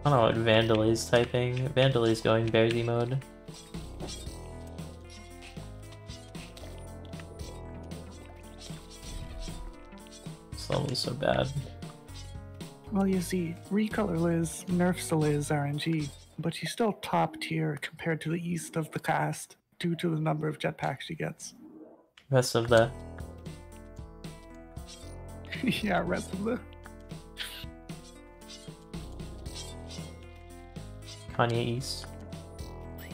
[SPEAKER 1] I don't know what Vandal is typing. Vandal is going Bearsy mode. This level's so bad.
[SPEAKER 6] Well, you see, recolor Liz nerfs the Liz RNG, but she's still top tier compared to the east of the cast due to the number of jetpacks she gets.
[SPEAKER 1] Rest of the
[SPEAKER 6] yeah, rest of the.
[SPEAKER 1] Kanye East.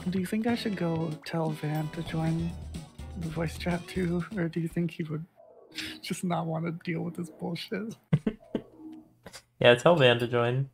[SPEAKER 6] Do you think I should go tell Van to join the voice chat too, or do you think he would just not want to deal with this bullshit?
[SPEAKER 1] Yeah, tell Van to join.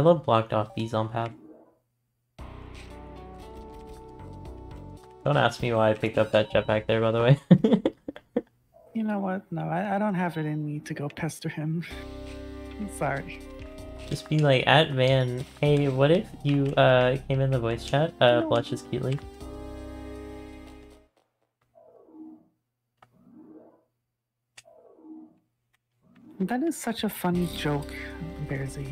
[SPEAKER 1] I love blocked off bees on path. Don't ask me why I picked up that jetpack there, by the way.
[SPEAKER 6] You know what? No, I, I don't have it in me to go pester him. I'm sorry.
[SPEAKER 1] Just be like, at Van, hey, what if you uh came in the voice chat? Uh,
[SPEAKER 6] No.
[SPEAKER 1] blushes cutely.
[SPEAKER 6] That is such a funny joke, Bearsy.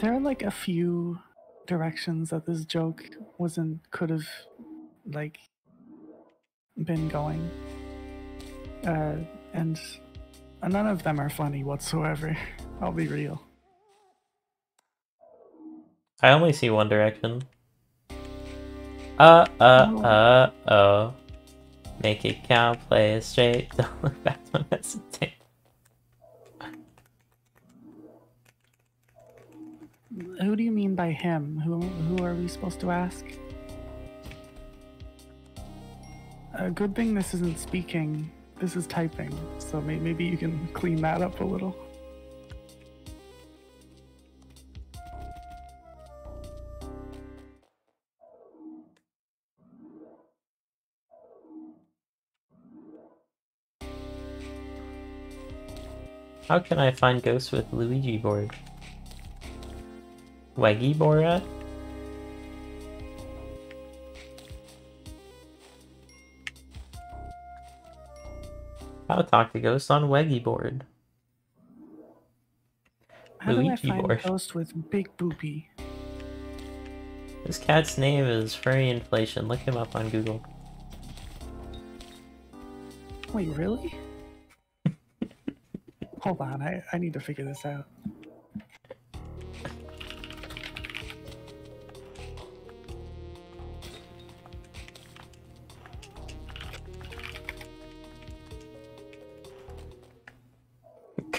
[SPEAKER 6] There are like a few directions that this joke wasn't could have like been going. Uh and none of them are funny whatsoever. I'll be real.
[SPEAKER 1] I only see one direction. Uh, uh,
[SPEAKER 6] Oh.
[SPEAKER 1] uh, oh. Make it count, play it straight, don't look back, don't hesitate.
[SPEAKER 6] Who do you mean by him? Who who are we supposed to ask? A good thing this isn't speaking. This is typing. So may- maybe you can clean that up a little.
[SPEAKER 1] How can I find ghosts with Luigi board? Weggy Borat? How to talk to ghosts on Weggy board.
[SPEAKER 6] How do I find
[SPEAKER 1] board.
[SPEAKER 6] ghost with big boopy?
[SPEAKER 1] This cat's name is Furry Inflation. Look him up on Google.
[SPEAKER 6] Wait, really? Hold on, I, I need to figure this out.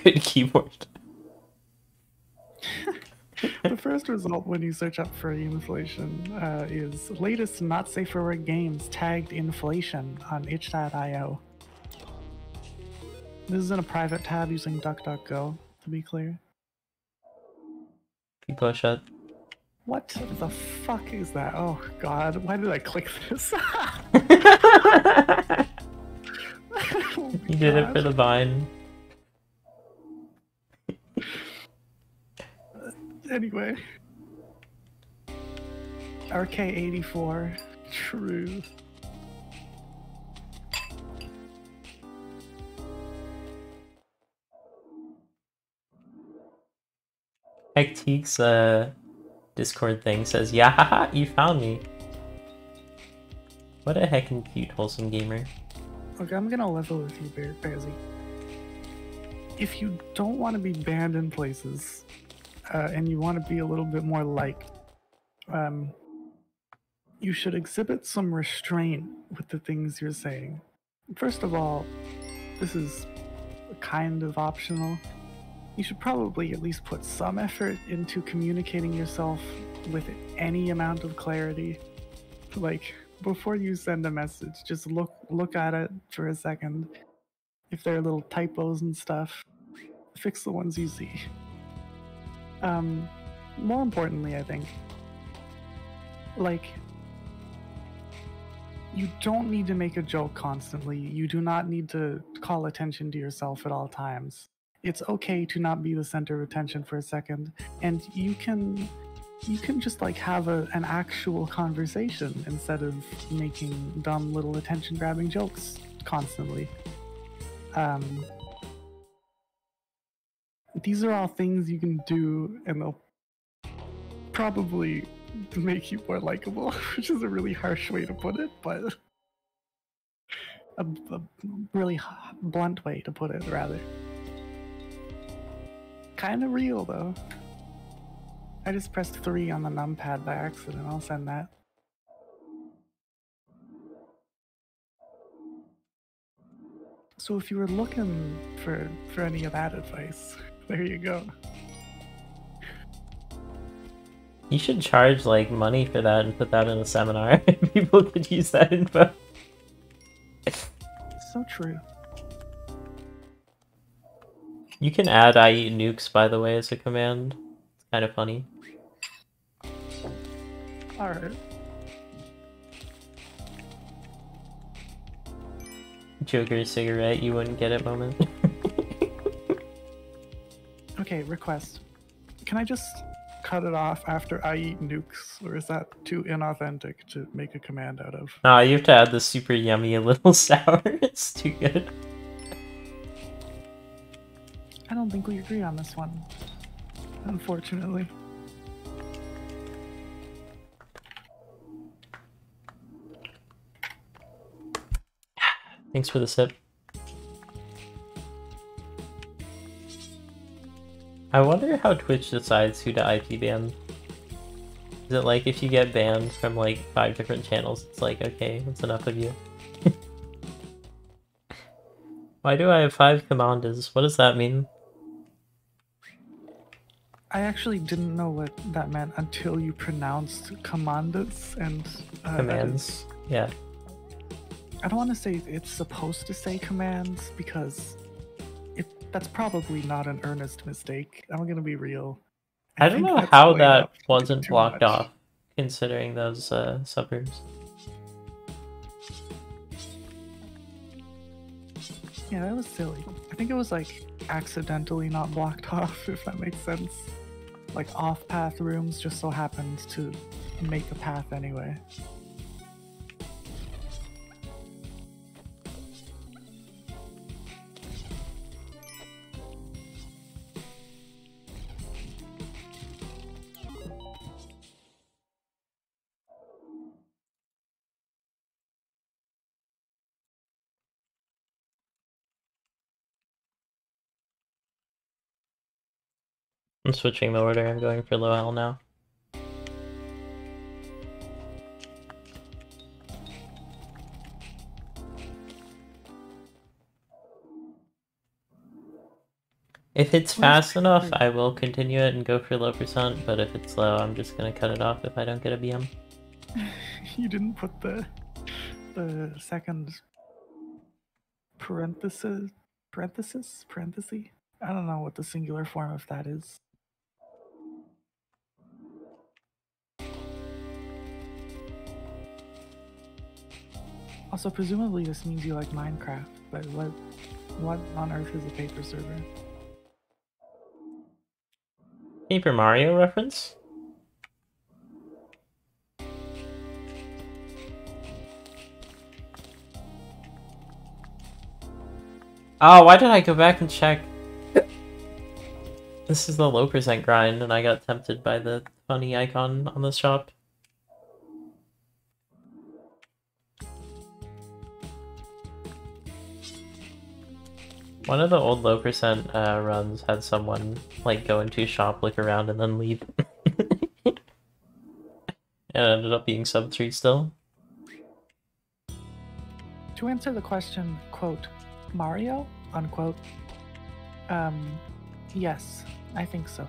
[SPEAKER 1] Good keyboard.
[SPEAKER 6] the first result when you search up for inflation uh, is latest not safe for work games tagged inflation on itch.io. This is in a private tab using DuckDuckGo, to be clear.
[SPEAKER 1] Keep push it.
[SPEAKER 6] What the fuck is that? Oh god, why did I click this? Oh
[SPEAKER 1] you did it for the vine.
[SPEAKER 6] Anyway. RK84. True.
[SPEAKER 1] Hectique's uh, Discord thing says, Yeah, haha, you found me. What a heckin' cute, wholesome gamer.
[SPEAKER 6] Okay, I'm gonna level with you, Bear Bearsy. If you don't want to be banned in places, uh, and you want to be a little bit more like, um, you should exhibit some restraint with the things you're saying. First of all, this is kind of optional. You should probably at least put some effort into communicating yourself with any amount of clarity. Like, before you send a message, just look look at it for a second. If there are little typos and stuff, fix the ones you see. Um, more importantly, I think, like, you don't need to make a joke constantly. You do not need to call attention to yourself at all times. It's okay to not be the center of attention for a second, and you can you can just like have a, an actual conversation instead of making dumb little attention grabbing jokes constantly. Um, these are all things you can do, and they'll probably make you more likable, which is a really harsh way to put it, but a, a really blunt way to put it, rather. Kind of real, though. I just pressed 3 on the numpad by accident. I'll send that. So if you were looking for for any of that advice, there you go.
[SPEAKER 1] You should charge like money for that and put that in a seminar. People could use that info.
[SPEAKER 6] So true.
[SPEAKER 1] You can add I eat nukes by the way as a command. It's kind of funny.
[SPEAKER 6] Alright.
[SPEAKER 1] Joker cigarette, you wouldn't get it moment.
[SPEAKER 6] Okay, request. Can I just cut it off after I eat nukes, or is that too inauthentic to make a command out of?
[SPEAKER 1] nah, you have to add the super yummy a little sour. it's too good.
[SPEAKER 6] I don't think we agree on this one. Unfortunately.
[SPEAKER 1] Thanks for the sip. I wonder how Twitch decides who to IP ban. Is it like if you get banned from like five different channels, it's like, okay, that's enough of you? Why do I have five commanders? What does that mean?
[SPEAKER 6] I actually didn't know what that meant until you pronounced commandas and uh,
[SPEAKER 1] Commands. Yeah.
[SPEAKER 6] I don't want to say it's supposed to say commands because that's probably not an earnest mistake. I'm gonna be real.
[SPEAKER 1] I don't know how that wasn't blocked
[SPEAKER 6] much.
[SPEAKER 1] off, considering those uh, suburbs.
[SPEAKER 6] Yeah, that was silly. I think it was like accidentally not blocked off, if that makes sense. Like off path rooms just so happened to make a path anyway.
[SPEAKER 1] I'm switching the order. I'm going for low L now. If it's fast enough, I will continue it and go for low percent, but if it's low, I'm just gonna cut it off if I don't get a BM.
[SPEAKER 6] you didn't put the the second parenthesis parenthesis parenthesis. I don't know what the singular form of that is. Also, presumably this means you like Minecraft, but what what on earth is a paper server?
[SPEAKER 1] Paper Mario reference? Oh, why did I go back and check? This is the low percent grind, and I got tempted by the funny icon on the shop. One of the old low percent uh, runs had someone like go into a shop, look around, and then leave. and ended up being sub three still.
[SPEAKER 6] To answer the question, quote, Mario, unquote, um, yes, I think so.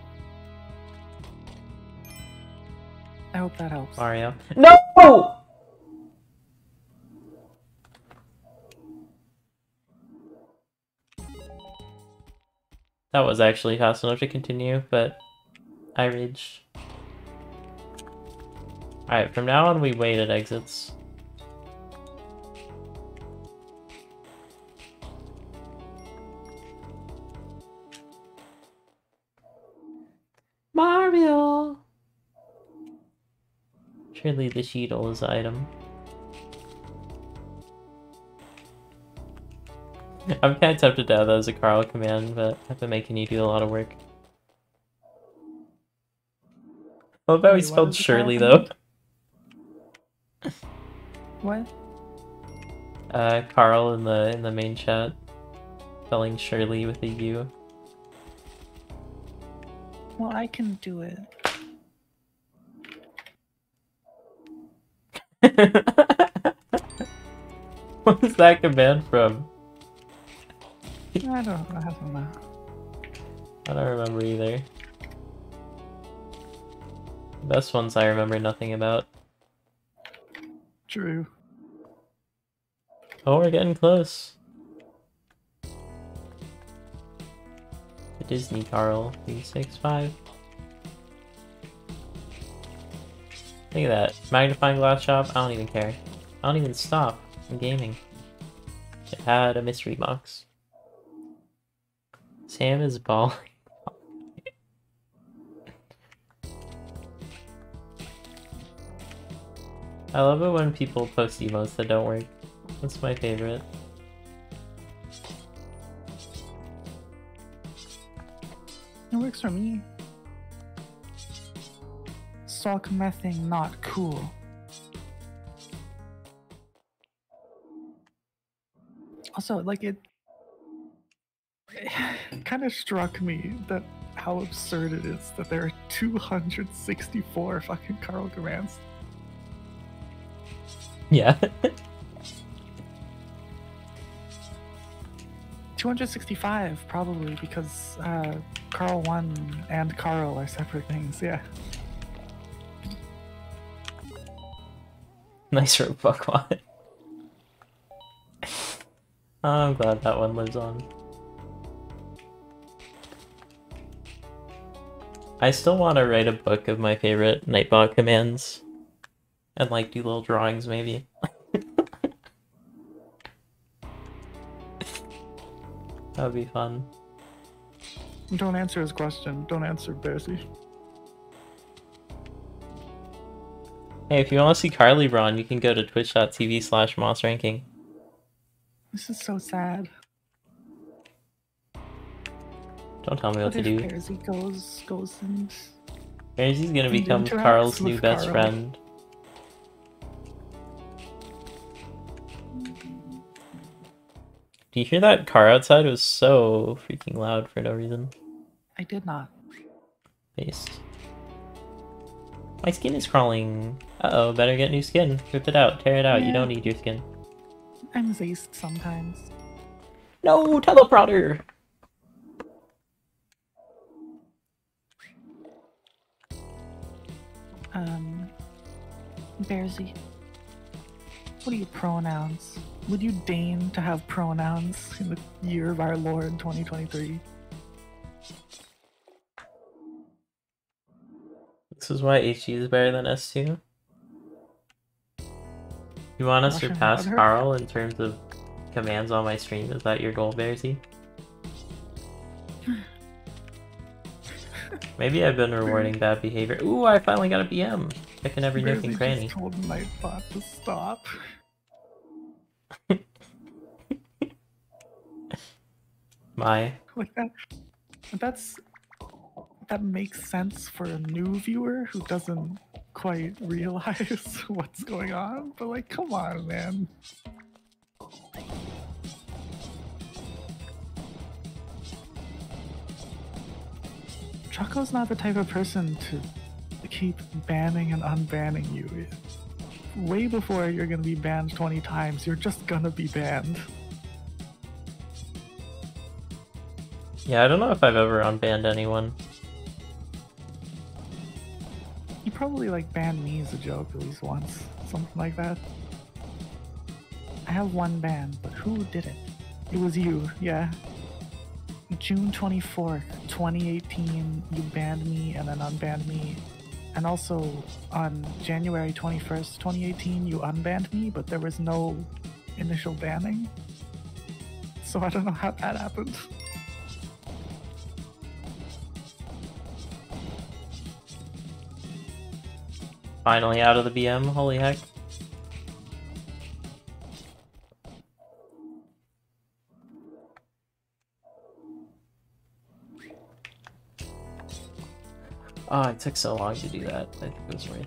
[SPEAKER 6] I hope that helps.
[SPEAKER 1] Mario. No! That was actually fast enough to continue, but I raged. Alright, from now on we wait at exits. Mario! Surely the Cheetle is item. I'm kind of tempted to have that as a Carl command, but I've been making you do a lot of work. How he
[SPEAKER 6] Wait, what
[SPEAKER 1] spelled
[SPEAKER 6] is the Carl
[SPEAKER 1] Shirley, though.
[SPEAKER 6] What?
[SPEAKER 1] Uh, Carl in the in the main chat, spelling Shirley with a U.
[SPEAKER 6] Well, I can do it.
[SPEAKER 1] what is that command from?
[SPEAKER 6] I don't, I don't know.
[SPEAKER 1] I don't remember either. The best ones I remember nothing about.
[SPEAKER 6] True.
[SPEAKER 1] Oh, we're getting close. The Disney Carl 365. Look at that. Magnifying glass shop? I don't even care. I don't even stop. I'm gaming. It had a mystery box. Sam is balling. I love it when people post emotes that don't work. That's my favorite.
[SPEAKER 6] It works for me. Sock mething not cool. Also, like it, it kind of struck me that how absurd it is that there are 264 fucking Carl commands.
[SPEAKER 1] Yeah.
[SPEAKER 6] 265 probably because uh, Carl one and Carl are separate things. Yeah.
[SPEAKER 1] Nice robot one. I'm glad that one lives on. I still want to write a book of my favorite Nightbot commands. And like do little drawings maybe. that would be fun.
[SPEAKER 6] Don't answer his question. Don't answer Bearsy.
[SPEAKER 1] Hey, if you want to see Carly Braun, you can go to twitch.tv slash moss ranking.
[SPEAKER 6] This is so sad.
[SPEAKER 1] Don't tell me what
[SPEAKER 6] What
[SPEAKER 1] to do.
[SPEAKER 6] Bearsy goes goes and
[SPEAKER 1] He's gonna
[SPEAKER 6] and
[SPEAKER 1] become Carl's new best
[SPEAKER 6] Carl?
[SPEAKER 1] friend. Do you hear that car outside? It was so freaking loud for no reason.
[SPEAKER 6] I did not.
[SPEAKER 1] Paste. My skin is crawling. Uh-oh, better get new skin. Rip it out, tear it out. You don't need your skin.
[SPEAKER 6] I'm Zaced sometimes.
[SPEAKER 1] No, teleprompter!
[SPEAKER 6] Um, Bearsy, what are your pronouns? Would you deign to have pronouns in the year of our Lord 2023?
[SPEAKER 1] This is why HG is better than S2. You want to surpass? Carl in terms of commands on my stream? Is that your goal, Bearsy? Maybe I've been rewarding bad behavior. Ooh, I finally got a BM. Checking every nook and cranny.
[SPEAKER 6] just told Nightbot to stop.
[SPEAKER 1] My.
[SPEAKER 6] Like that. That's that makes sense for a new viewer who doesn't quite realize what's going on. But like, come on, man. Choco's not the type of person to keep banning and unbanning you. Way before you're gonna be banned 20 times, you're just gonna be banned.
[SPEAKER 1] Yeah, I don't know if I've ever unbanned anyone.
[SPEAKER 6] You probably like banned me as a joke at least once, something like that. I have one ban, but who did it? It was you, yeah. June 24th, 2018, you banned me and then unbanned me. And also on January 21st, 2018, you unbanned me, but there was no initial banning. So I don't know how that happened.
[SPEAKER 1] Finally out of the BM, holy heck. Oh, it took so long to do that. I think it was worth.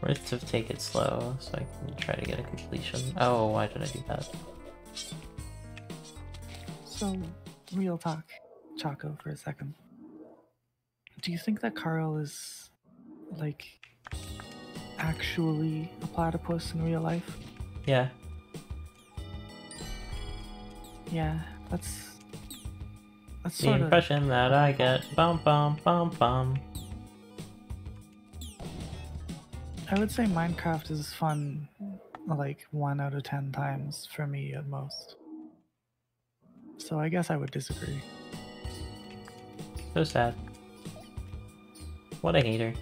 [SPEAKER 1] Worth to take it slow so I can try to get a completion. Oh, why did I do that?
[SPEAKER 6] So, real talk, Choco, for a second. Do you think that Carl is, like, actually a platypus in real life?
[SPEAKER 1] Yeah,
[SPEAKER 6] Yeah, that's. That's
[SPEAKER 1] the
[SPEAKER 6] sort of.
[SPEAKER 1] impression that I get. Bum bum bum bum.
[SPEAKER 6] I would say Minecraft is fun, like, one out of ten times for me at most. So I guess I would disagree.
[SPEAKER 1] So sad. What a hater.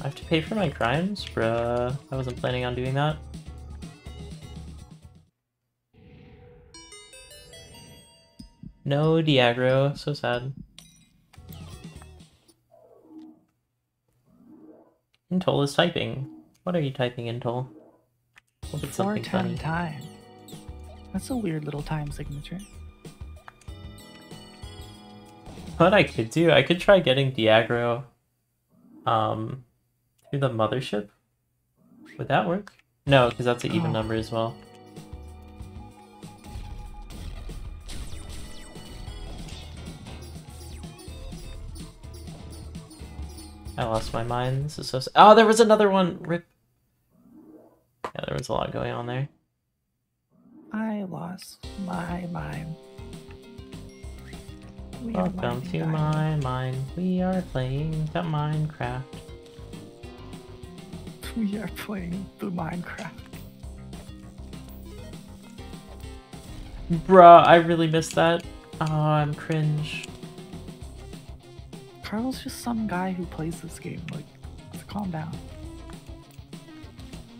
[SPEAKER 1] I have to pay for my crimes? Bruh. I wasn't planning on doing that. No Diagro. So sad. Intol is typing. What are you typing, Intol? Hope it's something funny.
[SPEAKER 6] time. That's a weird little time signature.
[SPEAKER 1] What I could do, I could try getting Diagro um through the mothership. Would that work? No, because that's an even
[SPEAKER 6] Oh.
[SPEAKER 1] number as well. I lost my mind. This is so. Oh, there was another one. Rip. Yeah, there was a lot going on there.
[SPEAKER 6] I lost my mind. We
[SPEAKER 1] Welcome to my mind. We are playing the Minecraft.
[SPEAKER 6] We are playing the Minecraft.
[SPEAKER 1] Bruh, I really missed that. Oh, I'm cringe.
[SPEAKER 6] Carl's just some guy who plays this game. Like, calm down.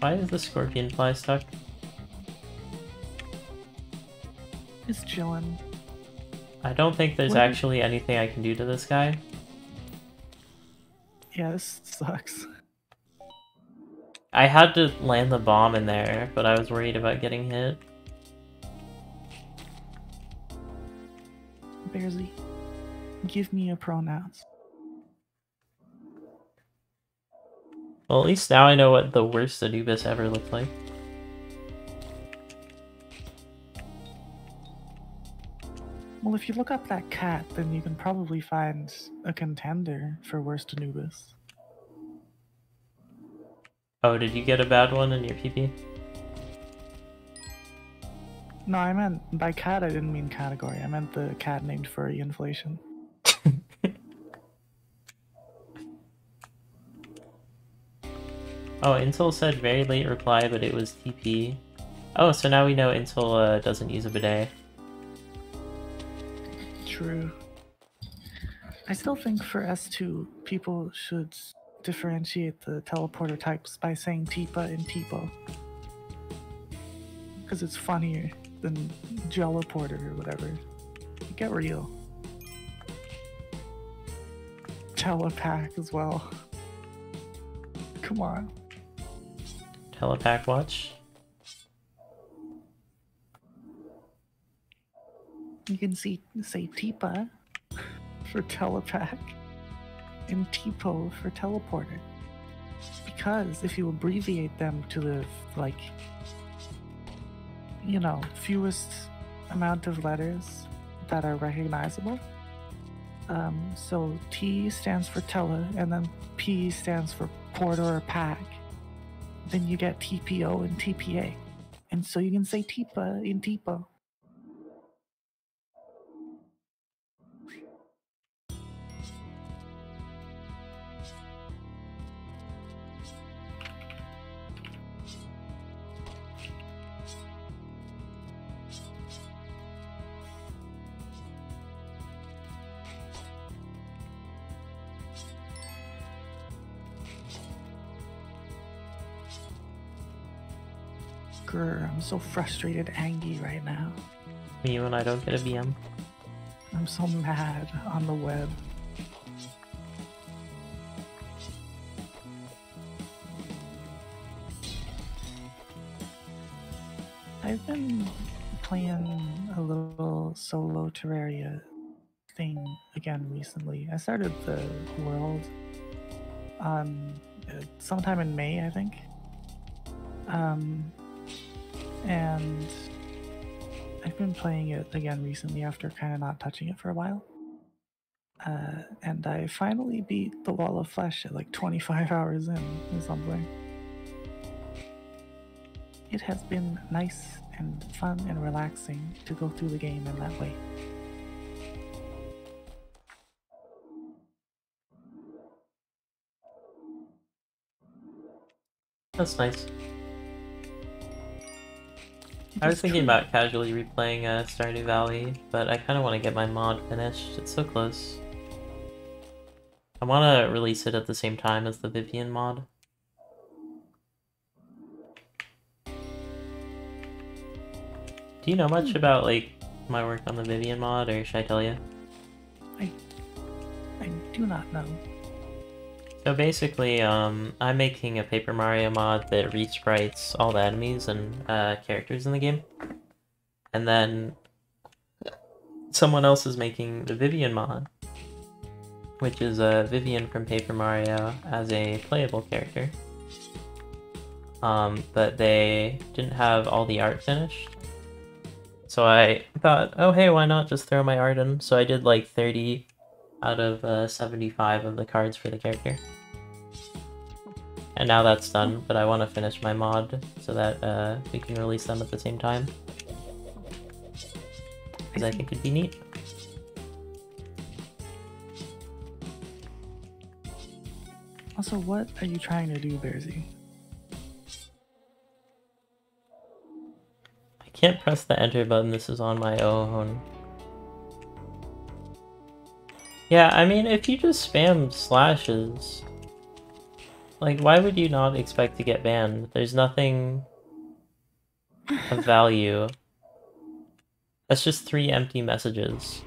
[SPEAKER 1] Why is the scorpion fly stuck?
[SPEAKER 6] It's chillin'.
[SPEAKER 1] I don't think there's
[SPEAKER 6] What?
[SPEAKER 1] actually anything I can do to this guy.
[SPEAKER 6] Yeah, this sucks.
[SPEAKER 1] I had to land the bomb in there, but I was worried about getting hit.
[SPEAKER 6] Bearsy, give me your pronouns.
[SPEAKER 1] Well, at least now I know what the worst Anubis ever looked like.
[SPEAKER 6] Well, if you look up that cat, then you can probably find a contender for worst Anubis.
[SPEAKER 1] Oh, did you get a bad one in your PP?
[SPEAKER 6] No, I meant by cat. I didn't mean category. I meant the cat named furry inflation.
[SPEAKER 1] Oh, Intel said very late reply, but it was TP. Oh, so now we know Intel uh, doesn't use a bidet.
[SPEAKER 6] True. I still think for S2, people should differentiate the teleporter types by saying Tipa and Tipo. Because it's funnier than Jelliporter or whatever. Get real. Telepack as well. Come on.
[SPEAKER 1] Telepack watch.
[SPEAKER 6] You can see say Tipa for telepack and Tipo for teleporter. Because if you abbreviate them to the like you know, fewest amount of letters that are recognizable. Um, so T stands for tele and then P stands for porter or pack. Then you get TPO and TPA. And so you can say Tipa in Tipo. I'm so frustrated, angry right now.
[SPEAKER 1] Me when I don't get a BM.
[SPEAKER 6] I'm so mad on the web. I've been playing a little solo Terraria thing again recently. I started the world uh, sometime in May, I think. Um, and I've been playing it again recently after kind of not touching it for a while. Uh, and I finally beat the Wall of Flesh at like 25 hours in or something. It has been nice and fun and relaxing to go through the game in that way.
[SPEAKER 1] That's nice. I was thinking about casually replaying uh, Stardew Valley, but I kind of want to get my mod finished. It's so close. I want to release it at the same time as the Vivian mod. Do you know much
[SPEAKER 6] Hmm.
[SPEAKER 1] about like my work on the Vivian mod, or should I tell you?
[SPEAKER 6] I... I do not know.
[SPEAKER 1] So basically, um, I'm making a Paper Mario mod that resprites all the enemies and uh, characters in the game. And then someone else is making the Vivian mod, which is uh, Vivian from Paper Mario as a playable character. Um, but they didn't have all the art finished. So I thought, oh hey, why not just throw my art in? So I did like 30 out of uh, 75 of the cards for the character. And now that's done, but I want to finish my mod so that uh, we can release them at the same time. Because I think it'd be neat.
[SPEAKER 6] Also, what are you trying to do, Bearsy?
[SPEAKER 1] I can't press the enter button, this is on my own. Yeah, I mean, if you just spam slashes, like, why would you not expect to get banned? There's nothing of value. That's just three empty messages.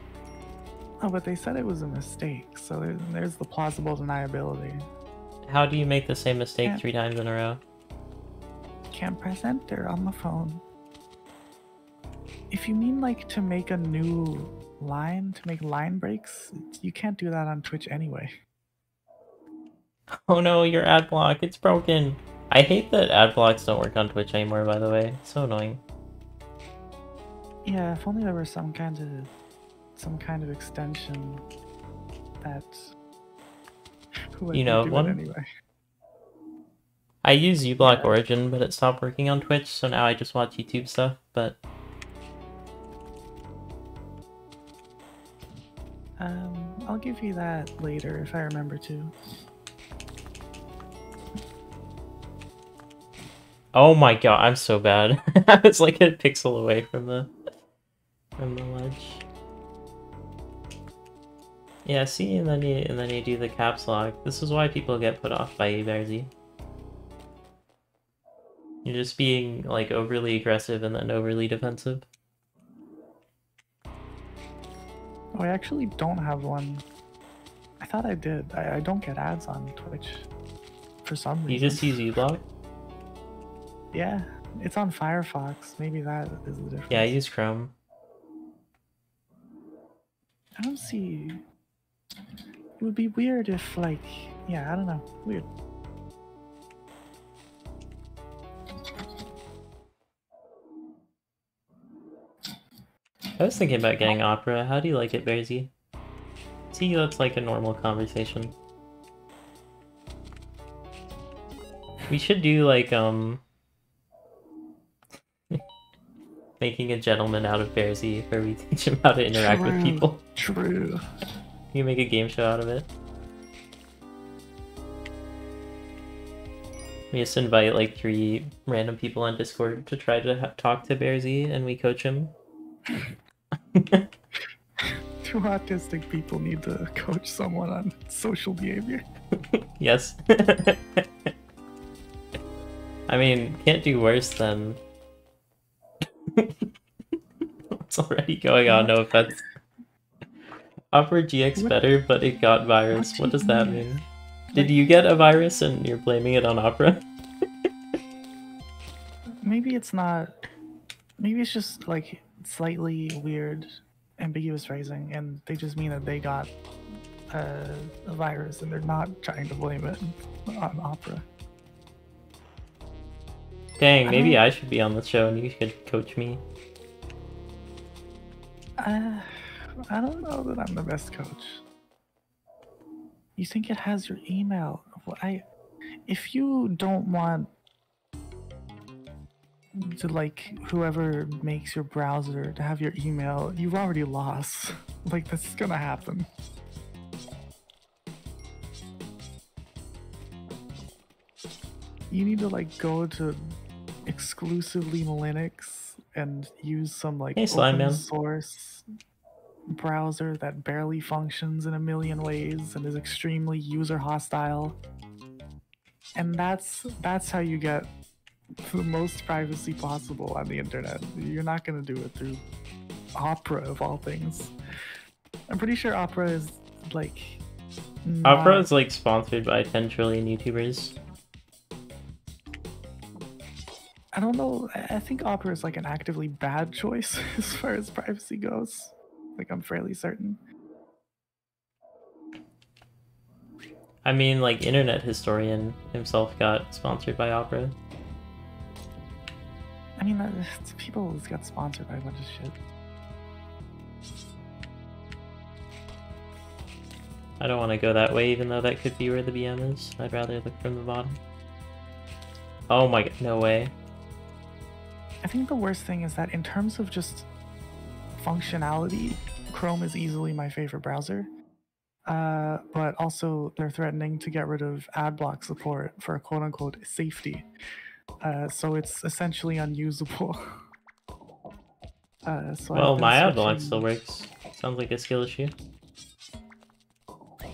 [SPEAKER 6] Oh, but they said it was a mistake, so there- there's the plausible deniability.
[SPEAKER 1] How do you make the same mistake
[SPEAKER 6] Yeah.
[SPEAKER 1] three times in a row?
[SPEAKER 6] Can't press enter on the phone. If you mean like to make a new line, to make line breaks, you can't do that on Twitch anyway.
[SPEAKER 1] Oh no, your ad block, it's broken. I hate that ad blocks don't work on Twitch anymore, by the way. It's so annoying.
[SPEAKER 6] Yeah, if only there was some kind of some kind of extension that
[SPEAKER 1] You know, one-
[SPEAKER 6] anyway.
[SPEAKER 1] I use uBlock. Origin, but it stopped working on Twitch, so now I just watch YouTube stuff, but
[SPEAKER 6] Um, I'll give you that later if I remember to.
[SPEAKER 1] Oh my god, I'm so bad. I was like a pixel away from the from the ledge. Yeah, see, and then you and then you do the caps lock. This is why people get put off by Bearsy. You're just being like overly aggressive and then overly defensive.
[SPEAKER 6] Oh, I actually don't have one. I thought I did. I, I don't get ads on Twitch for some reason.
[SPEAKER 1] You just use uBlock?
[SPEAKER 6] Yeah, it's on Firefox. Maybe that is the difference.
[SPEAKER 1] Yeah, I use Chrome.
[SPEAKER 6] I don't see. It would be weird if, like, yeah, I don't know. Weird.
[SPEAKER 1] I was thinking about getting Opera. How do you like it, Bearsy? See, that's like a normal conversation. We should do like, um... making a gentleman out of Bearsy, where we teach him how to interact with people.
[SPEAKER 6] True.
[SPEAKER 1] You make a game show out of it. We just invite like three random people on Discord to try to ha- talk to Bearsy, and we coach him.
[SPEAKER 6] Two autistic people need to coach someone on social behavior.
[SPEAKER 1] Yes. I mean, can't do worse than what's already going on, no offense. Opera GX
[SPEAKER 6] What-
[SPEAKER 1] better, but it got virus.
[SPEAKER 6] what
[SPEAKER 1] What does that
[SPEAKER 6] mean?
[SPEAKER 1] mean? Did you get a virus and you're blaming it on Opera?
[SPEAKER 6] Maybe it's not. Maybe it's just like slightly weird, ambiguous phrasing, and they just mean that they got uh, a virus and they're not trying to blame it on Opera.
[SPEAKER 1] Dang, maybe
[SPEAKER 6] don't-
[SPEAKER 1] I should be on the show and you could coach me.
[SPEAKER 6] Uh, I don't know that I'm the best coach. You think it has your email? Well, I, if you don't want to like whoever makes your browser to have your email, you've already lost. Like this is gonna happen. You need to like go to exclusively Linux and use some like
[SPEAKER 1] Hey, Slime
[SPEAKER 6] open
[SPEAKER 1] Man.
[SPEAKER 6] source browser that barely functions in a million ways and is extremely user hostile. And that's that's how you get the most privacy possible on the internet. You're not gonna do it through Opera of all things. I'm pretty sure Opera is like
[SPEAKER 1] Opera is like sponsored by 10 trillion YouTubers.
[SPEAKER 6] I don't know. I I think Opera is like an actively bad choice as far as privacy goes. Like I'm fairly certain.
[SPEAKER 1] I mean, like, Internet Historian himself got sponsored by Opera.
[SPEAKER 6] I mean, that, people got sponsored by a bunch of shit.
[SPEAKER 1] I don't want to go that way, even though that could be where the BM is. I'd rather look from the bottom. Oh my god, no way.
[SPEAKER 6] I think the worst thing is that in terms of just functionality, Chrome is easily my favorite browser. Uh, but also, they're threatening to get rid of ad block support for quote unquote safety. Uh, so it's essentially unusable. Uh, so
[SPEAKER 1] Well, my
[SPEAKER 6] switching-
[SPEAKER 1] still works. Sounds like a skill issue.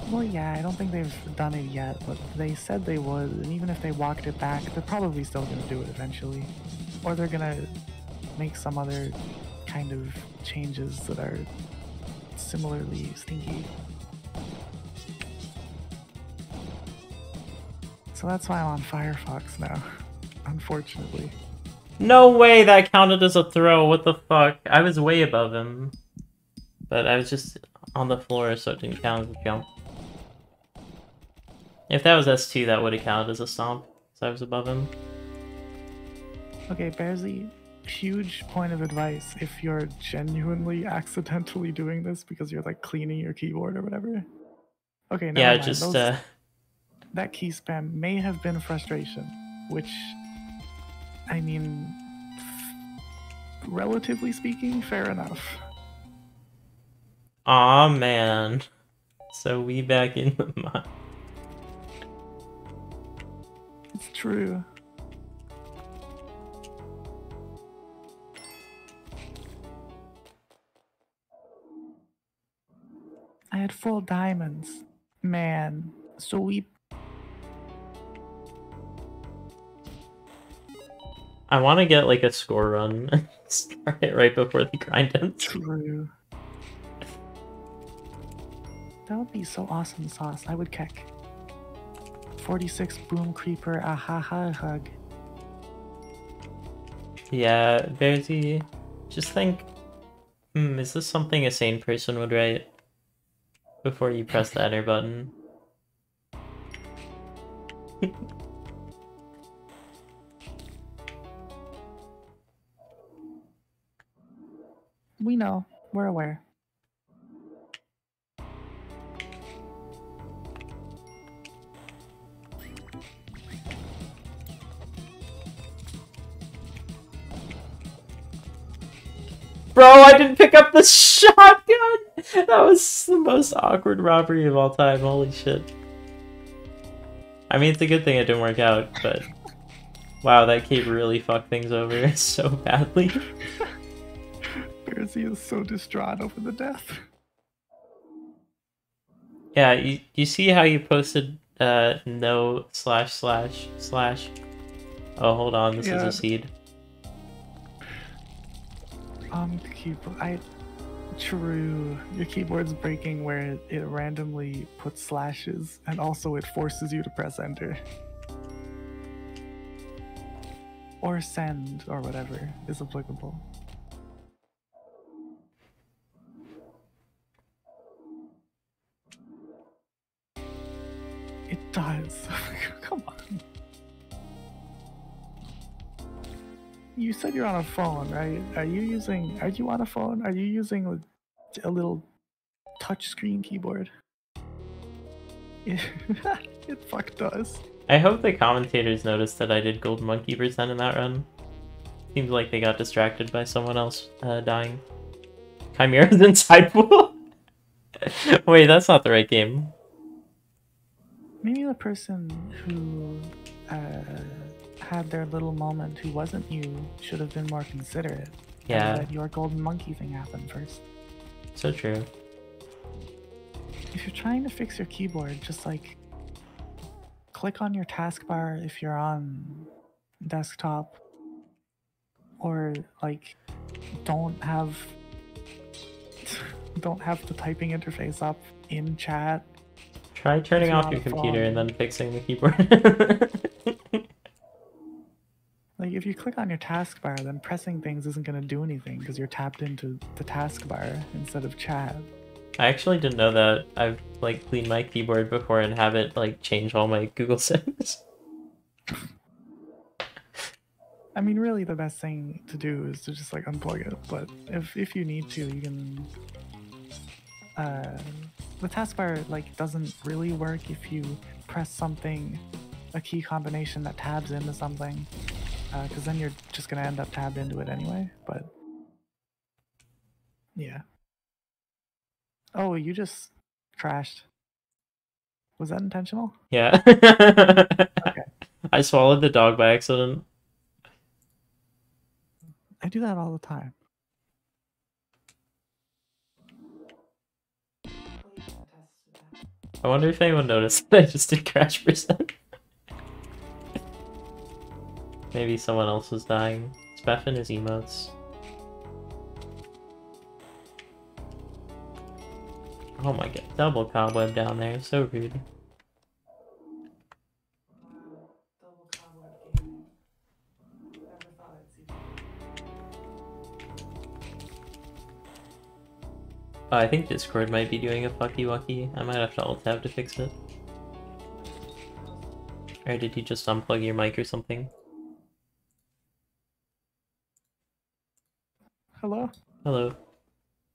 [SPEAKER 6] Well, yeah, I don't think they've done it yet, but they said they would, and even if they walked it back, they're probably still gonna do it eventually. Or they're gonna make some other kind of changes that are similarly stinky. So that's why I'm on Firefox now, unfortunately.
[SPEAKER 1] No way that counted as a throw. What the fuck? I was way above him. But I was just on the floor, so it didn't count as a jump. If that was S2, that would have counted as a stomp. So I was above him.
[SPEAKER 6] Okay, Bearsy, huge point of advice if you're genuinely accidentally doing this because you're like cleaning your keyboard or whatever. Okay,
[SPEAKER 1] yeah,
[SPEAKER 6] mind.
[SPEAKER 1] just
[SPEAKER 6] Those-
[SPEAKER 1] uh,
[SPEAKER 6] that key spam may have been frustration, which, I mean, relatively speaking, fair enough.
[SPEAKER 1] Aw man. So we back in the mud.
[SPEAKER 6] It's true. I had full diamonds. Man, so we
[SPEAKER 1] I want to get like a score run. and Start it right before the grind ends.
[SPEAKER 6] True. That would be so awesome, Sauce. I would kick. 46 Boom Creeper, ah ha ha hug.
[SPEAKER 1] Yeah, Bearsy, just think, hmm, is this something a sane person would write? Before you press the enter button.
[SPEAKER 6] We know. We're aware.
[SPEAKER 1] Bro, I didn't pick up the shotgun! That was the most awkward robbery of all time, holy shit. I mean, it's a good thing it didn't work out, but... Wow, that cape really fucked things over so badly.
[SPEAKER 6] Bearsy is so distraught over the death.
[SPEAKER 1] Yeah, you, you see how you posted uh no slash slash slash? Oh, hold on, this is a seed.
[SPEAKER 6] Um, the keyboard. I. True. Your keyboard's breaking where it, it randomly puts slashes, and also it forces you to press enter. Or send, or whatever is applicable. It does. Come on. You said you're on a phone, right? Are you using? Are you on a phone? Are you using a- little touchscreen keyboard? It, it fuck does.
[SPEAKER 1] I hope the commentators noticed that I did gold monkey percent in that run. Seems like they got distracted by someone else uh, dying. Chimera's inside pool? Wait, that's not the right game.
[SPEAKER 6] Maybe the person who uh, had their little moment who wasn't you should have been more considerate.
[SPEAKER 1] Yeah,
[SPEAKER 6] let your golden monkey thing happen first.
[SPEAKER 1] so true.
[SPEAKER 6] If you're trying to fix your keyboard, just like click on your taskbar if you're on desktop, or like don't have don't have the typing interface up in chat.
[SPEAKER 1] Try turning
[SPEAKER 6] you're
[SPEAKER 1] off your
[SPEAKER 6] a
[SPEAKER 1] computer and then fixing the keyboard.
[SPEAKER 6] Like if you click on your taskbar, then pressing things isn't gonna do anything because you're tapped into the taskbar instead of chat.
[SPEAKER 1] I actually didn't know that. I've like cleaned my keyboard before and have it like change all my Google settings.
[SPEAKER 6] I mean, really, the best thing to do is to just like unplug it. But if if you need to, you can. Uh, the taskbar like doesn't really work if you press something a key combination that tabs into something, uh, because then you're just gonna end up tabbed into it anyway. But yeah. Oh, you just crashed. Was that intentional?
[SPEAKER 1] Yeah. okay. I swallowed the dog by accident.
[SPEAKER 6] I do that all the time.
[SPEAKER 1] I wonder if anyone noticed that I just did crash percent. Maybe someone else was dying. It's Beth his emotes. Oh my god, double cobweb down there, so rude. Oh, I think Discord might be doing a fucky wucky. I might have to alt tab to fix it. Or did you just unplug your mic or something?
[SPEAKER 6] Hello?
[SPEAKER 1] Hello.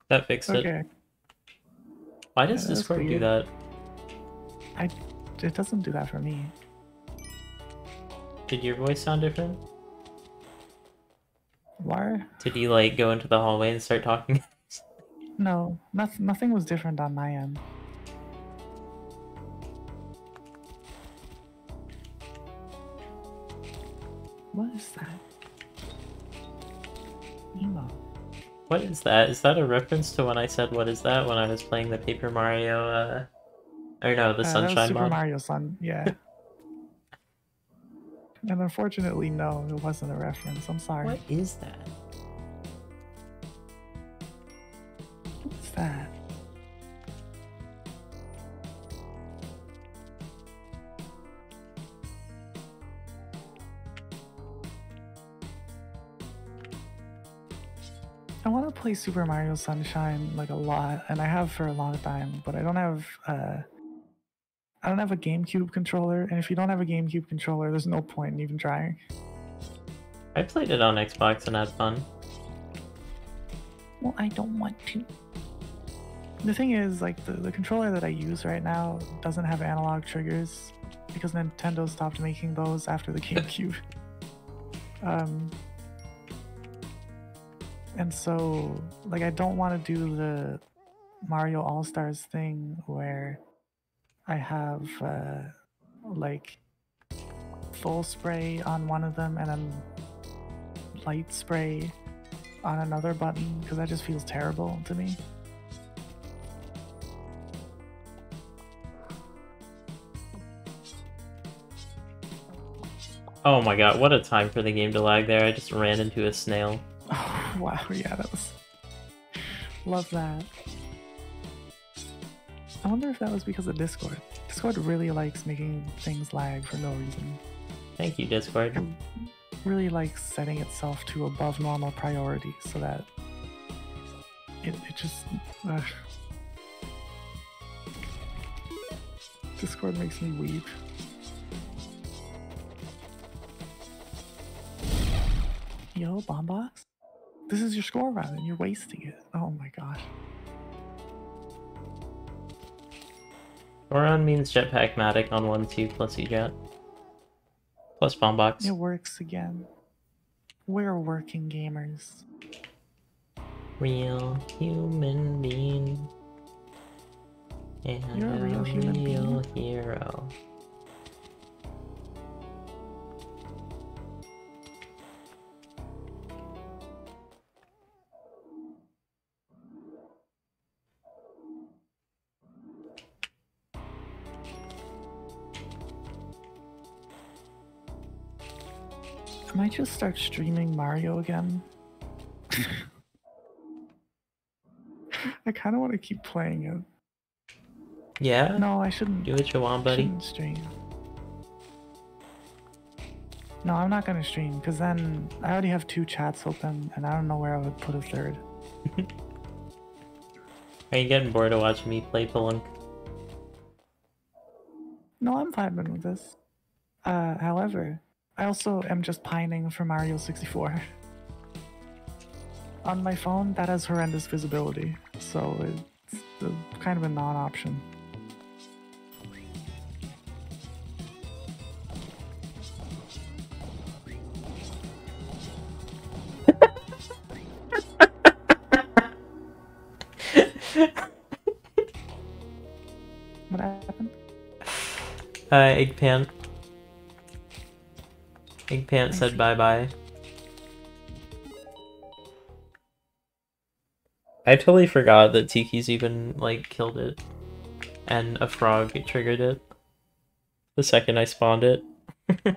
[SPEAKER 1] That fixed it.
[SPEAKER 6] Okay.
[SPEAKER 1] Why does
[SPEAKER 6] Yeah,
[SPEAKER 1] Discord do that?
[SPEAKER 6] I it doesn't do that for me.
[SPEAKER 1] Did your voice sound different?
[SPEAKER 6] Why?
[SPEAKER 1] Did you like go into the hallway and start talking?
[SPEAKER 6] No, nothing nothing was different on my end. What is that? Emo.
[SPEAKER 1] what is that? Is that a reference to when I said what is that when I was playing the Paper Mario uh or no, the
[SPEAKER 6] Uh,
[SPEAKER 1] Sunshine
[SPEAKER 6] Super
[SPEAKER 1] mod?
[SPEAKER 6] Mario Sun, yeah. and unfortunately, no, it wasn't a reference. I'm sorry.
[SPEAKER 1] What is that?
[SPEAKER 6] Play Super Mario Sunshine like a lot, and I have for a long time, but I don't have uh I don't have a GameCube controller, and if you don't have a GameCube controller, there's no point in even trying.
[SPEAKER 1] I played it on Xbox and had fun.
[SPEAKER 6] Well, I don't want to. The thing is, like, the, the controller that I use right now doesn't have analog triggers because Nintendo stopped making those after the GameCube. um, and so, like, I don't want to do the Mario All Stars thing where I have, uh, like, full spray on one of them and then light spray on another button because that just feels terrible to me.
[SPEAKER 1] Oh my god, what a time for the game to lag there. I just ran into a snail.
[SPEAKER 6] Wow, yeah, that was. Love that. I wonder if that was because of Discord. Discord really likes making things lag for no reason.
[SPEAKER 1] Thank you, Discord.
[SPEAKER 6] It really likes setting itself to above normal priority so that it, it just. ugh. Discord makes me weep. Yo, Bombbox? This is your score run and you're wasting it. Oh my gosh.
[SPEAKER 1] Goron means Jetpack Matic on 1 2 plus EJet. Plus Bombbox.
[SPEAKER 6] It works again. We're working gamers.
[SPEAKER 1] Real human being. And
[SPEAKER 6] You're a real human
[SPEAKER 1] real
[SPEAKER 6] being.
[SPEAKER 1] hero.
[SPEAKER 6] Just start streaming Mario again. I kind of want to keep playing it.
[SPEAKER 1] Yeah?
[SPEAKER 6] No, I shouldn't.
[SPEAKER 1] Do what you want, buddy.
[SPEAKER 6] Shouldn't stream. No, I'm not gonna stream because then I already have two chats open, and I don't know where I would put a third.
[SPEAKER 1] Are you getting bored of watching me play Pelunk?
[SPEAKER 6] No, I'm vibing with this. Uh, however, I also am just pining for Mario 64. On my phone, that has horrendous visibility, so it's kind of a non-option. what happened?
[SPEAKER 1] Uh, eggplant. Eggpant
[SPEAKER 6] Pants
[SPEAKER 1] said bye bye. I totally forgot that Tiki's even, like, killed it. And a frog triggered it. The second I spawned it.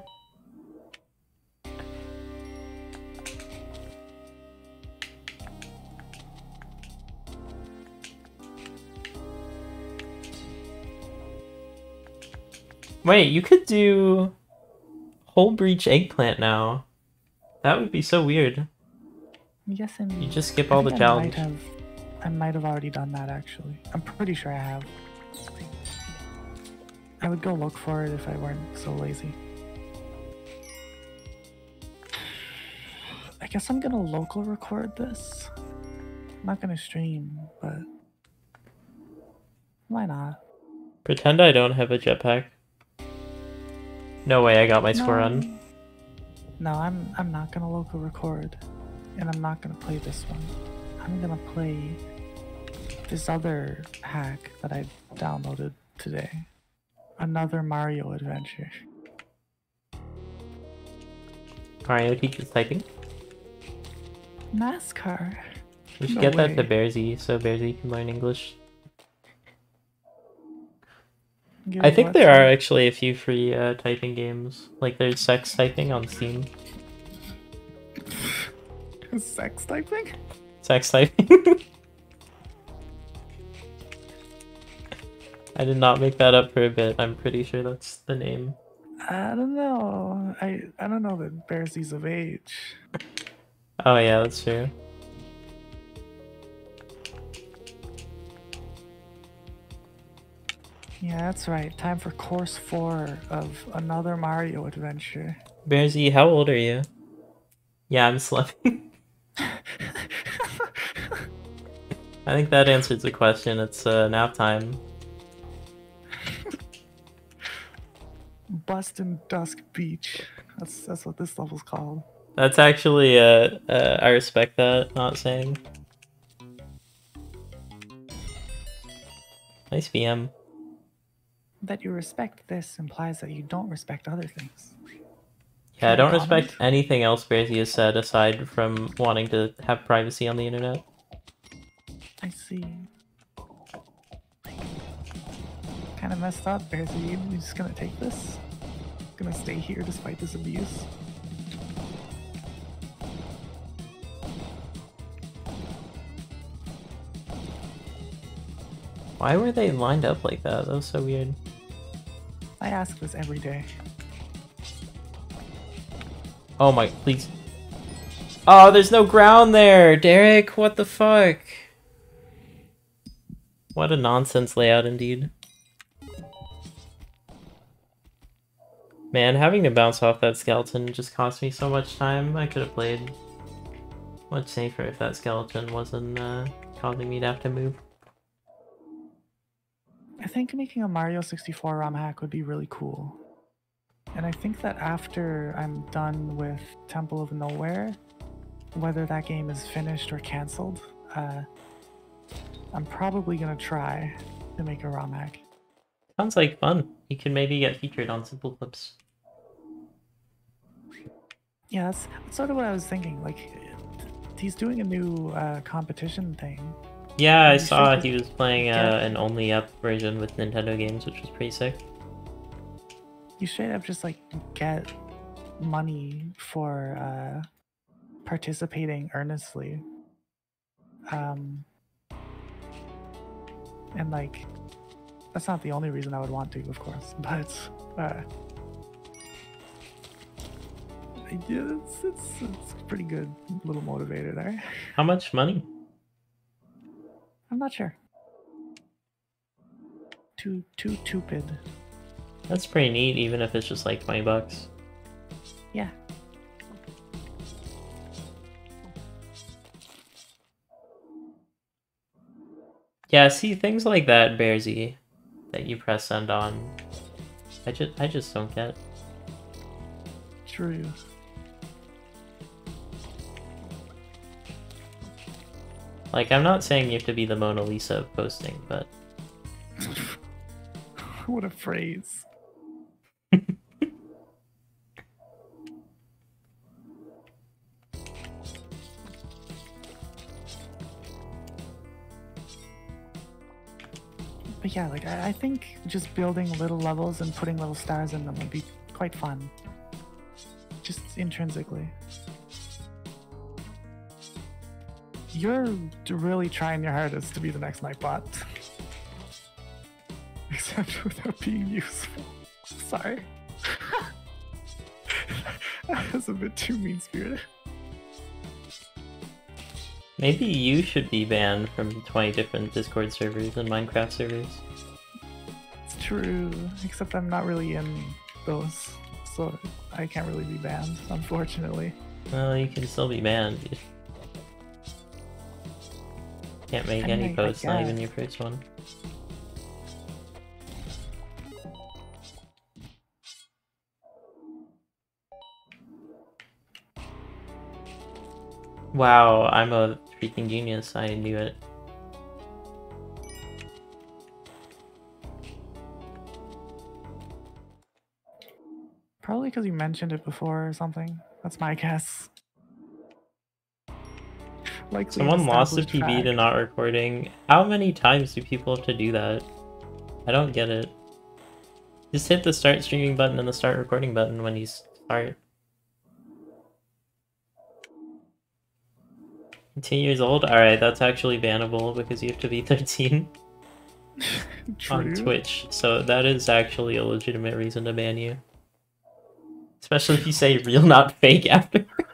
[SPEAKER 1] Wait, you could do whole breach eggplant now. That would be so weird.
[SPEAKER 6] Yes, and
[SPEAKER 1] You just skip all the
[SPEAKER 6] I
[SPEAKER 1] challenge.
[SPEAKER 6] Might have, I might have already done that actually. I'm pretty sure I have. I would go look for it if I weren't so lazy. I guess I'm gonna local record this. I'm not gonna stream, but why not?
[SPEAKER 1] Pretend I don't have a jetpack. No way, I got my score on.
[SPEAKER 6] No, I'm I'm not gonna local record, and I'm not gonna play this one. I'm gonna play this other hack that I downloaded today. Another Mario adventure.
[SPEAKER 1] Mario teaches typing.
[SPEAKER 6] NASCAR.
[SPEAKER 1] We should
[SPEAKER 6] No
[SPEAKER 1] get that to
[SPEAKER 6] way.
[SPEAKER 1] Bearsy so Bearsy can learn English. I think there are actually a few free uh, typing games. Like there's sex typing on Steam.
[SPEAKER 6] sex typing.
[SPEAKER 1] Sex typing. I did not make that up for a bit. I'm pretty sure that's the name.
[SPEAKER 6] I don't know. I I don't know that Bearsy's of age.
[SPEAKER 1] Oh yeah, that's true.
[SPEAKER 6] Yeah, that's right. Time for course four of another Mario adventure.
[SPEAKER 1] Bearsy, how old are you? Yeah, I'm slumming. I think that answers the question. It's uh, nap time.
[SPEAKER 6] Bustin' Dusk Beach. That's that's what this level's called.
[SPEAKER 1] That's actually, uh, uh, I respect that, not saying. Nice BM.
[SPEAKER 6] That you respect this implies that you don't respect other things.
[SPEAKER 1] Yeah, I don't respect anything else Bearsy has said aside from wanting to have privacy on the internet.
[SPEAKER 6] I see. Kind of messed up. You you just gonna take this? Gonna stay here despite this abuse?
[SPEAKER 1] Why were they lined up like that? That was so weird.
[SPEAKER 6] I ask this every day.
[SPEAKER 1] Oh my, please. Oh, there's no ground there, Derek. What the fuck? What a nonsense layout indeed. Man, having to bounce off that skeleton just cost me so much time. I could have played much safer if that skeleton wasn't uh, causing me to have to move.
[SPEAKER 6] I think making a Mario 64 ROM hack would be really cool. And I think that after I'm done with Temple of Nowhere, whether that game is finished or cancelled, uh, I'm probably gonna try to make a ROM hack.
[SPEAKER 1] Sounds like fun. You can maybe get featured on SimpleFlips.
[SPEAKER 6] Yeah, that's, that's sort of what I was thinking. Like, he's doing a new uh, competition thing.
[SPEAKER 1] Yeah, I saw he was playing uh, an only up version with Nintendo games, which was pretty sick.
[SPEAKER 6] You straight up just like get money for uh, participating earnestly. Um, and like, that's not the only reason I would want to, of course, but uh, yeah, it's, it's, it's pretty good little motivator there.
[SPEAKER 1] How much money?
[SPEAKER 6] I'm not sure. Too too stupid.
[SPEAKER 1] That's pretty neat, even if it's just like 20 bucks.
[SPEAKER 6] Yeah.
[SPEAKER 1] Yeah, see things like that, Bearsy, that you press send on. I just I just don't get.
[SPEAKER 6] True.
[SPEAKER 1] Like, I'm not saying you have to be the Mona Lisa of posting, but.
[SPEAKER 6] what a phrase. but yeah, like I, I, think just building little levels and putting little stars in them would be quite fun. Just intrinsically. You're really trying your hardest to be the next Nightbot. Except without being useful. Sorry. that was a bit too mean spirited.
[SPEAKER 1] Maybe you should be banned from 20 different Discord servers and Minecraft servers.
[SPEAKER 6] It's true, except I'm not really in those, so I can't really be banned, unfortunately.
[SPEAKER 1] Well, you can still be banned. Can't make any posts, not even your first one. Wow, I'm a freaking genius. I knew it.
[SPEAKER 6] Probably because you mentioned it before or something. That's my guess. Likely
[SPEAKER 1] Someone lost the
[SPEAKER 6] established
[SPEAKER 1] TV to not recording. How many times do people have to do that? I don't get it. Just hit the start streaming button and the start recording button when you start. 10 years old? Alright, that's actually bannable because you have to be 13 on Twitch. So that is actually a legitimate reason to ban you. Especially if you say real, not fake afterwards.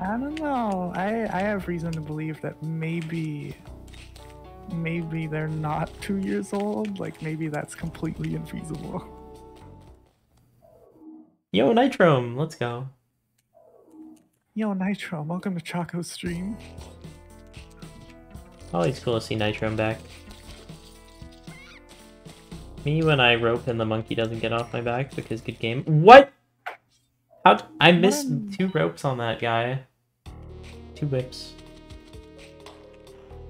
[SPEAKER 6] I don't know. I I have reason to believe that maybe maybe they're not two years old. Like maybe that's completely infeasible.
[SPEAKER 1] Yo, Nitrome, let's go.
[SPEAKER 6] Yo, Nitro, welcome to Choco Stream.
[SPEAKER 1] Always cool to see Nitrome back. Me when I rope and the monkey doesn't get off my back because good game. What? How? I missed two ropes on that guy. Two whips.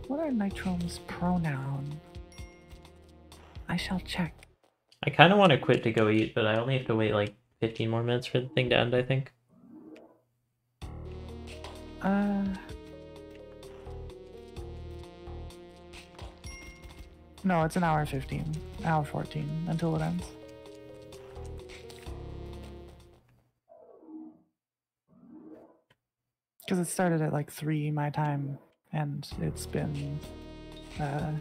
[SPEAKER 6] What are Nitrome's pronoun? I shall check.
[SPEAKER 1] I kind of want to quit to go eat, but I only have to wait like 15 more minutes for the thing to end, I think.
[SPEAKER 6] Uh. No, it's an hour 15. Hour 14 until it ends. Because it started at like 3 my time, and it's been uh,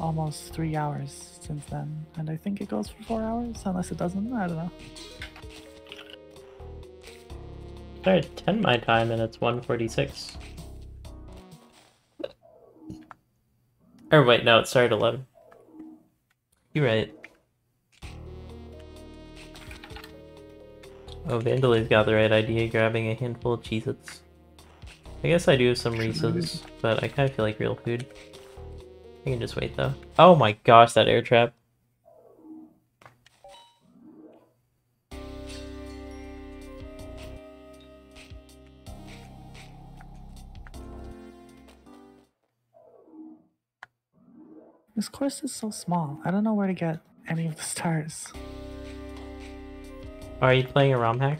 [SPEAKER 6] almost 3 hours since then. And I think it goes for 4 hours, unless it doesn't. I don't know.
[SPEAKER 1] Started at 10 my time and it's 146. Or wait, no, it started at 11. You're right. Oh, Vandaly's got the right idea, grabbing a handful of Cheez-Its. I guess I do have some Reese's, but I kind of feel like real food. I can just wait though. Oh my gosh, that air trap.
[SPEAKER 6] This course is so small. I don't know where to get any of the stars.
[SPEAKER 1] Are you playing a ROM hack?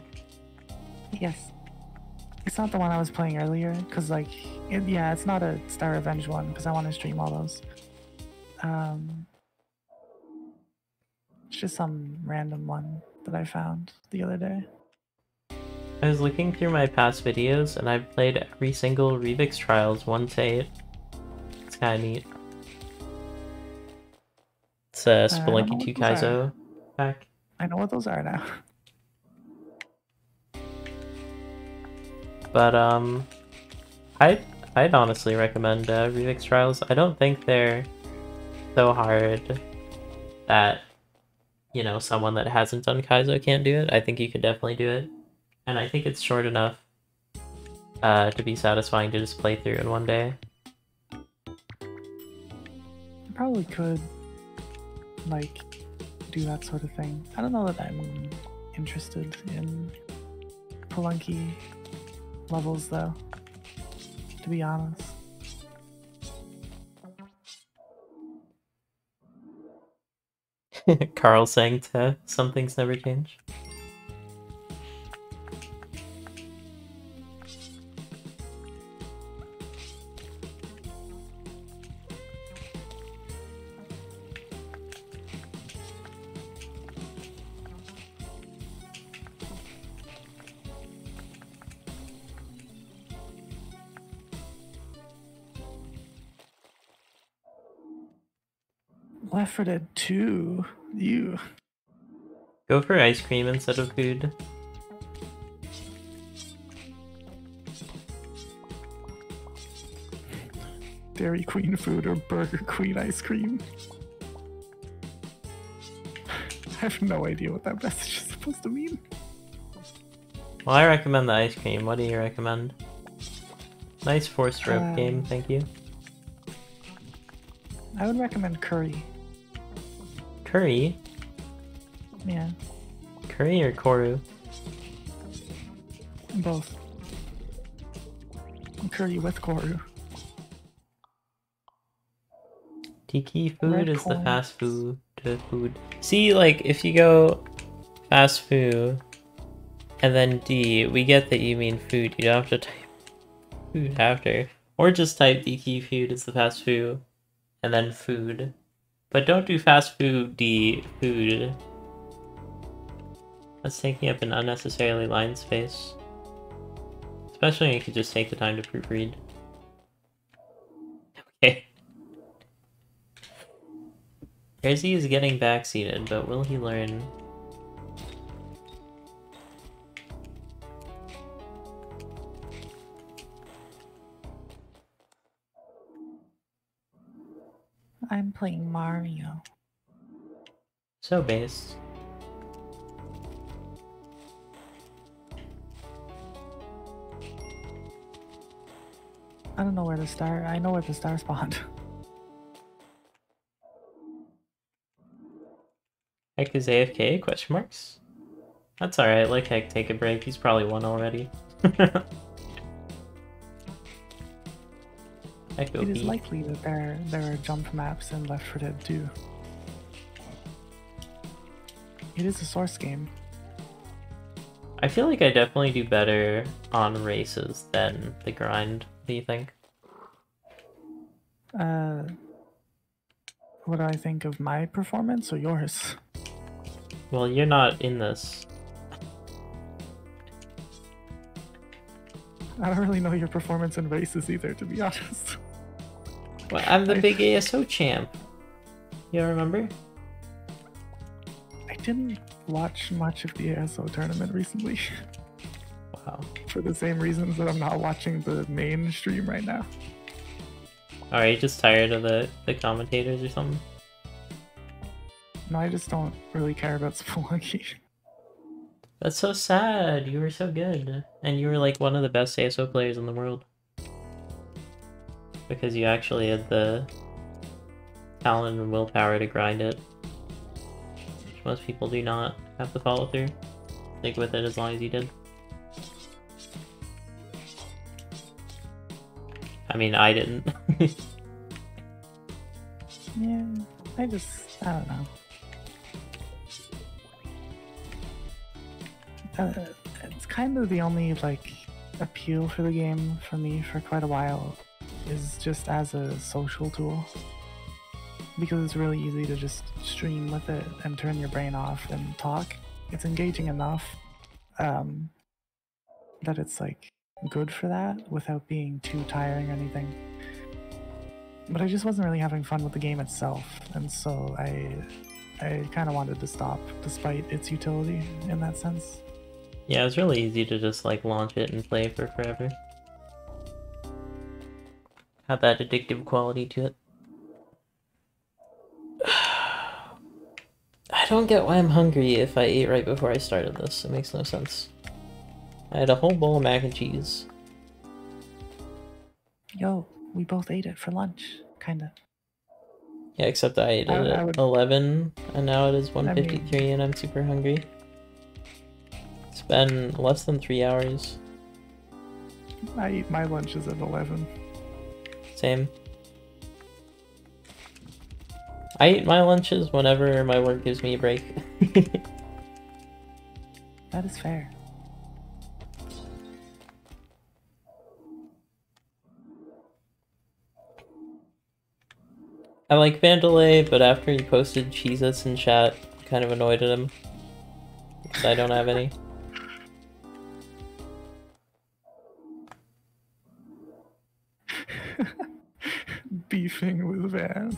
[SPEAKER 6] Yes. It's not the one I was playing earlier, because, like, it, yeah, it's not a Star Revenge one, because I want to stream all those. Um, it's just some random one that I found the other day.
[SPEAKER 1] I was looking through my past videos and I've played every single Revix Trials 1 to 8. It's kinda neat. It's a
[SPEAKER 6] don't
[SPEAKER 1] Spelunky
[SPEAKER 6] what
[SPEAKER 1] 2. Kaizo pack.
[SPEAKER 6] I know what those are now.
[SPEAKER 1] But um I'd I'd honestly recommend uh, Trials. I don't think they're so hard that you know someone that hasn't done Kaizo can't do it. I think you could definitely do it. And I think it's short enough uh, to be satisfying to just play through in one day.
[SPEAKER 6] I probably could, like, do that sort of thing. I don't know that I'm interested in Spelunky levels, though, to be honest.
[SPEAKER 1] Carl saying to some things never change.
[SPEAKER 6] For 2. You.
[SPEAKER 1] Go for ice cream instead of food.
[SPEAKER 6] Dairy Queen food or Burger Queen ice cream. I have no idea what that message is supposed to mean.
[SPEAKER 1] Well, I recommend the ice cream. What do you recommend? Nice four stroke
[SPEAKER 6] Um,
[SPEAKER 1] game, thank you.
[SPEAKER 6] I would recommend curry.
[SPEAKER 1] Curry?
[SPEAKER 6] Yeah,
[SPEAKER 1] Curry or Koru?
[SPEAKER 6] both. Curry with koru.
[SPEAKER 1] Tiki food
[SPEAKER 6] Red
[SPEAKER 1] is the fast food food. See, like, if you go fast food and then D, we get that you mean food. You don't have to type food after. Or just type Tiki food is the fast food and then food. But don't do fast food food. That's taking up an unnecessarily line space. Especially when you could just take the time to proofread. Okay. Crazy is getting backseated, but will he learn?
[SPEAKER 6] Playing Mario.
[SPEAKER 1] So based.
[SPEAKER 6] I don't know where to start. I know where the star spawned.
[SPEAKER 1] Heck is AFK? Question marks? That's alright, let Heck take a break. He's probably won already. Heck
[SPEAKER 6] It is likely that there there are jump maps in Left 4 Dead 2. It is a source game.
[SPEAKER 1] I feel like I definitely do better on races than the grind. Do you think?
[SPEAKER 6] Uh, what do I think of my performance or yours?
[SPEAKER 1] Well, you're not in this.
[SPEAKER 6] I don't really know your performance in races either, to be honest.
[SPEAKER 1] Well, I'm the big ASO champ. You remember?
[SPEAKER 6] I didn't watch much of the ASO tournament recently
[SPEAKER 1] Wow.
[SPEAKER 6] for the same reasons that I'm not watching the main stream right now.
[SPEAKER 1] Are you just tired of the, the commentators or something?
[SPEAKER 6] No, I just don't really care about Spelunky.
[SPEAKER 1] That's so sad. You were so good. And you were like one of the best ASO players in the world. Because you actually had the talent and willpower to grind it. Which most people do not have to follow through. Stick with it as long as you did. I mean, I didn't.
[SPEAKER 6] Yeah, I just, I don't know. Uh, it's kind of the only, like, appeal for the game for me for quite a while is just as a social tool. Because it's really easy to just stream with it and turn your brain off and talk. It's engaging enough um, that it's, like, good for that without being too tiring or anything but I just wasn't really having fun with the game itself, and so I I kind of wanted to stop, despite its utility in that sense.
[SPEAKER 1] yeah, it's really easy to just like launch it and play for forever. Have that addictive quality to it. I don't get why I'm hungry if I ate right before I started this. It makes no sense. I had a whole bowl of mac and cheese.
[SPEAKER 6] Yo, we both ate it for lunch, kinda.
[SPEAKER 1] Yeah, except I ate it
[SPEAKER 6] I- I
[SPEAKER 1] at
[SPEAKER 6] would-
[SPEAKER 1] 11, and now it is
[SPEAKER 6] mean-
[SPEAKER 1] 1.53 and I'm super hungry. It's been less than three hours.
[SPEAKER 6] I eat my lunches at eleven.
[SPEAKER 1] Same. I eat my lunches whenever my work gives me a break.
[SPEAKER 6] That is fair.
[SPEAKER 1] I like Vandalay, but after he posted Cheez-Its in chat, kind of annoyed at him. I don't have any.
[SPEAKER 6] beefing with Van.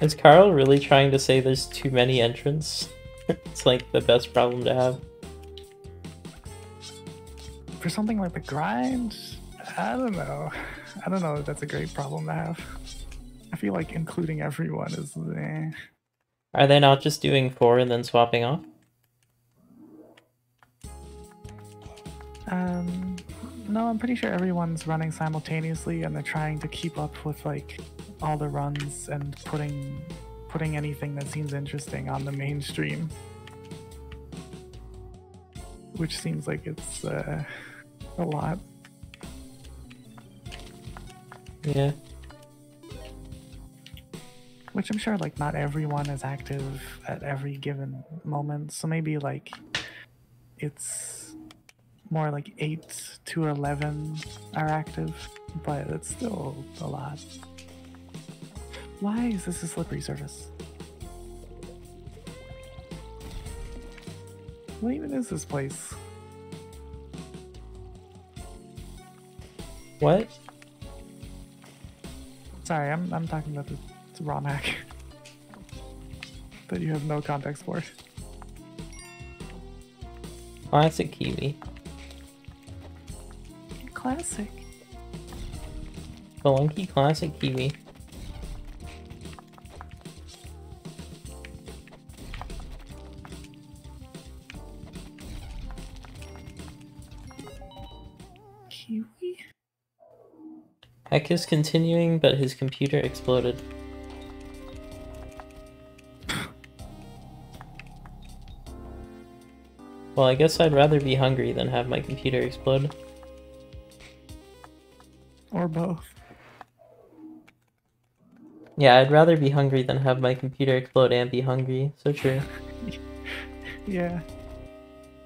[SPEAKER 1] Is Carl really trying to say there's too many entrants? it's like the best problem to have.
[SPEAKER 6] For something like the grind, I don't know. I don't know if that's a great problem to have. I feel like including everyone is. Eh.
[SPEAKER 1] Are they not just doing four and then swapping off?
[SPEAKER 6] Um, no, I'm pretty sure everyone's running simultaneously, and they're trying to keep up with like all the runs and putting putting anything that seems interesting on the mainstream, which seems like it's uh, a lot.
[SPEAKER 1] Yeah.
[SPEAKER 6] Which I'm sure like not everyone is active at every given moment, so maybe like it's more like 8 to 11 are active, but it's still a lot. Why is this a slippery surface? What even is this place?
[SPEAKER 1] What?
[SPEAKER 6] Sorry, I'm, I'm talking about the, the ROM hack that you have no context for.
[SPEAKER 1] Classic Kiwi.
[SPEAKER 6] Classic.
[SPEAKER 1] Spelunky Classic Kiwi.
[SPEAKER 6] Kiwi?
[SPEAKER 1] Heck is continuing, but his computer exploded. Well, I guess I'd rather be hungry than have my computer explode.
[SPEAKER 6] Or both.
[SPEAKER 1] Yeah, I'd rather be hungry than have my computer explode and be hungry. So true.
[SPEAKER 6] Yeah.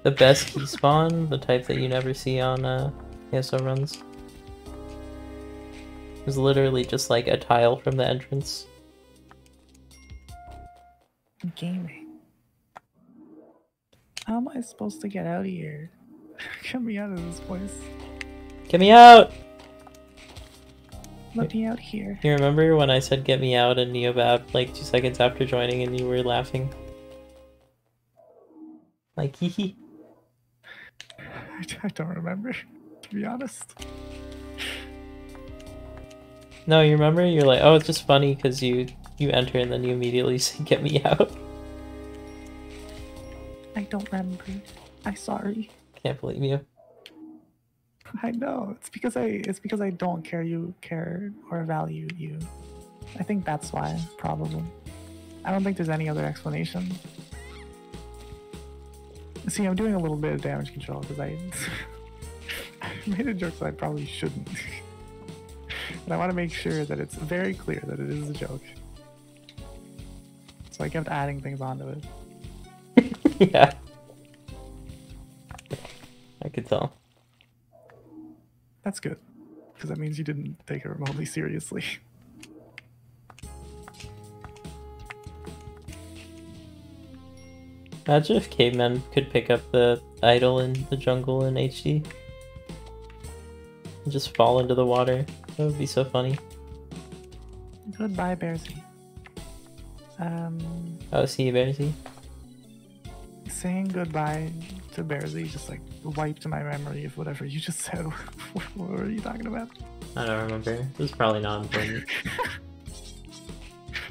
[SPEAKER 1] The best key spawn, the type that you never see on uh, ASO runs. is literally just like a tile from the entrance.
[SPEAKER 6] Gaming. How am I supposed to get out of here? Get me out of this place.
[SPEAKER 1] Get me out!
[SPEAKER 6] Let me out here.
[SPEAKER 1] You remember when I said get me out and Neobab like two seconds after joining and you were laughing? Like hee hee.
[SPEAKER 6] I don't remember, to be honest.
[SPEAKER 1] No, you remember? You're like, oh, it's just funny because you you enter and then you immediately say get me out.
[SPEAKER 6] I don't remember. I'm sorry.
[SPEAKER 1] Can't believe you.
[SPEAKER 6] I know. It's because I it's because I don't care you care or value you. I think that's why, probably. I don't think there's any other explanation. See, I'm doing a little bit of damage control because I, I made a joke that I probably shouldn't. and I want to make sure that it's very clear that it is a joke. So I kept adding things onto it.
[SPEAKER 1] yeah. I could tell.
[SPEAKER 6] That's good. Because that means you didn't take it remotely seriously.
[SPEAKER 1] Imagine if cavemen could pick up the idol in the jungle in HD. And just fall into the water. That would be so funny.
[SPEAKER 6] Goodbye, Bearsy. Um,
[SPEAKER 1] Oh, see you, Bearsy.
[SPEAKER 6] saying goodbye to Bearsy just like wiped my memory of whatever you just said. what were you talking about?
[SPEAKER 1] I don't remember. It was probably not important.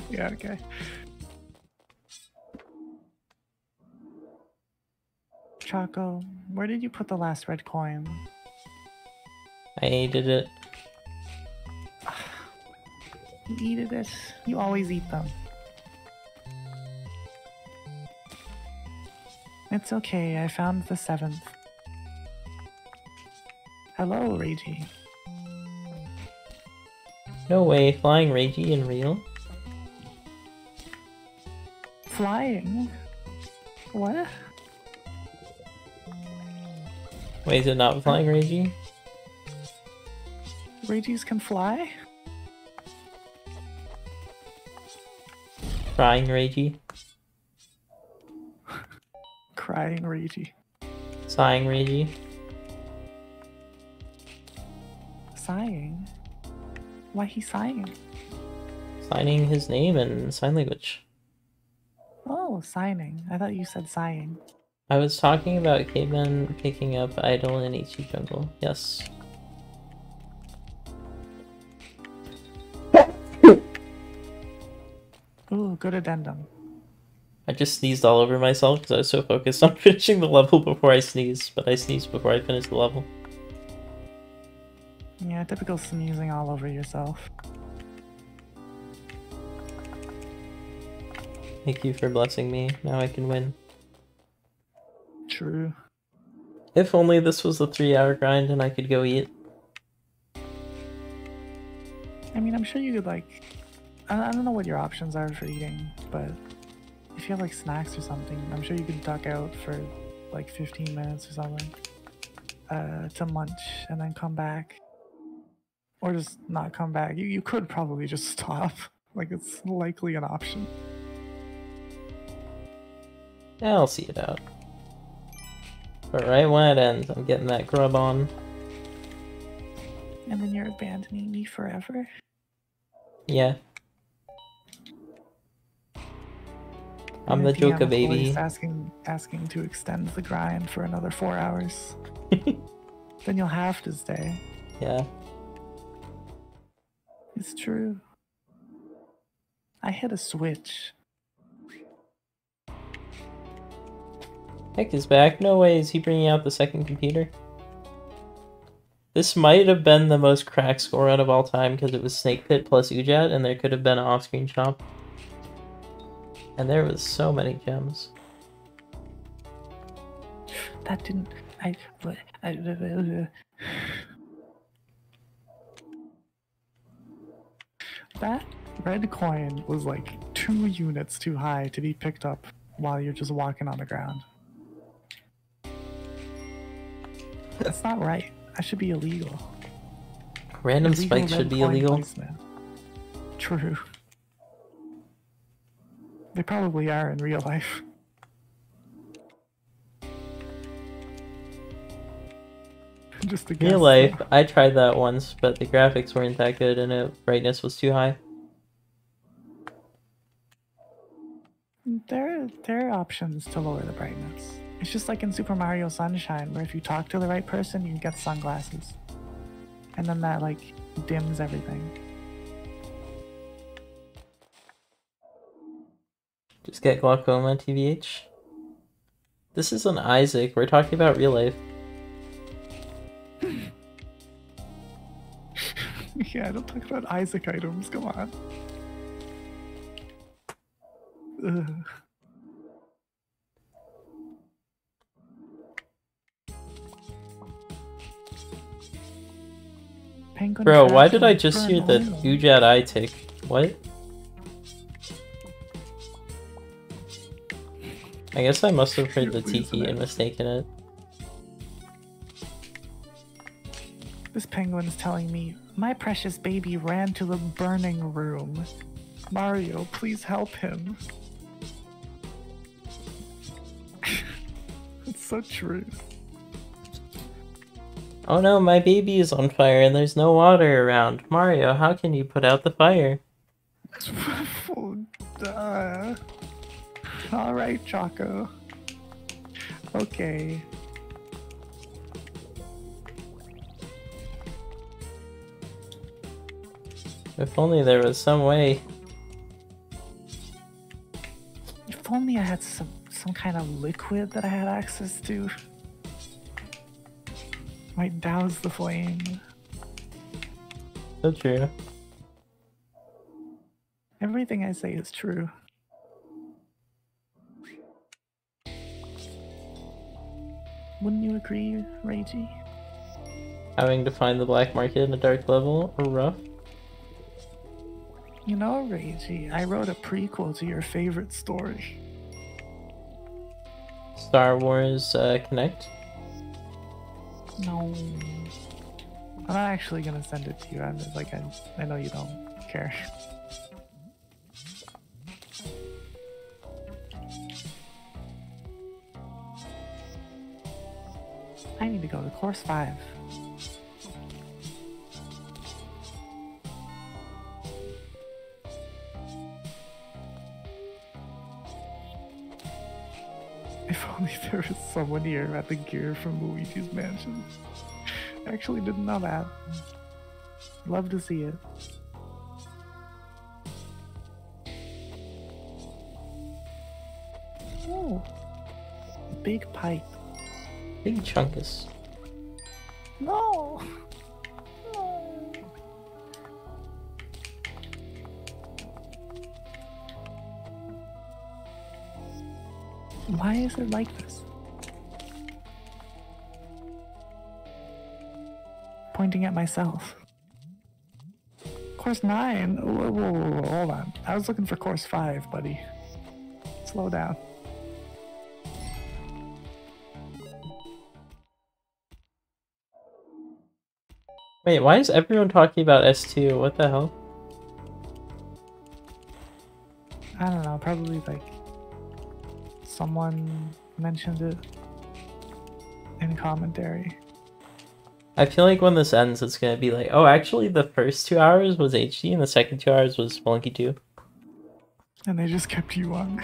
[SPEAKER 6] Yeah, okay. Choco, where did you put the last red coin?
[SPEAKER 1] I hated it.
[SPEAKER 6] You eated it. You always eat them. It's okay, I found the seventh. Hello, Reiji.
[SPEAKER 1] No way, flying Reiji in real?
[SPEAKER 6] Flying? What?
[SPEAKER 1] Wait, is it not flying Reiji?
[SPEAKER 6] Reijis can fly?
[SPEAKER 1] Frying Reiji?
[SPEAKER 6] Crying Reiji.
[SPEAKER 1] Sighing Reiji?
[SPEAKER 6] Sighing? Why he sighing?
[SPEAKER 1] Signing his name in sign language.
[SPEAKER 6] Oh, signing. I thought you said sighing.
[SPEAKER 1] I was talking about cavemen picking up idol in HE jungle. Yes.
[SPEAKER 6] Ooh, good addendum.
[SPEAKER 1] I just sneezed all over myself because I was so focused on finishing the level before I sneezed, but I sneezed before I finished the level.
[SPEAKER 6] Yeah, typical sneezing all over yourself.
[SPEAKER 1] Thank you for blessing me. Now I can win.
[SPEAKER 6] True.
[SPEAKER 1] If only this was a three hour grind and I could go eat.
[SPEAKER 6] I mean, I'm sure you could like. I I don't know what your options are for eating, but if you have like snacks or something, I'm sure you could duck out for like 15 minutes or something uh, to munch and then come back, or just not come back. You you could probably just stop. Like it's likely an option.
[SPEAKER 1] Yeah, I'll see it out. But right when it ends, I'm getting that grub on.
[SPEAKER 6] And then you're abandoning me forever.
[SPEAKER 1] Yeah. I'm the
[SPEAKER 6] if you have
[SPEAKER 1] Joka baby.
[SPEAKER 6] Asking asking to extend the grind for another four hours. then you'll have to stay.
[SPEAKER 1] Yeah.
[SPEAKER 6] It's true. I hit a switch.
[SPEAKER 1] Heck is back. No way is he bringing out the second computer. This might have been the most cracked score out of all time because it was Snake Pit plus Udjat, and there could have been an off-screen shop. And there was so many gems.
[SPEAKER 6] That didn't. I. But I. That red coin was like two units too high to be picked up while you're just walking on the ground. That's not right. That should be illegal.
[SPEAKER 1] Random
[SPEAKER 6] Illegal
[SPEAKER 1] spikes should be illegal.
[SPEAKER 6] placement. True. They probably are in real life. Just to
[SPEAKER 1] Real life, I tried that once, but the graphics weren't that good and the brightness was too high.
[SPEAKER 6] There, there are options to lower the brightness. It's just like in Super Mario Sunshine, where if you talk to the right person, you get sunglasses, and then that like dims everything.
[SPEAKER 1] Just get glaucoma, TVH. This is an Isaac. We're talking about real life.
[SPEAKER 6] yeah, don't talk about Isaac items. Come on. Ugh.
[SPEAKER 1] Bro, why did I just hear the. Udjat eye tick? What? I guess I must have heard the tiki and mistaken it.
[SPEAKER 6] This penguin's telling me, my precious baby ran to the burning room. Mario, please help him. it's so true.
[SPEAKER 1] Oh no, my baby is on fire and there's no water around. Mario, how can you put out the fire?
[SPEAKER 6] Oh, duh. Alright, Choco. Okay.
[SPEAKER 1] If only there was some way.
[SPEAKER 6] If only I had some some kind of liquid that I had access to. Might douse the flame.
[SPEAKER 1] So true.
[SPEAKER 6] Everything I say is true. Wouldn't you agree, Reiji?
[SPEAKER 1] Having to find the black market in a dark level or rough.
[SPEAKER 6] You know, Reiji, I wrote a prequel to your favorite story.
[SPEAKER 1] Star Wars uh, Connect.
[SPEAKER 6] No. I'm not actually gonna send it to you. I'm just like, I, I know you don't care. I need to go to course five. If only there was someone here at the gear from Luigi's Mansion. I Actually didn't know that. Love to see it. Oh, big pipe.
[SPEAKER 1] Big chunkus.
[SPEAKER 6] No. No. Why is it like this? Pointing at myself. Course 9? Whoa, whoa, whoa, hold on. I was looking for course 5, buddy. Slow down.
[SPEAKER 1] Wait, why is everyone talking about S2? What the hell?
[SPEAKER 6] I don't know, probably like someone mentioned it in commentary.
[SPEAKER 1] I feel like when this ends, it's gonna be like, oh, actually, the first two hours was HD and the second two hours was Spelunky 2.
[SPEAKER 6] And they just kept you on.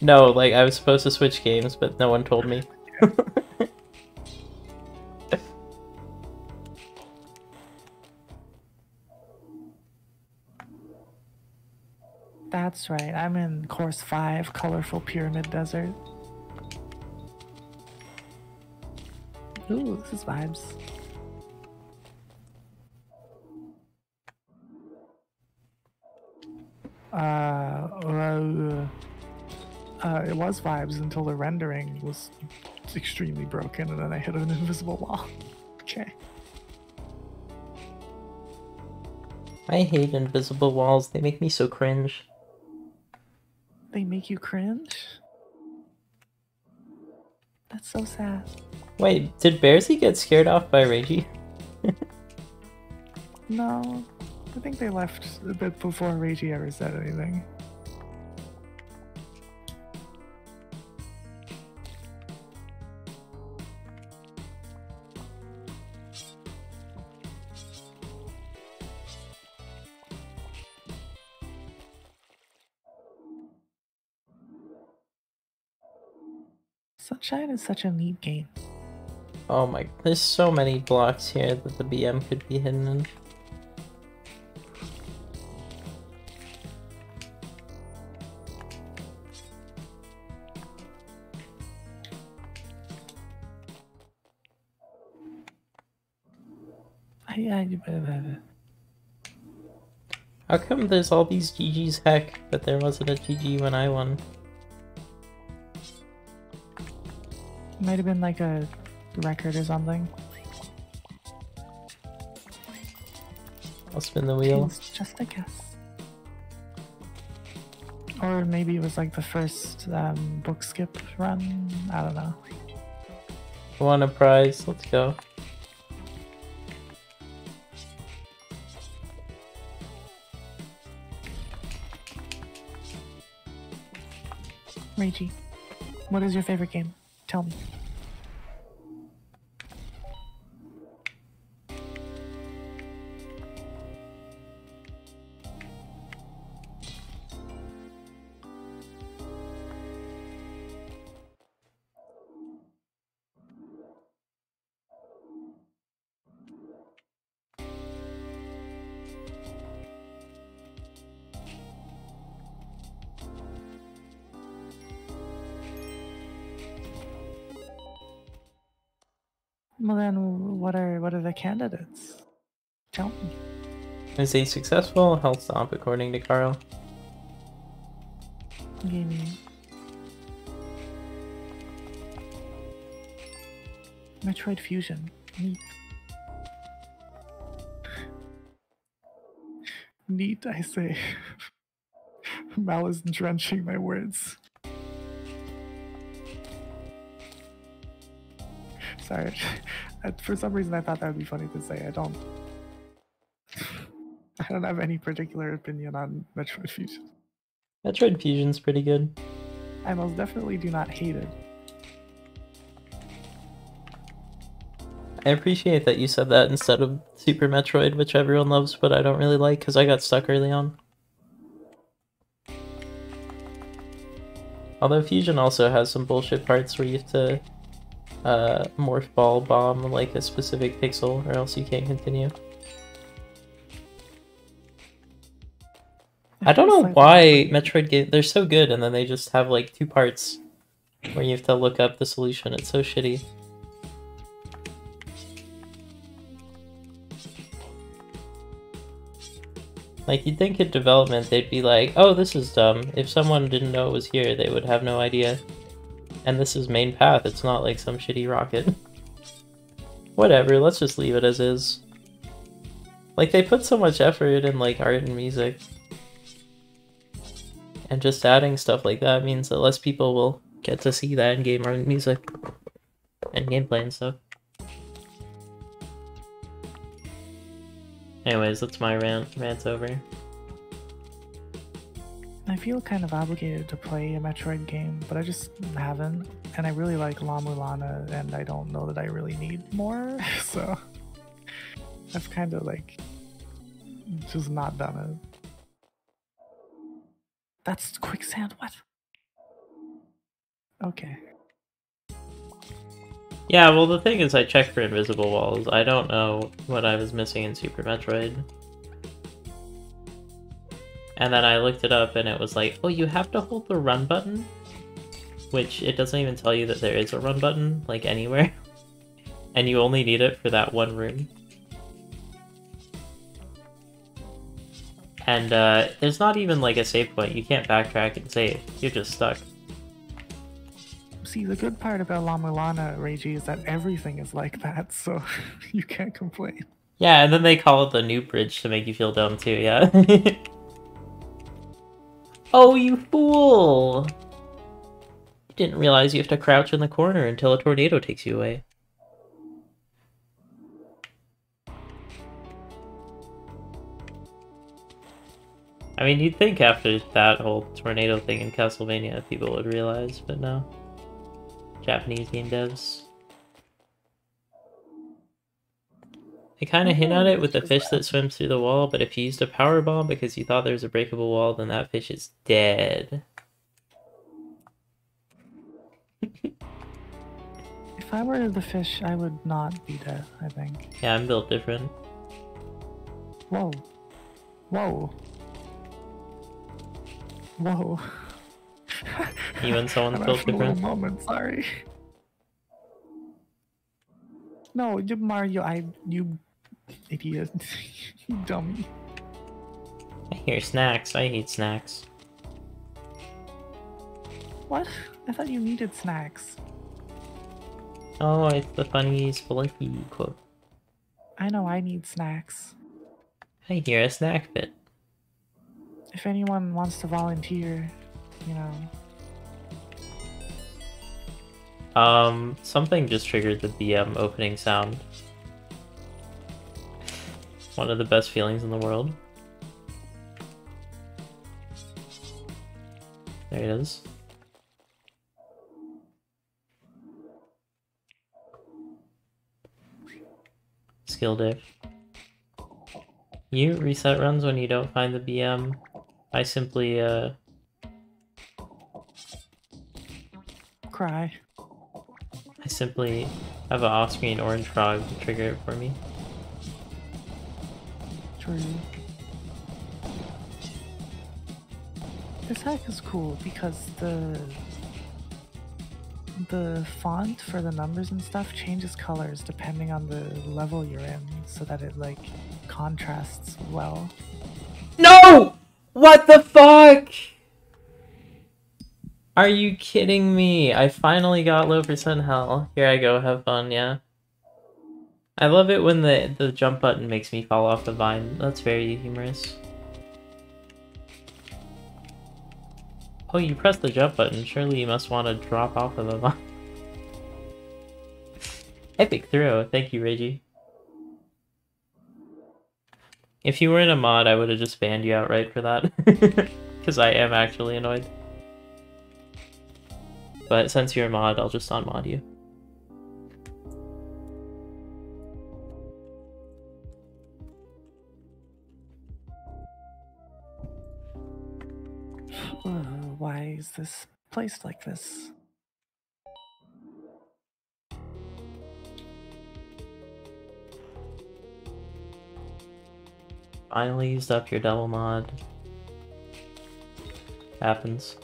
[SPEAKER 1] No, like, I was supposed to switch games, but no one told me.
[SPEAKER 6] That's right, I'm in course 5, Colorful Pyramid Desert. Ooh, this is vibes. Uh, uh, uh, it was vibes until the rendering was extremely broken, and then I hit an invisible wall. Okay.
[SPEAKER 1] I hate invisible walls, they make me so cringe.
[SPEAKER 6] They make you cringe? That's so sad.
[SPEAKER 1] Wait, did Bearsy get scared off by Reggie?
[SPEAKER 6] No, I think they left a bit before Reggie ever said anything. Sunshine is such a neat game.
[SPEAKER 1] Oh my, there's so many blocks here that the BM could be hidden in.
[SPEAKER 6] I, I,
[SPEAKER 1] How come there's all these GG's heck, but there wasn't a GG when I won?
[SPEAKER 6] Might have been like a record or something.
[SPEAKER 1] I'll spin the wheel.
[SPEAKER 6] It's just a guess. Or maybe it was like the first um, book skip run. I don't know.
[SPEAKER 1] I want a prize, let's go.
[SPEAKER 6] Reiji, what is your favorite game? Tell me. Candidates? Tell me.
[SPEAKER 1] Is a successful health stomp according to Carl?
[SPEAKER 6] Gaming. Metroid Fusion. Neat. Neat, I say. Mal is drenching my words. Sorry. For some reason, I thought that would be funny to say. I don't. I don't have any particular opinion on Metroid Fusion.
[SPEAKER 1] Metroid Fusion's pretty good.
[SPEAKER 6] I most definitely do not hate it.
[SPEAKER 1] I appreciate that you said that instead of Super Metroid, which everyone loves, but I don't really like because I got stuck early on. Although Fusion also has some bullshit parts where you have to uh, morph ball bomb like a specific pixel or else you can't continue. I don't know why Metroid game they're so good and then they just have like two parts where you have to look up the solution. It's so shitty. Like you'd think in development they'd be like, oh this is dumb. If someone didn't know it was here, they would have no idea. And this is main path, it's not like some shitty rocket. Whatever, let's just leave it as is. Like they put so much effort in like art and music. And just adding stuff like that means that less people will get to see that in game art and music. And gameplay and stuff. Anyways, that's my rant. Rant's over.
[SPEAKER 6] I feel kind of obligated to play a Metroid game, but I just haven't. And I really like La Mulana, and I don't know that I really need more, so I've kind of like just not done it. That's quicksand, what? Okay.
[SPEAKER 1] Yeah, well the thing is I checked for invisible walls. I don't know what I was missing in Super Metroid. And then I looked it up and it was like, oh, you have to hold the run button? Which it doesn't even tell you that there is a run button, like anywhere. and you only need it for that one room. And uh, there's not even like a save point. You can't backtrack and save. You're just stuck.
[SPEAKER 6] See, the good part about La Mulana, Reiji, is that everything is like that, so you can't complain.
[SPEAKER 1] Yeah, and then they call it the new bridge to make you feel dumb too, yeah. oh, you fool! You didn't realize you have to crouch in the corner until a tornado takes you away. I mean, you'd think after that whole tornado thing in Castlevania, people would realize, but no. Japanese game devs. They kind of hint at it with the fish that swims through the wall, but if you used a power bomb because you thought there was a breakable wall, then that fish is dead.
[SPEAKER 6] if I were the fish, I would not be dead, I think.
[SPEAKER 1] Yeah, I'm built different.
[SPEAKER 6] Whoa. Whoa. Whoa.
[SPEAKER 1] Even someone's built different.
[SPEAKER 6] moment, sorry. No, you Mario, I you idiot. you dummy.
[SPEAKER 1] I hear snacks. I eat snacks.
[SPEAKER 6] What? I thought you needed snacks.
[SPEAKER 1] Oh, it's the funny Spelunky quote.
[SPEAKER 6] I know I need snacks.
[SPEAKER 1] I hear a snack bit.
[SPEAKER 6] If anyone wants to volunteer, you know.
[SPEAKER 1] Um, something just triggered the BM opening sound. One of the best feelings in the world. There it is. Skill diff. You reset runs when you don't find the BM. I simply, uh,
[SPEAKER 6] Cry.
[SPEAKER 1] I simply have an off-screen orange frog to trigger it for me.
[SPEAKER 6] True. This hack is cool because the the font for the numbers and stuff changes colors depending on the level you're in so that it like contrasts well.
[SPEAKER 1] No! What the fuck? Are you kidding me? I finally got low percent hell. Here I go, have fun, yeah. I love it when the, the jump button makes me fall off the vine. That's very humorous. Oh, you pressed the jump button. Surely you must want to drop off of the vine. Epic throw. Thank you, Reggie. If you were in a mod, I would have just banned you outright for that. Because I am actually annoyed. But since you're a mod, I'll just unmod you.
[SPEAKER 6] This placed like this.
[SPEAKER 1] Finally used up your double mod. Happens.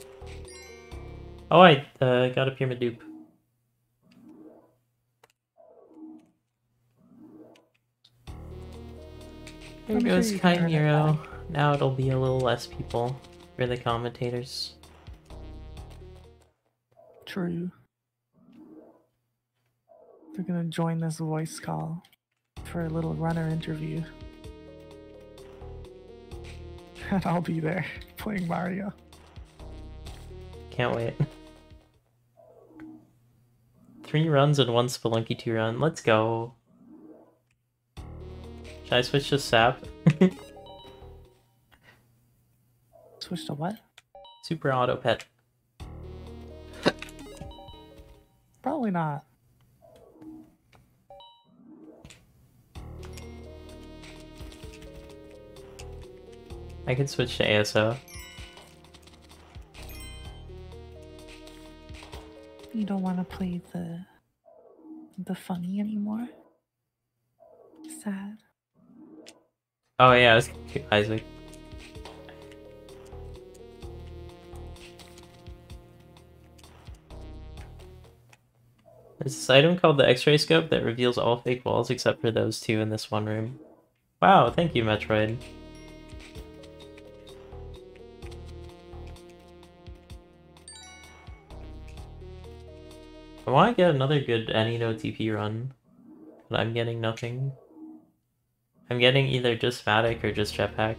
[SPEAKER 1] Oh, I uh, got a pyramid dupe. There
[SPEAKER 6] I'm sure
[SPEAKER 1] goes
[SPEAKER 6] can
[SPEAKER 1] Chimero. Now it'll be a little less people for the commentators.
[SPEAKER 6] True. They're gonna join this voice call for a little runner interview. And I'll be there playing Mario.
[SPEAKER 1] Can't wait. Three runs and one Spelunky 2 run. Let's go. Should I switch to Sap?
[SPEAKER 6] Switch to what?
[SPEAKER 1] Super Auto Pet.
[SPEAKER 6] Probably not.
[SPEAKER 1] I can switch to ASO.
[SPEAKER 6] You don't want to play the the funny anymore. Sad.
[SPEAKER 1] Oh yeah, it's Isaac. There's this item called the X-ray scope that reveals all fake walls except for those two in this one room. Wow, thank you, Metroid. I want to get another good Anino TP run, but I'm getting nothing. I'm getting either just Fatic or just Jetpack.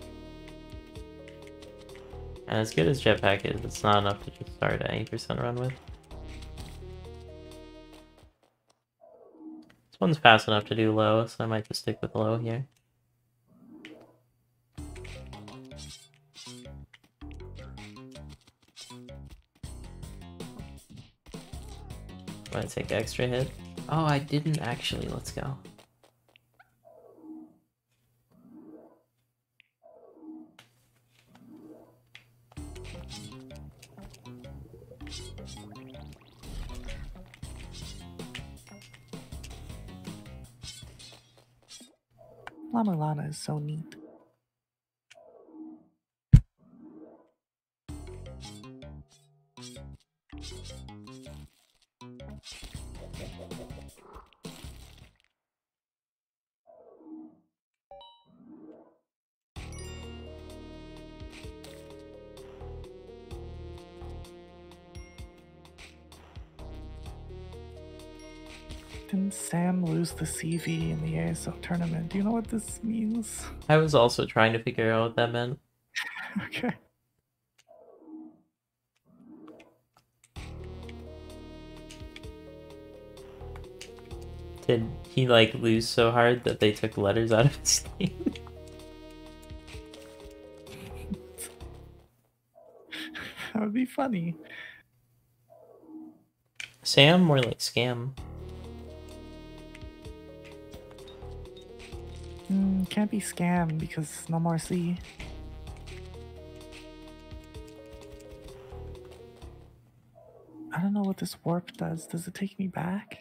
[SPEAKER 1] And as good as Jetpack is, it's not enough to just start an 80% run with. One's fast enough to do low, so I might just stick with low here. Might take extra hit. Oh, I didn't actually. Let's go.
[SPEAKER 6] La-Mulana is so neat. The CV in the ASO tournament? Do you know what this means?
[SPEAKER 1] I was also trying to figure out what that meant.
[SPEAKER 6] okay.
[SPEAKER 1] Did he like lose so hard that they took letters out of his name?
[SPEAKER 6] That would be funny.
[SPEAKER 1] Sam, more like scam.
[SPEAKER 6] Can't be scammed because no more C. I don't know what this warp does. Does it take me back?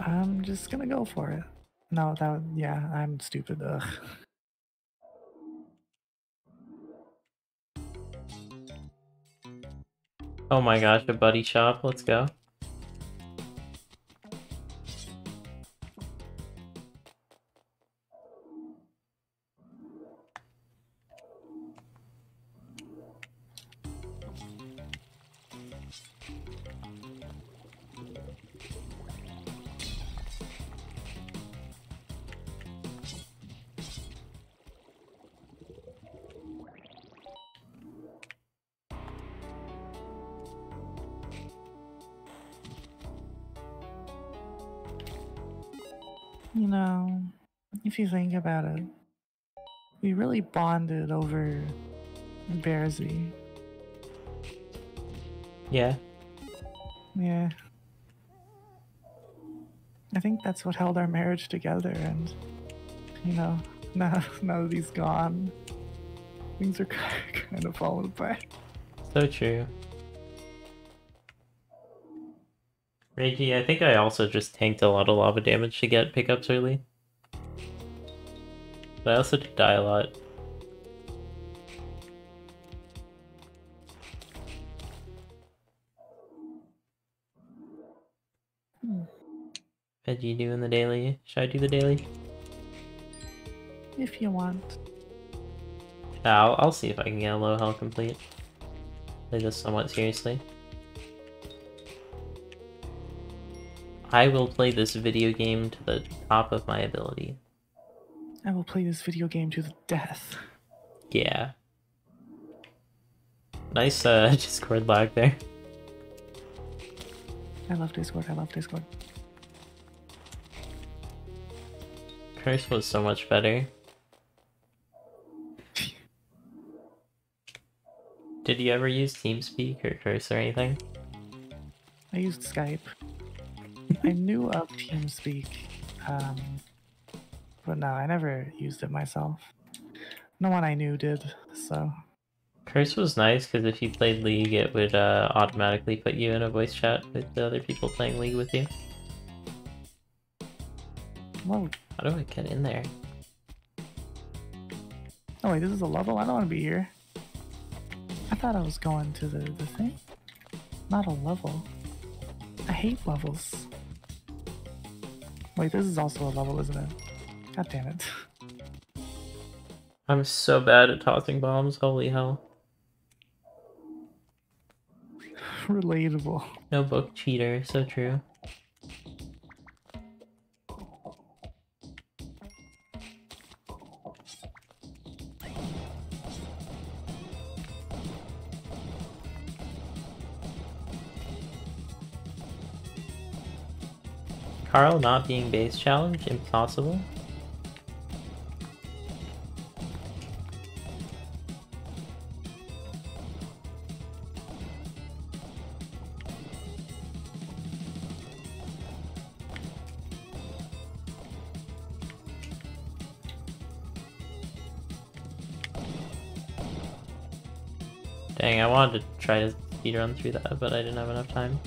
[SPEAKER 6] I'm just gonna go for it. No, that yeah, I'm stupid. Ugh.
[SPEAKER 1] Oh my gosh, a buddy shop. Let's go.
[SPEAKER 6] About it, we really bonded over Bearsy.
[SPEAKER 1] Yeah.
[SPEAKER 6] Yeah. I think that's what held our marriage together, and you know, now now that he's gone, things are kind of falling apart.
[SPEAKER 1] So true. Reiki, I think I also just tanked a lot of lava damage to get pickups early. But I also did die a lot. Veggie doing the daily. Should I do the daily?
[SPEAKER 6] If you want.
[SPEAKER 1] I'll, I'll see if I can get a low hell complete. Play this somewhat seriously. I will play this video game to the top of my ability.
[SPEAKER 6] I will play this video game to the death.
[SPEAKER 1] Yeah. Nice uh, Discord lag there.
[SPEAKER 6] I love Discord. I love Discord.
[SPEAKER 1] Curse was so much better. Did you ever use TeamSpeak or Curse or anything?
[SPEAKER 6] I used Skype. I knew of TeamSpeak, um, but no, I never used it myself. No one I knew did, so
[SPEAKER 1] Curse was nice because if you played League, it would uh, automatically put you in a voice chat with the other people playing League with you.
[SPEAKER 6] Whoa.
[SPEAKER 1] How do I get in there?
[SPEAKER 6] Oh wait, this is a level? I don't want to be here. I thought I was going to the, the thing. Not a level. I hate levels. Wait, this is also a level, isn't it? God damn it.
[SPEAKER 1] I'm so bad at tossing bombs, holy hell.
[SPEAKER 6] Relatable.
[SPEAKER 1] No book cheater, so true. Carl not being base challenge? Impossible? Try to speedrun through that, but I didn't have enough time.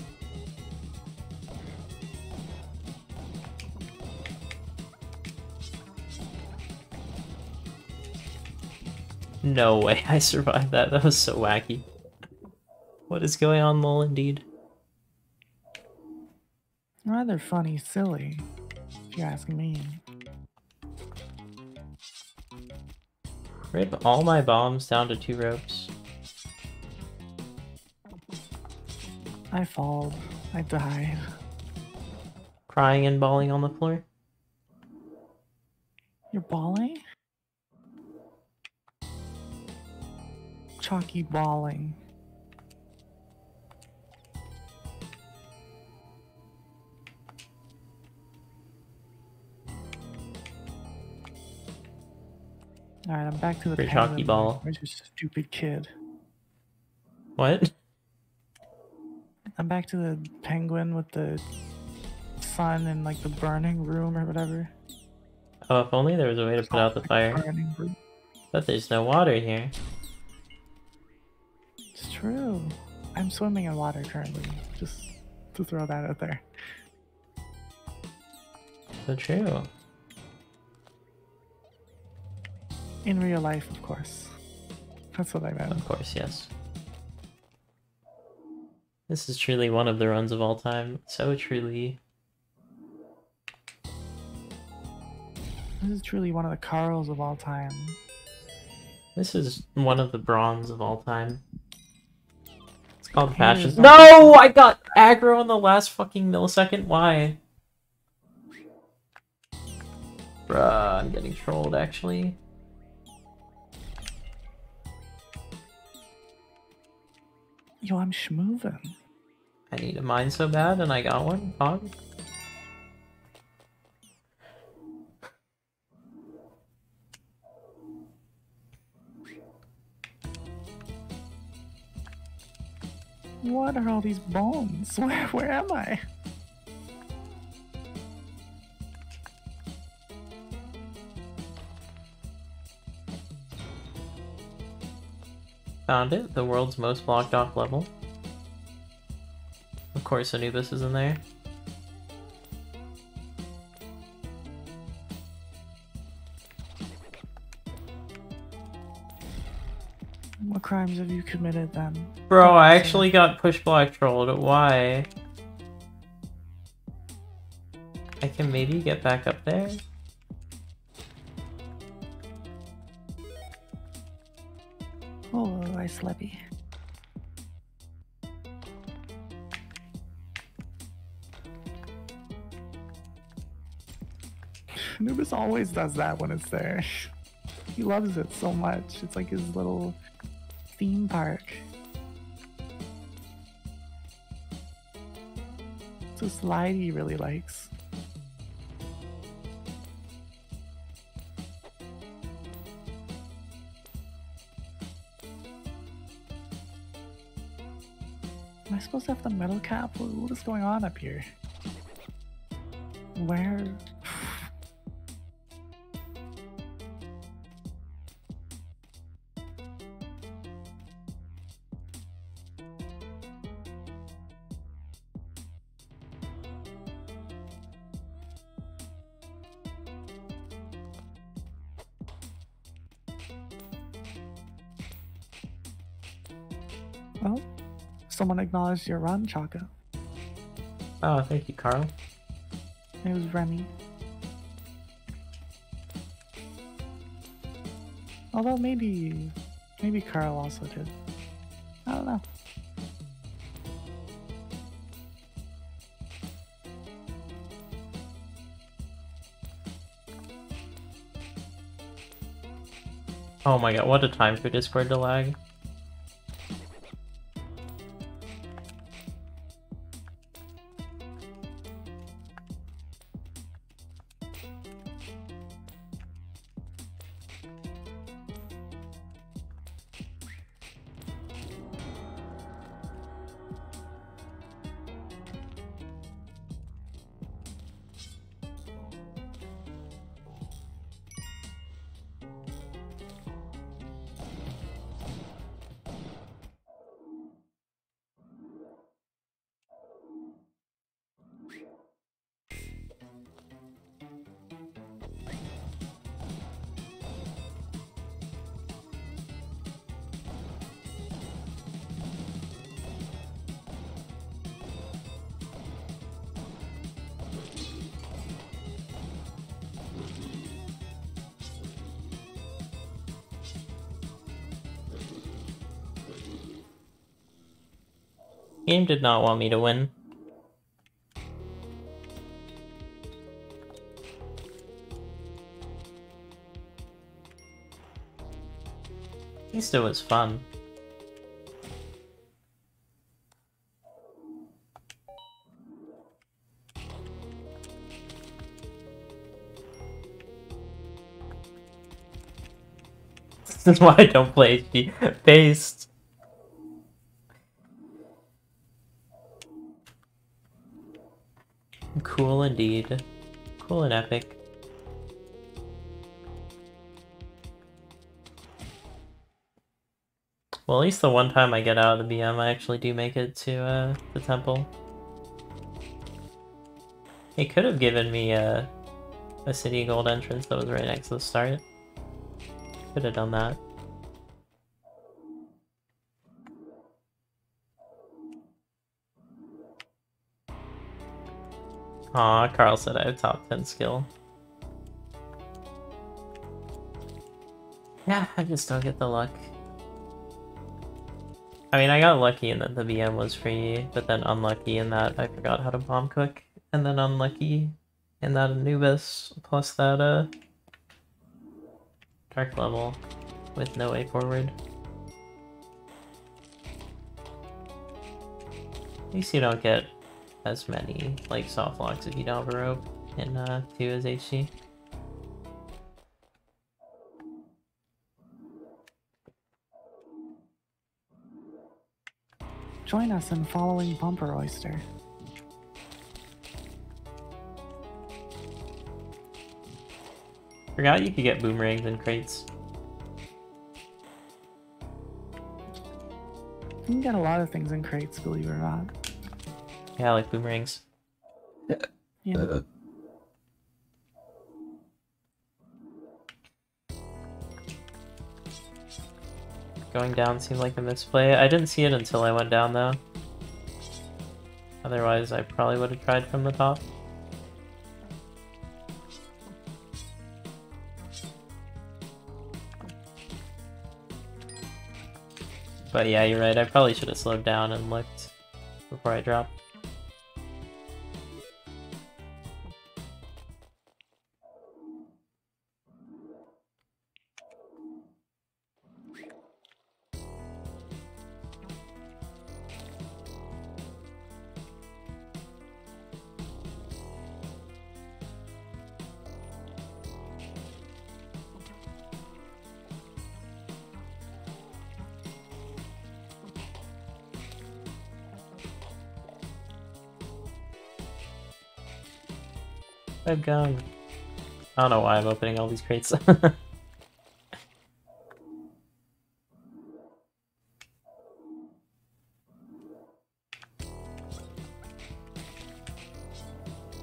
[SPEAKER 1] No way I survived that. That was so wacky. What is going on, lol, indeed?
[SPEAKER 6] Rather funny, silly, if you ask me.
[SPEAKER 1] Rip all my bombs down to two ropes.
[SPEAKER 6] I fall. I die.
[SPEAKER 1] Crying and bawling on the floor.
[SPEAKER 6] You're bawling? Chalky bawling. Alright, I'm back to the
[SPEAKER 1] Pretty chalky ball.
[SPEAKER 6] Where's your stupid kid?
[SPEAKER 1] What?
[SPEAKER 6] I'm back to the penguin with the sun and like the burning room or whatever.
[SPEAKER 1] Oh, if only there was a way to put out the fire. But there's no water here.
[SPEAKER 6] It's true. I'm swimming in water currently. Just to throw that out there.
[SPEAKER 1] So true.
[SPEAKER 6] In real life, of course. That's what I meant.
[SPEAKER 1] Of course, yes. This is truly one of the runs of all time. So truly.
[SPEAKER 6] This is truly one of the Carls of all time.
[SPEAKER 1] This is one of the bronze of all time. It's called
[SPEAKER 6] Here
[SPEAKER 1] Passion. No! I got aggro in the last fucking millisecond. Why? Bruh, I'm getting trolled actually.
[SPEAKER 6] Yo, I'm schmoving.
[SPEAKER 1] I need a mine so bad and I got one. Hog.
[SPEAKER 6] What are all these bones? Where, where am I?
[SPEAKER 1] Found it, the world's most blocked off level. Of course Anubis is in there.
[SPEAKER 6] What crimes have you committed then?
[SPEAKER 1] Bro, I actually got push block trolled. Why? I can maybe get back up there?
[SPEAKER 6] Oh, Levy. Anubis always does that when it's there. He loves it so much. It's like his little theme park. It's a slide he really likes. Have the metal cap? What is going on up here? Where? Acknowledged your run, Chaka.
[SPEAKER 1] Oh, thank you, Carl.
[SPEAKER 6] It was Remy. Although maybe, maybe Carl also did. I don't know.
[SPEAKER 1] Oh my god, what a time for Discord to lag. Did not want me to win. At least it was fun. This is why I don't play HD based. Cool. And epic. Well, at least the one time I get out of the BM, I actually do make it to uh, the temple. It could have given me a, a city gold entrance that was right next to the start. Could have done that. Aw, Carl said I have top 10 skill. Yeah, I just don't get the luck. I mean, I got lucky in that the BM was free, but then unlucky in that I forgot how to bomb cook, and then unlucky in that Anubis plus that uh dark level with no way forward. At least you don't get as many like soft locks if you don't have a rope in uh 2 as HC.
[SPEAKER 6] Join us in following Bumper Oyster.
[SPEAKER 1] Forgot you could get boomerangs in crates.
[SPEAKER 6] You can get a lot of things in crates, believe it or not.
[SPEAKER 1] Yeah, like boomerangs.
[SPEAKER 6] Yeah.
[SPEAKER 1] Uh, Going down seemed like a misplay. I didn't see it until I went down though. Otherwise, I probably would have tried from the top. But yeah, you're right. I probably should have slowed down and looked before I dropped. I don't know why I'm opening all these crates.
[SPEAKER 6] I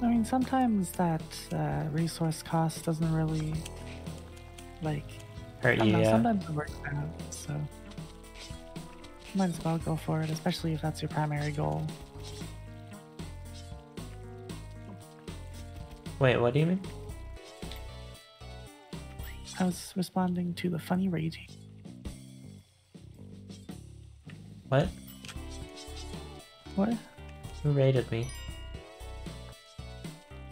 [SPEAKER 6] mean, sometimes that uh, resource cost doesn't really, like,
[SPEAKER 1] Hurt you,
[SPEAKER 6] know,
[SPEAKER 1] yeah.
[SPEAKER 6] sometimes it works out, so. Might as well go for it, especially if that's your primary goal.
[SPEAKER 1] Wait, what do you mean?
[SPEAKER 6] I was responding to the funny raging.
[SPEAKER 1] What?
[SPEAKER 6] What?
[SPEAKER 1] Who raided me?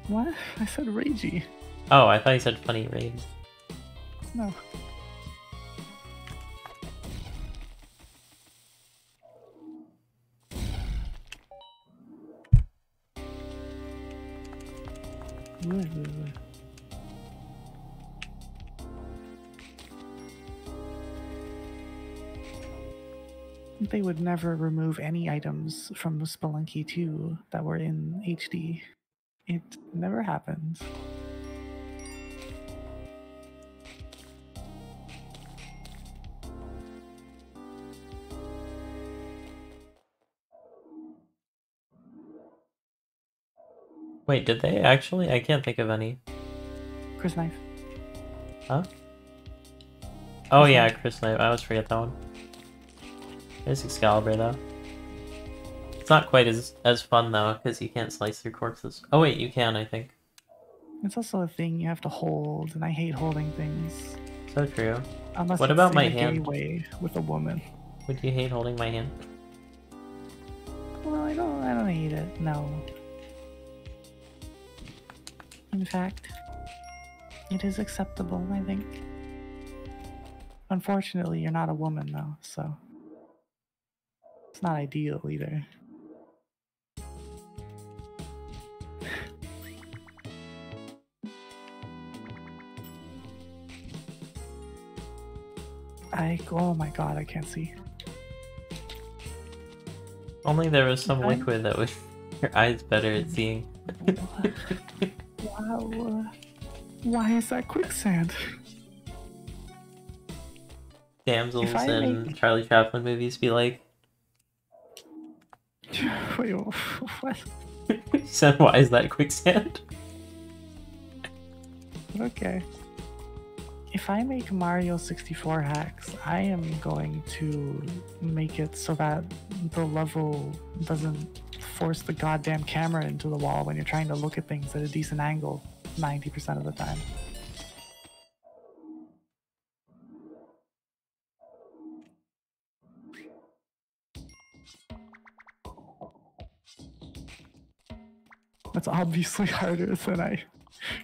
[SPEAKER 6] What? I said ragey.
[SPEAKER 1] Oh, I thought you said funny raid.
[SPEAKER 6] No. They would never remove any items from the Spelunky 2 that were in HD. It never happened.
[SPEAKER 1] Wait, did they actually? I can't think of any.
[SPEAKER 6] Crysknife.
[SPEAKER 1] Huh? Oh yeah, Crysknife. I always forget that one. There's Excalibur though. It's not quite as as fun though, because you can't slice through corpses. Oh wait, you can, I think.
[SPEAKER 6] It's also a thing you have to hold, and I hate holding things.
[SPEAKER 1] So true.
[SPEAKER 6] Unless
[SPEAKER 1] What about my hand?
[SPEAKER 6] way with a woman.
[SPEAKER 1] Would you hate holding my hand?
[SPEAKER 6] Well, I don't. I don't hate it. No. In fact, it is acceptable. I think. Unfortunately, you're not a woman though, so not ideal either. I oh my god, I can't see.
[SPEAKER 1] Only there was some
[SPEAKER 6] Okay.
[SPEAKER 1] liquid that would your eyes better at mm. seeing.
[SPEAKER 6] Wow. Why is that quicksand?
[SPEAKER 1] Damsels in
[SPEAKER 6] make-
[SPEAKER 1] Charlie Chaplin movies be like,
[SPEAKER 6] Wait, what?
[SPEAKER 1] said, why is that quicksand?
[SPEAKER 6] Okay. If I make Mario 64 hacks, I am going to make it so that the level doesn't force the goddamn camera into the wall when you're trying to look at things at a decent angle 90% of the time. That's obviously harder than I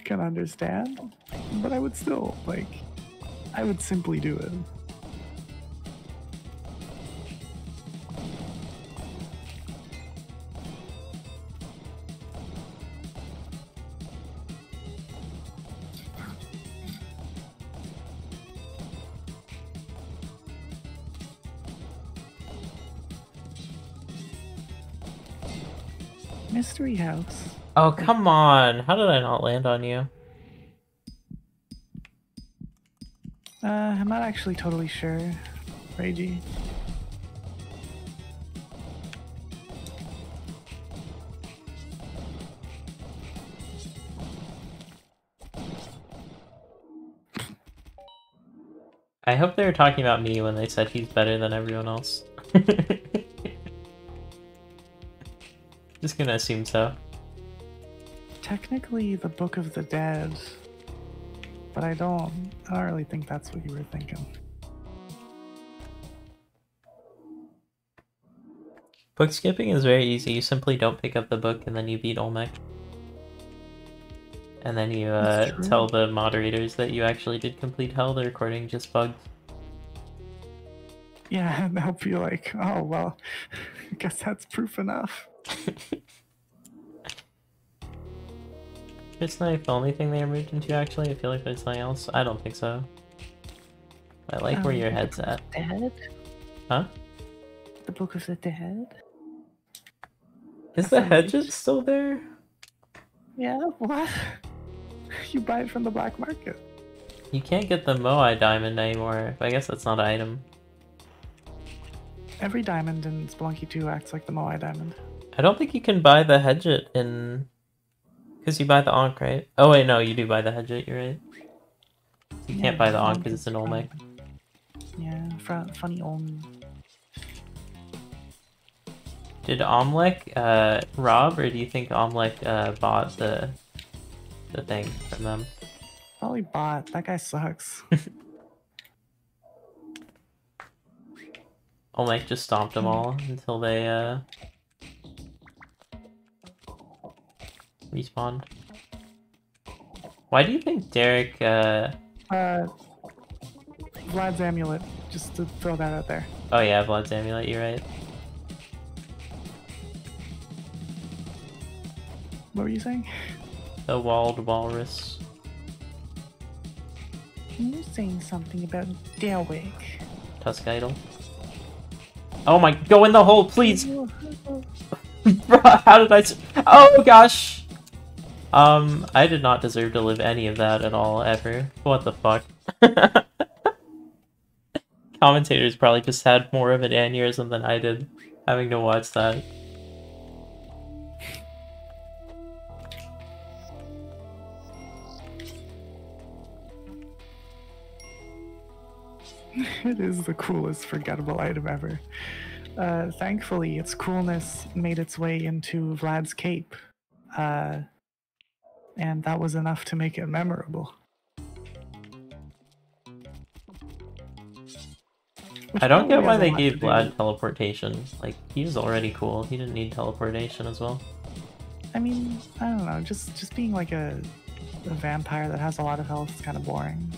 [SPEAKER 6] can understand, but I would still, like, I would simply do it. Mystery house.
[SPEAKER 1] Oh, come on. How did I not land on you?
[SPEAKER 6] Uh, I'm not actually totally sure, Reiji.
[SPEAKER 1] I hope they were talking about me when they said he's better than everyone else. Just gonna assume so.
[SPEAKER 6] Technically, the Book of the Dead, but I don't. I don't really think that's what you were thinking.
[SPEAKER 1] Book skipping is very easy. You simply don't pick up the book and then you beat Olmec. And then you uh, tell the moderators that you actually did complete hell, the recording just bugged.
[SPEAKER 6] Yeah, and they'll be like, "Oh well, I guess that's proof enough."
[SPEAKER 1] It's not the only thing they moved into actually. I feel like there's something else. I don't think so. I like where
[SPEAKER 6] Um,
[SPEAKER 1] your head's at.
[SPEAKER 6] the Dead.
[SPEAKER 1] Huh?
[SPEAKER 6] The Book of the Dead.
[SPEAKER 1] Is the
[SPEAKER 6] nice.
[SPEAKER 1] still there?
[SPEAKER 6] Yeah, what? You buy it from the black market.
[SPEAKER 1] You can't get the Moai diamond anymore. I guess that's not an item.
[SPEAKER 6] Every diamond in Spelunky 2 acts like the Moai diamond.
[SPEAKER 1] I don't think you can buy the Hedjet in... Because you buy the Ankh, right? Oh wait, no, you do buy the Hedjet, you're right. You
[SPEAKER 6] Yeah,
[SPEAKER 1] can't buy the Ankh because it's an Olmec.
[SPEAKER 6] Yeah, fr- funny old.
[SPEAKER 1] Did Omlek uh, rob, or do you think Omlek uh, bought the the thing from them?
[SPEAKER 6] Probably bought. That guy sucks.
[SPEAKER 1] Olmec just stomped them all until they uh, respawned. Why do you think Derek? Uh...
[SPEAKER 6] Uh, Vlad's amulet. Just to throw that out there.
[SPEAKER 1] Oh yeah, Vlad's amulet. You're right.
[SPEAKER 6] What were you saying?
[SPEAKER 1] The walled walrus.
[SPEAKER 6] You were saying something about Derwick.
[SPEAKER 1] Tusk idol. Oh my! Go in the hole, please. Bruh, how did I? Oh gosh. Um, I did not deserve to live any of that at all ever. What the fuck? Commentators probably just had more of an aneurysm than I did, having to watch that.
[SPEAKER 6] it is the coolest forgettable item ever. Uh, thankfully, its coolness made its way into Vlad's cape, uh, and that was enough to make it memorable. Which
[SPEAKER 1] I don't get why they gave Vlad teleportation. Like, he's already cool. He didn't need teleportation as well.
[SPEAKER 6] I mean, I don't know. Just just being like a, a vampire that has a lot of health is kind of boring.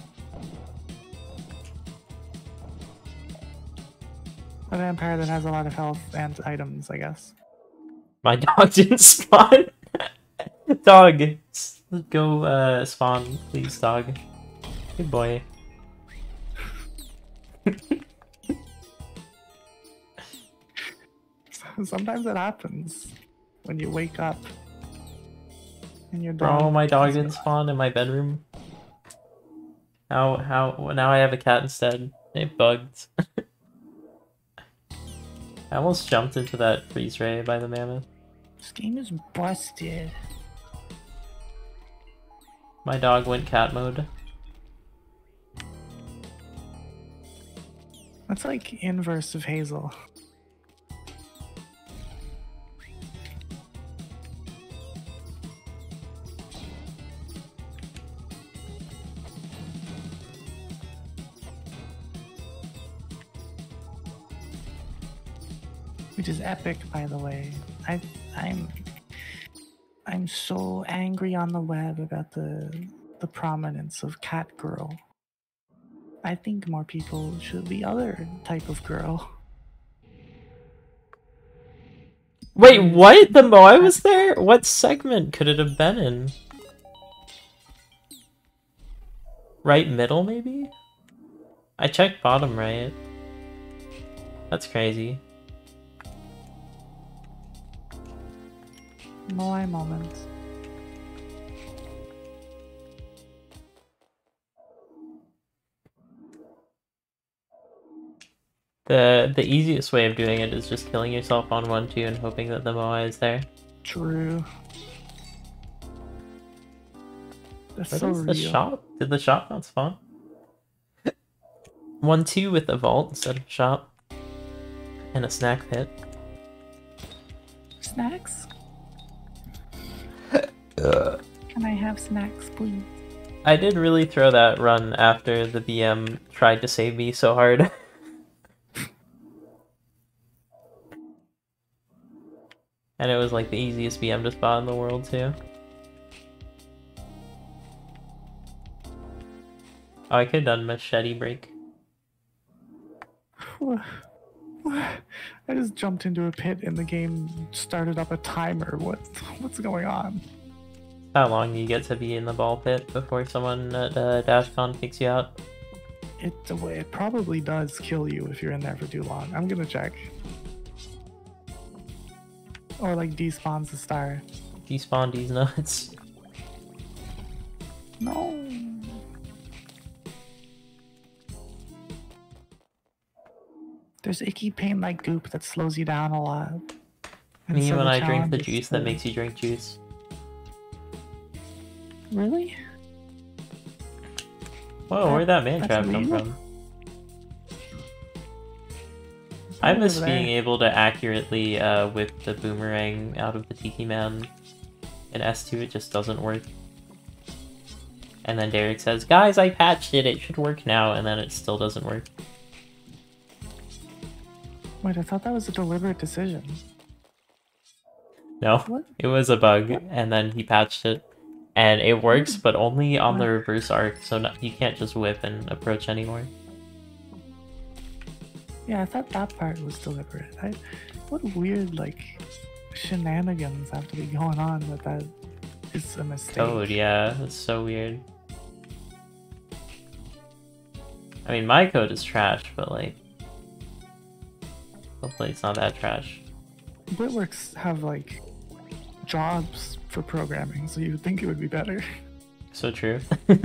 [SPEAKER 6] A vampire that has a lot of health and items, I guess.
[SPEAKER 1] My dog didn't spawn. Dog, go uh, spawn, please, dog. Good boy.
[SPEAKER 6] Sometimes it happens when you wake up and your
[SPEAKER 1] Bro,
[SPEAKER 6] dog.
[SPEAKER 1] my dog didn't spawn in my bedroom. How, how, now I have a cat instead. It bugged. I almost jumped into that freeze ray by the mammoth.
[SPEAKER 6] This game is busted.
[SPEAKER 1] My dog went cat mode.
[SPEAKER 6] That's like inverse of Hazel. Which is epic, by the way. I, I'm, I'm so angry on the web about the, the prominence of cat girl. I think more people should be other type of girl.
[SPEAKER 1] Wait, what? The Moai was there? What segment could it have been in? Right middle, maybe? I checked bottom right. That's crazy.
[SPEAKER 6] Moai moment.
[SPEAKER 1] The the easiest way of doing it is just killing yourself on one two and hoping that the Moai is there.
[SPEAKER 6] True. That's
[SPEAKER 1] What
[SPEAKER 6] so
[SPEAKER 1] is
[SPEAKER 6] real.
[SPEAKER 1] the shop? Did the shop not spawn? One two with a vault instead of shop. And a snack pit.
[SPEAKER 6] Snacks? Can I have snacks, please?
[SPEAKER 1] I did really throw that run after the BM tried to save me so hard. and it was like the easiest BM to spot in the world too. Oh, I could have done machete break.
[SPEAKER 6] I just jumped into a pit and the game started up a timer. What? What's going on?
[SPEAKER 1] How long you get to be in the ball pit before someone at uh, DashCon kicks you out?
[SPEAKER 6] It it probably does kill you if you're in there for too long. I'm gonna check. Or like despawns the star.
[SPEAKER 1] Despawn these nuts.
[SPEAKER 6] No. There's icky pain like goop that slows you down a lot. And
[SPEAKER 1] Me
[SPEAKER 6] so
[SPEAKER 1] when I drink the juice that makes you drink juice.
[SPEAKER 6] Really?
[SPEAKER 1] Whoa,
[SPEAKER 6] That-
[SPEAKER 1] where'd that man trap come from? I miss being able to accurately uh, whip the boomerang out of the Tiki Man. In S2 it just doesn't work. And then Derek says, Guys, I patched it, it should work now, and then it still doesn't work.
[SPEAKER 6] Wait, I thought that was a deliberate decision.
[SPEAKER 1] No,
[SPEAKER 6] What?
[SPEAKER 1] it was a bug, and then he patched it. And it works, mm. but only on the reverse arc, so no, you can't just whip and approach anymore.
[SPEAKER 6] Yeah, I thought that part was deliberate. I, what weird like shenanigans have to be going on that that is a mistake.
[SPEAKER 1] Code, yeah, it's so weird. I mean, my code is trash, but like, hopefully it's not that trash.
[SPEAKER 6] BlitWorks have like jobs for programming, so you would think it would be better.
[SPEAKER 1] So true.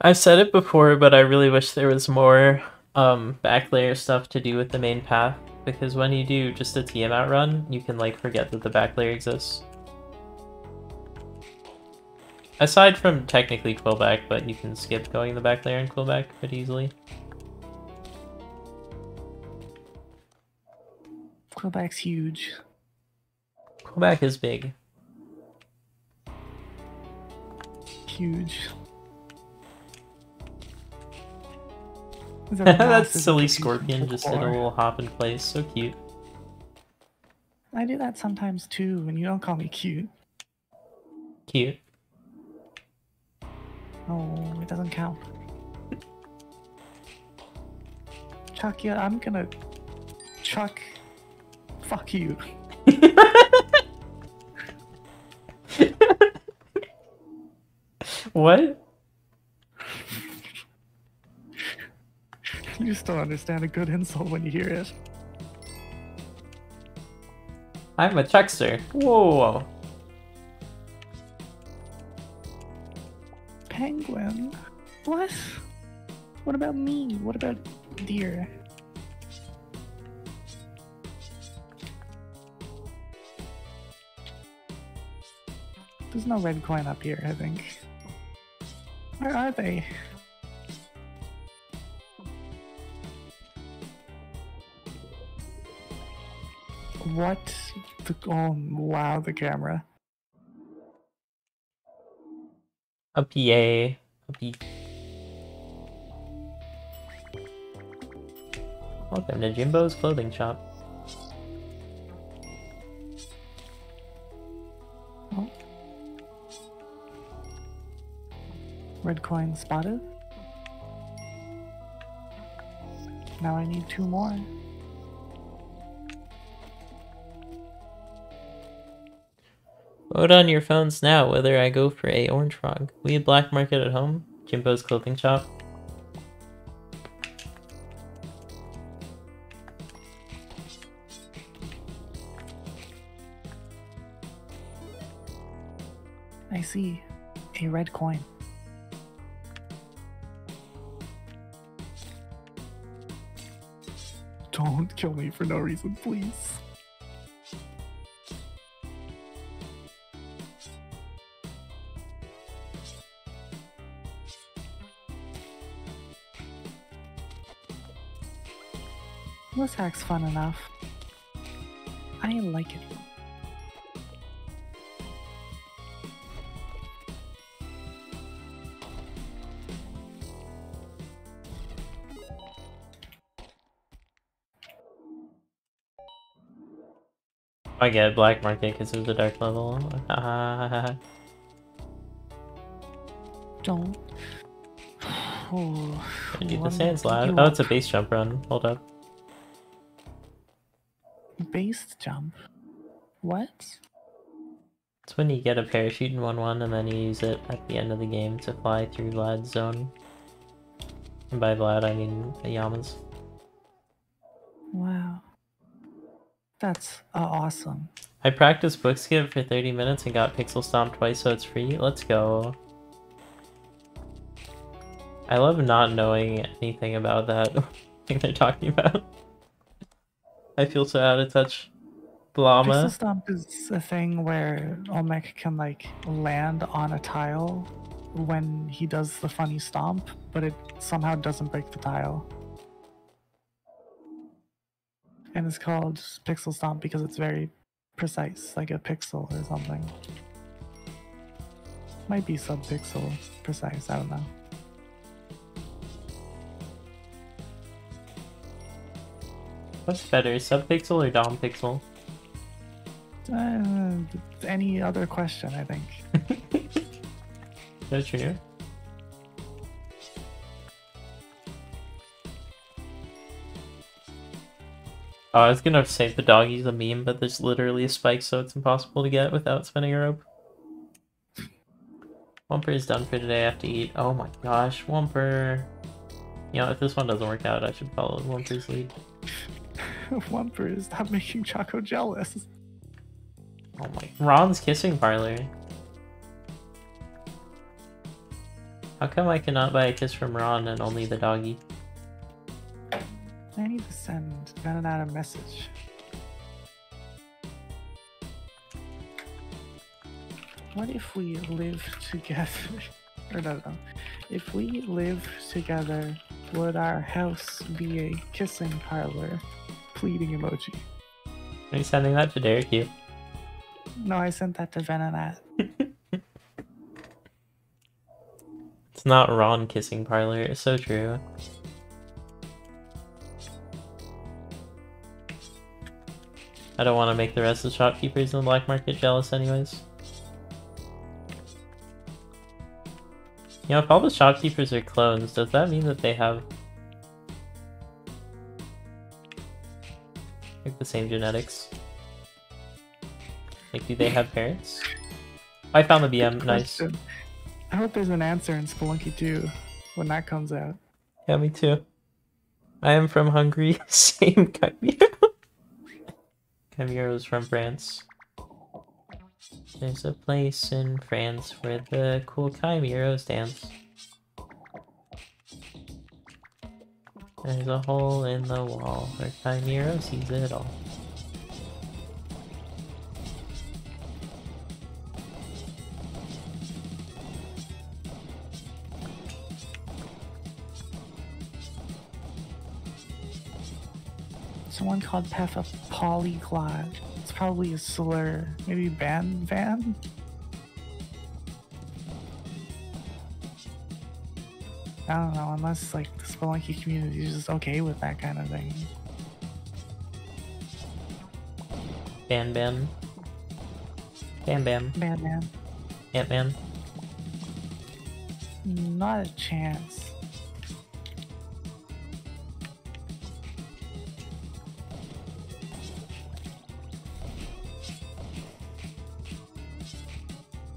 [SPEAKER 1] I've said it before, but I really wish there was more um, back layer stuff to do with the main path, because when you do just a TM out run, you can like forget that the back layer exists. Aside from technically Quillback, but you can skip going the back layer and Quillback pretty easily.
[SPEAKER 6] Quillback's huge.
[SPEAKER 1] Quillback is big.
[SPEAKER 6] Huge. Is that a
[SPEAKER 1] silly scorpion just did a little hop in place. So cute.
[SPEAKER 6] I do that sometimes too, and you don't call me cute.
[SPEAKER 1] Cute.
[SPEAKER 6] No, it doesn't count. Chuck, yeah, I'm gonna. Chuck. Fuck you.
[SPEAKER 1] what?
[SPEAKER 6] You just don't understand a good insult when you hear it.
[SPEAKER 1] I'm a Chuckster. Whoa.
[SPEAKER 6] Penguin? What? What about me? What about deer? There's no red coin up here, I think. Where are they? What? The, oh, wow, the camera.
[SPEAKER 1] PA. A P. Welcome to Jimbo's clothing shop.
[SPEAKER 6] Oh. Red coin spotted. Now I need two more.
[SPEAKER 1] Vote on your phones now whether I go for a orange frog. We black market at home. Jimbo's clothing shop.
[SPEAKER 6] I see a red coin. Don't kill me for no reason, please. This fun enough. I like it.
[SPEAKER 1] I get black market because it was a dark level.
[SPEAKER 6] Don't. Oh,
[SPEAKER 1] I need the sand slab. Oh, it's a base jump run. Hold up.
[SPEAKER 6] Base jump. What?
[SPEAKER 1] It's when you get a parachute in 1-1 and then you use it at the end of the game to fly through Vlad's zone. And by Vlad, I mean the Yamas.
[SPEAKER 6] Wow. That's uh, awesome.
[SPEAKER 1] I practiced book skip for 30 minutes and got Pixel Stomp twice so it's free. Let's go. I love not knowing anything about that thing they're talking about. I feel so out of touch.
[SPEAKER 6] Pixel
[SPEAKER 1] Blama.
[SPEAKER 6] Stomp is a thing where Olmec can like land on a tile when he does the funny stomp, but it somehow doesn't break the tile. And it's called Pixel Stomp because it's very precise, like a pixel or something. Might be sub-pixel precise, I don't know.
[SPEAKER 1] What's better, subpixel or dom pixel?
[SPEAKER 6] Uh, any other question, I think.
[SPEAKER 1] That's true. Oh, I was gonna say the doggy's a meme, but there's literally a spike, so it's impossible to get without spinning a rope. Wumper is done for today. I have to eat. Oh my gosh, Wumper. You know, if this one doesn't work out, I should follow Wumper's lead.
[SPEAKER 6] Wumper, stop making Choco jealous.
[SPEAKER 1] Oh my. Ron's kissing parlor. How come I cannot buy a kiss from Ron and only the doggy?
[SPEAKER 6] I need to send Venonat a message. What if we live together? or no, no. If we live together, would our house be a kissing parlor? Pleading emoji.
[SPEAKER 1] Are you sending that to Derek? You.
[SPEAKER 6] No, I sent that to Venonat.
[SPEAKER 1] It's not Ron kissing parlor. It's so true. I don't want to make the rest of the shopkeepers in the black market jealous anyways. You know, if all the shopkeepers are clones, does that mean that they have like the same genetics? Like, do they have parents? I found the BM. Nice.
[SPEAKER 6] I hope there's an answer in Spelunky 2 when that comes out.
[SPEAKER 1] Yeah, me too. I am from Hungary. Same Chimero. Chimero's from France. There's a place in France where the cool Chimeros dance. There's a hole in the wall where Chimero sees it all.
[SPEAKER 6] Someone called Pef a polyglot. It's probably a slur. Maybe Ban Van? I don't know, unless like the Spelunky community is just okay with that kind of thing.
[SPEAKER 1] Bam Bam. Bam Bam.
[SPEAKER 6] Ban Man.
[SPEAKER 1] Ant Man.
[SPEAKER 6] Not a chance.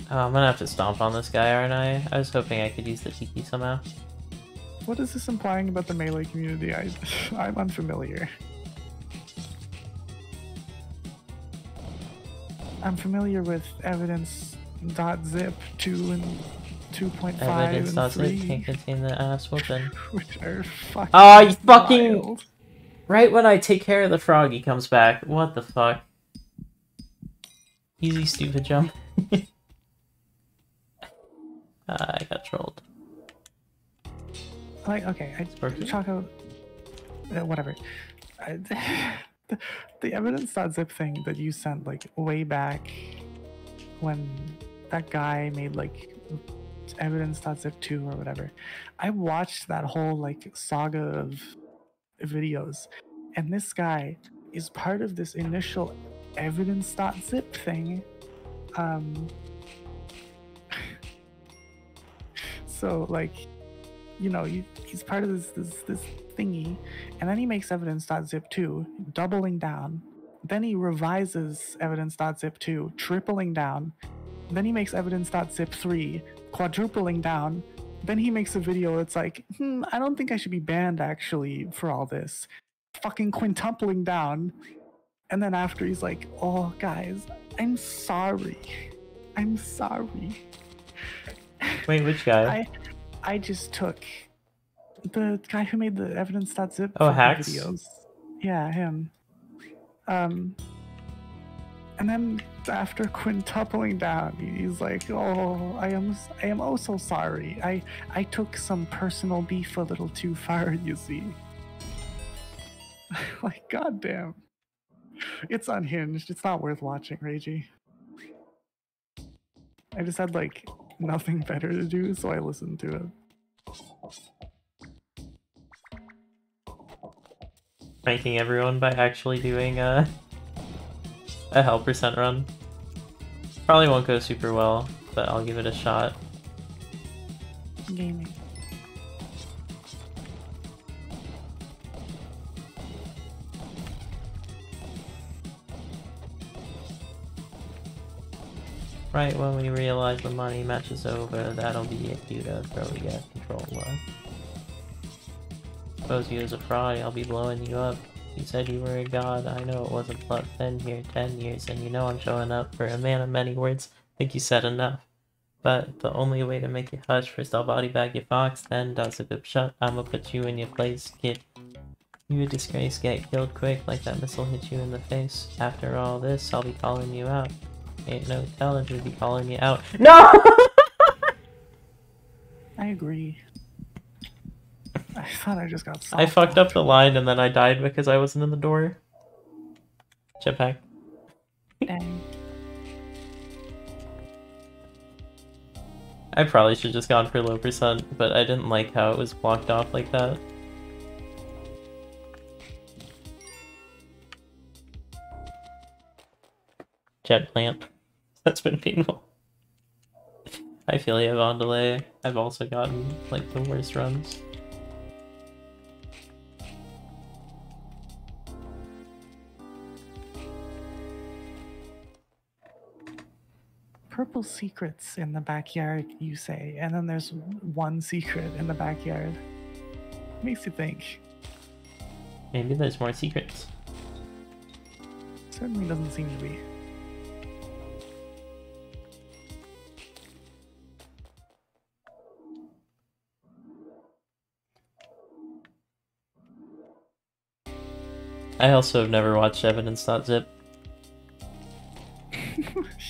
[SPEAKER 1] Oh, I'm gonna have to stomp on this guy, aren't I? I was hoping I could use the tiki somehow.
[SPEAKER 6] What is this implying about the melee community? I, I'm unfamiliar. I'm familiar with evidence.zip 2 and 2.5
[SPEAKER 1] Evidence
[SPEAKER 6] and
[SPEAKER 1] does it
[SPEAKER 6] 3,
[SPEAKER 1] can't contain the ass whooping.
[SPEAKER 6] which are fucking
[SPEAKER 1] Oh, you fucking-
[SPEAKER 6] wild.
[SPEAKER 1] Right when I take care of the frog, he comes back. What the fuck? Easy stupid jump. Ah, I got trolled.
[SPEAKER 6] Like, okay, I
[SPEAKER 1] working.
[SPEAKER 6] Choco, uh, whatever. I, the, the evidence.zip thing that you sent like way back when that guy made like evidence.zip 2 or whatever. I watched that whole like saga of videos, and this guy is part of this initial evidence.zip thing. Um, so like you know, you, he's part of this, this this thingy, and then he makes evidence.zip 2, doubling down. Then he revises evidence.zip 2, tripling down. Then he makes evidence.zip 3, quadrupling down. Then he makes a video that's like, hmm, I don't think I should be banned actually for all this. Fucking quintupling down. And then after he's like, oh, guys, I'm sorry. I'm sorry.
[SPEAKER 1] Wait, which guy?
[SPEAKER 6] I I just took the guy who made the evidence.zip
[SPEAKER 1] Oh, Hax?
[SPEAKER 6] videos. Yeah, him. Um and then after quintupling down, he's like, "Oh, I am, I am oh so sorry. I, I took some personal beef a little too far. You see." like, goddamn, it's unhinged. It's not worth watching, Ragey. I just had like nothing better to do, so I listened to it.
[SPEAKER 1] Ranking everyone by actually doing a a hell percent run. Probably won't go super well, but I'll give it a shot.
[SPEAKER 6] Gaming.
[SPEAKER 1] Right when we realize the money match is over, that'll be it, you to probably get controller. Suppose you as a fraud, I'll be blowing you up. You said you were a god, I know it wasn't but been here ten years, and you know I'm showing up for a man of many words. Think you said enough. But the only way to make it hush, first I'll body bag your fox, then does a good shut. I'ma put you in your place, kid. You a disgrace, get killed quick, like that missile hit you in the face. After all this, I'll be calling you out. Ain't no telling who'd be calling you out. No!
[SPEAKER 6] I agree. I thought I just got.
[SPEAKER 1] I fucked up the line and then I died because I wasn't in the door. Jetpack.
[SPEAKER 6] Dang.
[SPEAKER 1] I probably should just gone for low percent, but I didn't like how it was blocked off like that. Jet plant. That's been painful. I feel you on delay. I've also gotten like the worst runs.
[SPEAKER 6] Purple secrets in the backyard, you say, and then there's one secret in the backyard. Makes you think.
[SPEAKER 1] Maybe there's more secrets.
[SPEAKER 6] Certainly doesn't seem to be.
[SPEAKER 1] I also have never watched Evidence.zip.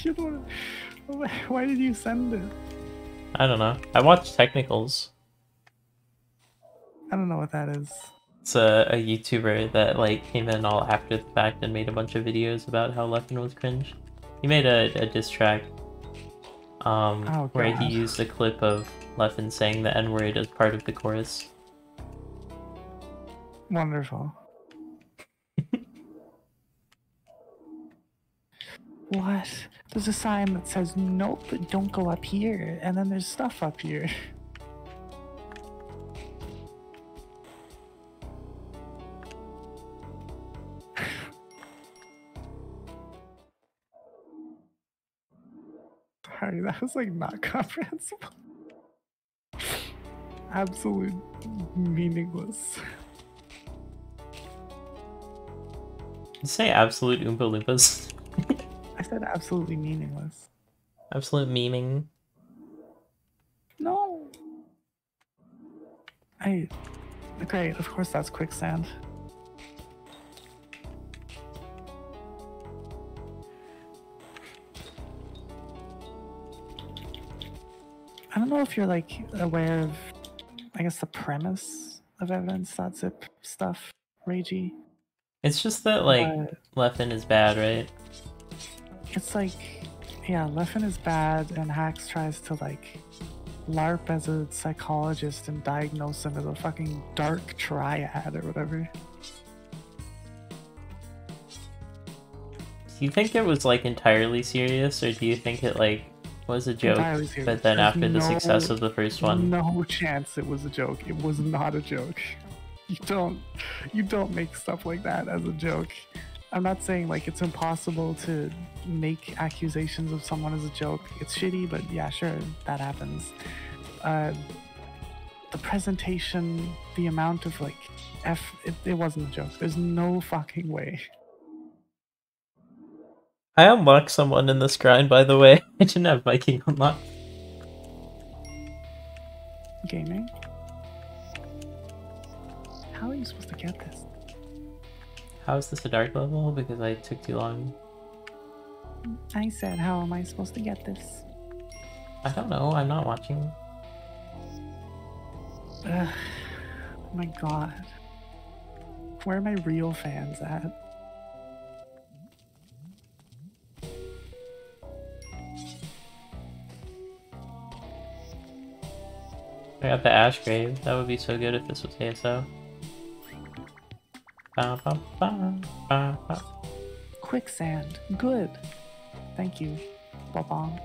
[SPEAKER 6] you don't. Why did you send it?
[SPEAKER 1] I don't know. I watched Technicals.
[SPEAKER 6] I don't know what that is.
[SPEAKER 1] It's a, a YouTuber that like came in all after the fact and made a bunch of videos about how Leffen was cringe. He made a, a diss track um,
[SPEAKER 6] Oh,
[SPEAKER 1] where he used a clip of Leffen saying the N word as part of the chorus.
[SPEAKER 6] Wonderful. What? There's a sign that says nope, but don't go up here, and then there's stuff up here. Sorry, that was like not comprehensible. Absolute meaningless.
[SPEAKER 1] say absolute Oompa Loompas.
[SPEAKER 6] Said absolutely meaningless.
[SPEAKER 1] absolute memeing.
[SPEAKER 6] No. I. Great, of course that's quicksand. I don't know if you're like aware of, I guess, the premise of evidence.zip stuff, Ragey.
[SPEAKER 1] It's just that like
[SPEAKER 6] Uh,
[SPEAKER 1] Leffen is bad, right?
[SPEAKER 6] It's like yeah leffen is bad and Hax tries to like larp as a psychologist and diagnose him as a fucking dark triad or whatever.
[SPEAKER 1] Do you think it was like entirely serious, or do you think it like was a joke? But then
[SPEAKER 6] There's
[SPEAKER 1] after the success of the first one,
[SPEAKER 6] no chance it was a joke. It was not a joke. You don't you don't make stuff like that as a joke i'm not saying like it's impossible to make accusations of someone as a joke. It's shitty but yeah sure that happens. Uh the presentation the amount of like f it, it wasn't a joke. There's no fucking way.
[SPEAKER 1] I unlocked someone in this grind, by the way. I didn't have Viking unlocked.
[SPEAKER 6] gaming? How are you supposed to get this
[SPEAKER 1] How is this a dark level? Because I took too long.
[SPEAKER 6] i said how am i supposed to get this
[SPEAKER 1] I don't know. I'm not watching.
[SPEAKER 6] Ugh, oh my god. Where are my real fans at?
[SPEAKER 1] I got the Ash Grave. That would be so good if this was ASO. Ba, ba, ba.
[SPEAKER 6] Quicksand. Good. Thank you, Bobong.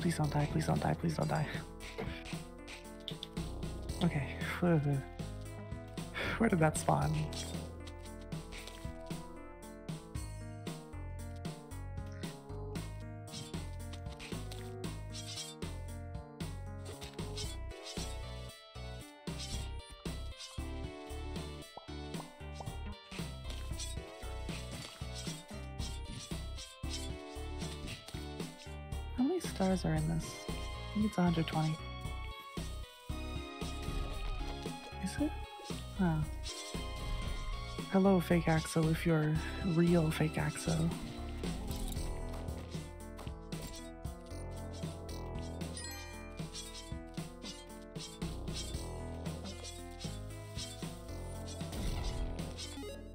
[SPEAKER 6] Please don't die, please don't die, please don't die. Okay. Where did that spawn? Are in this? I think it's 120. Is it? Oh. Hello, fake Axo, if you're real fake Axo.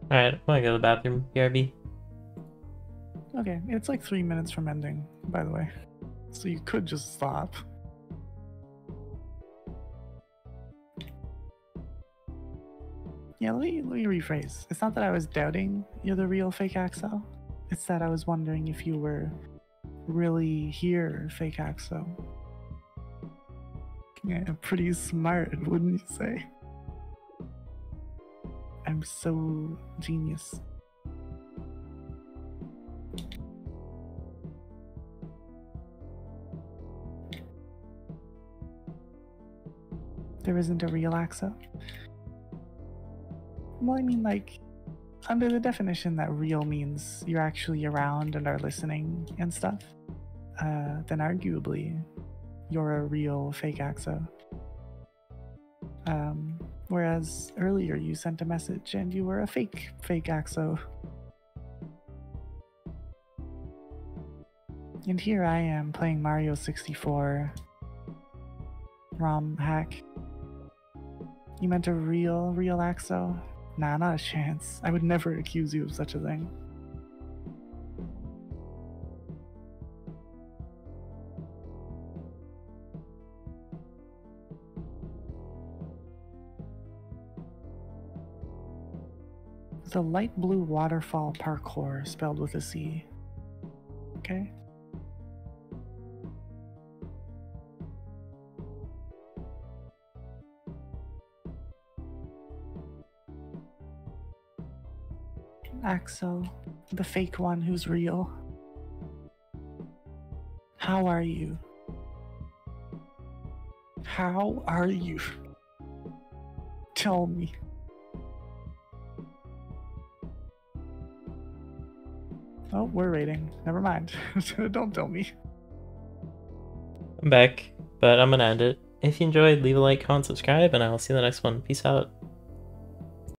[SPEAKER 1] Alright, I'm gonna go to the bathroom. BRB.
[SPEAKER 6] Okay, it's like three minutes from ending, by the way. So you could just stop. Yeah, let me, let me rephrase. It's not that I was doubting you're the real fake Axel. It's that I was wondering if you were really here, fake Axo. Yeah, pretty smart, wouldn't you say? I'm so genius. There isn't a real Axo. Well, I mean, like, under the definition that real means you're actually around and are listening and stuff, uh, then arguably you're a real fake Axo. Um, whereas earlier you sent a message and you were a fake fake Axo. And here I am playing Mario 64 ROM hack. You meant a real, real Axo? Nah, not a chance. I would never accuse you of such a thing. The light blue waterfall parkour spelled with a C. Okay? Axel, the fake one who's real. How are you? How are you? Tell me. Oh, we're rating. Never mind. Don't tell me.
[SPEAKER 1] I'm back, but I'm gonna end it. If you enjoyed, leave a like, comment, subscribe, and I'll see you in the next one. Peace out.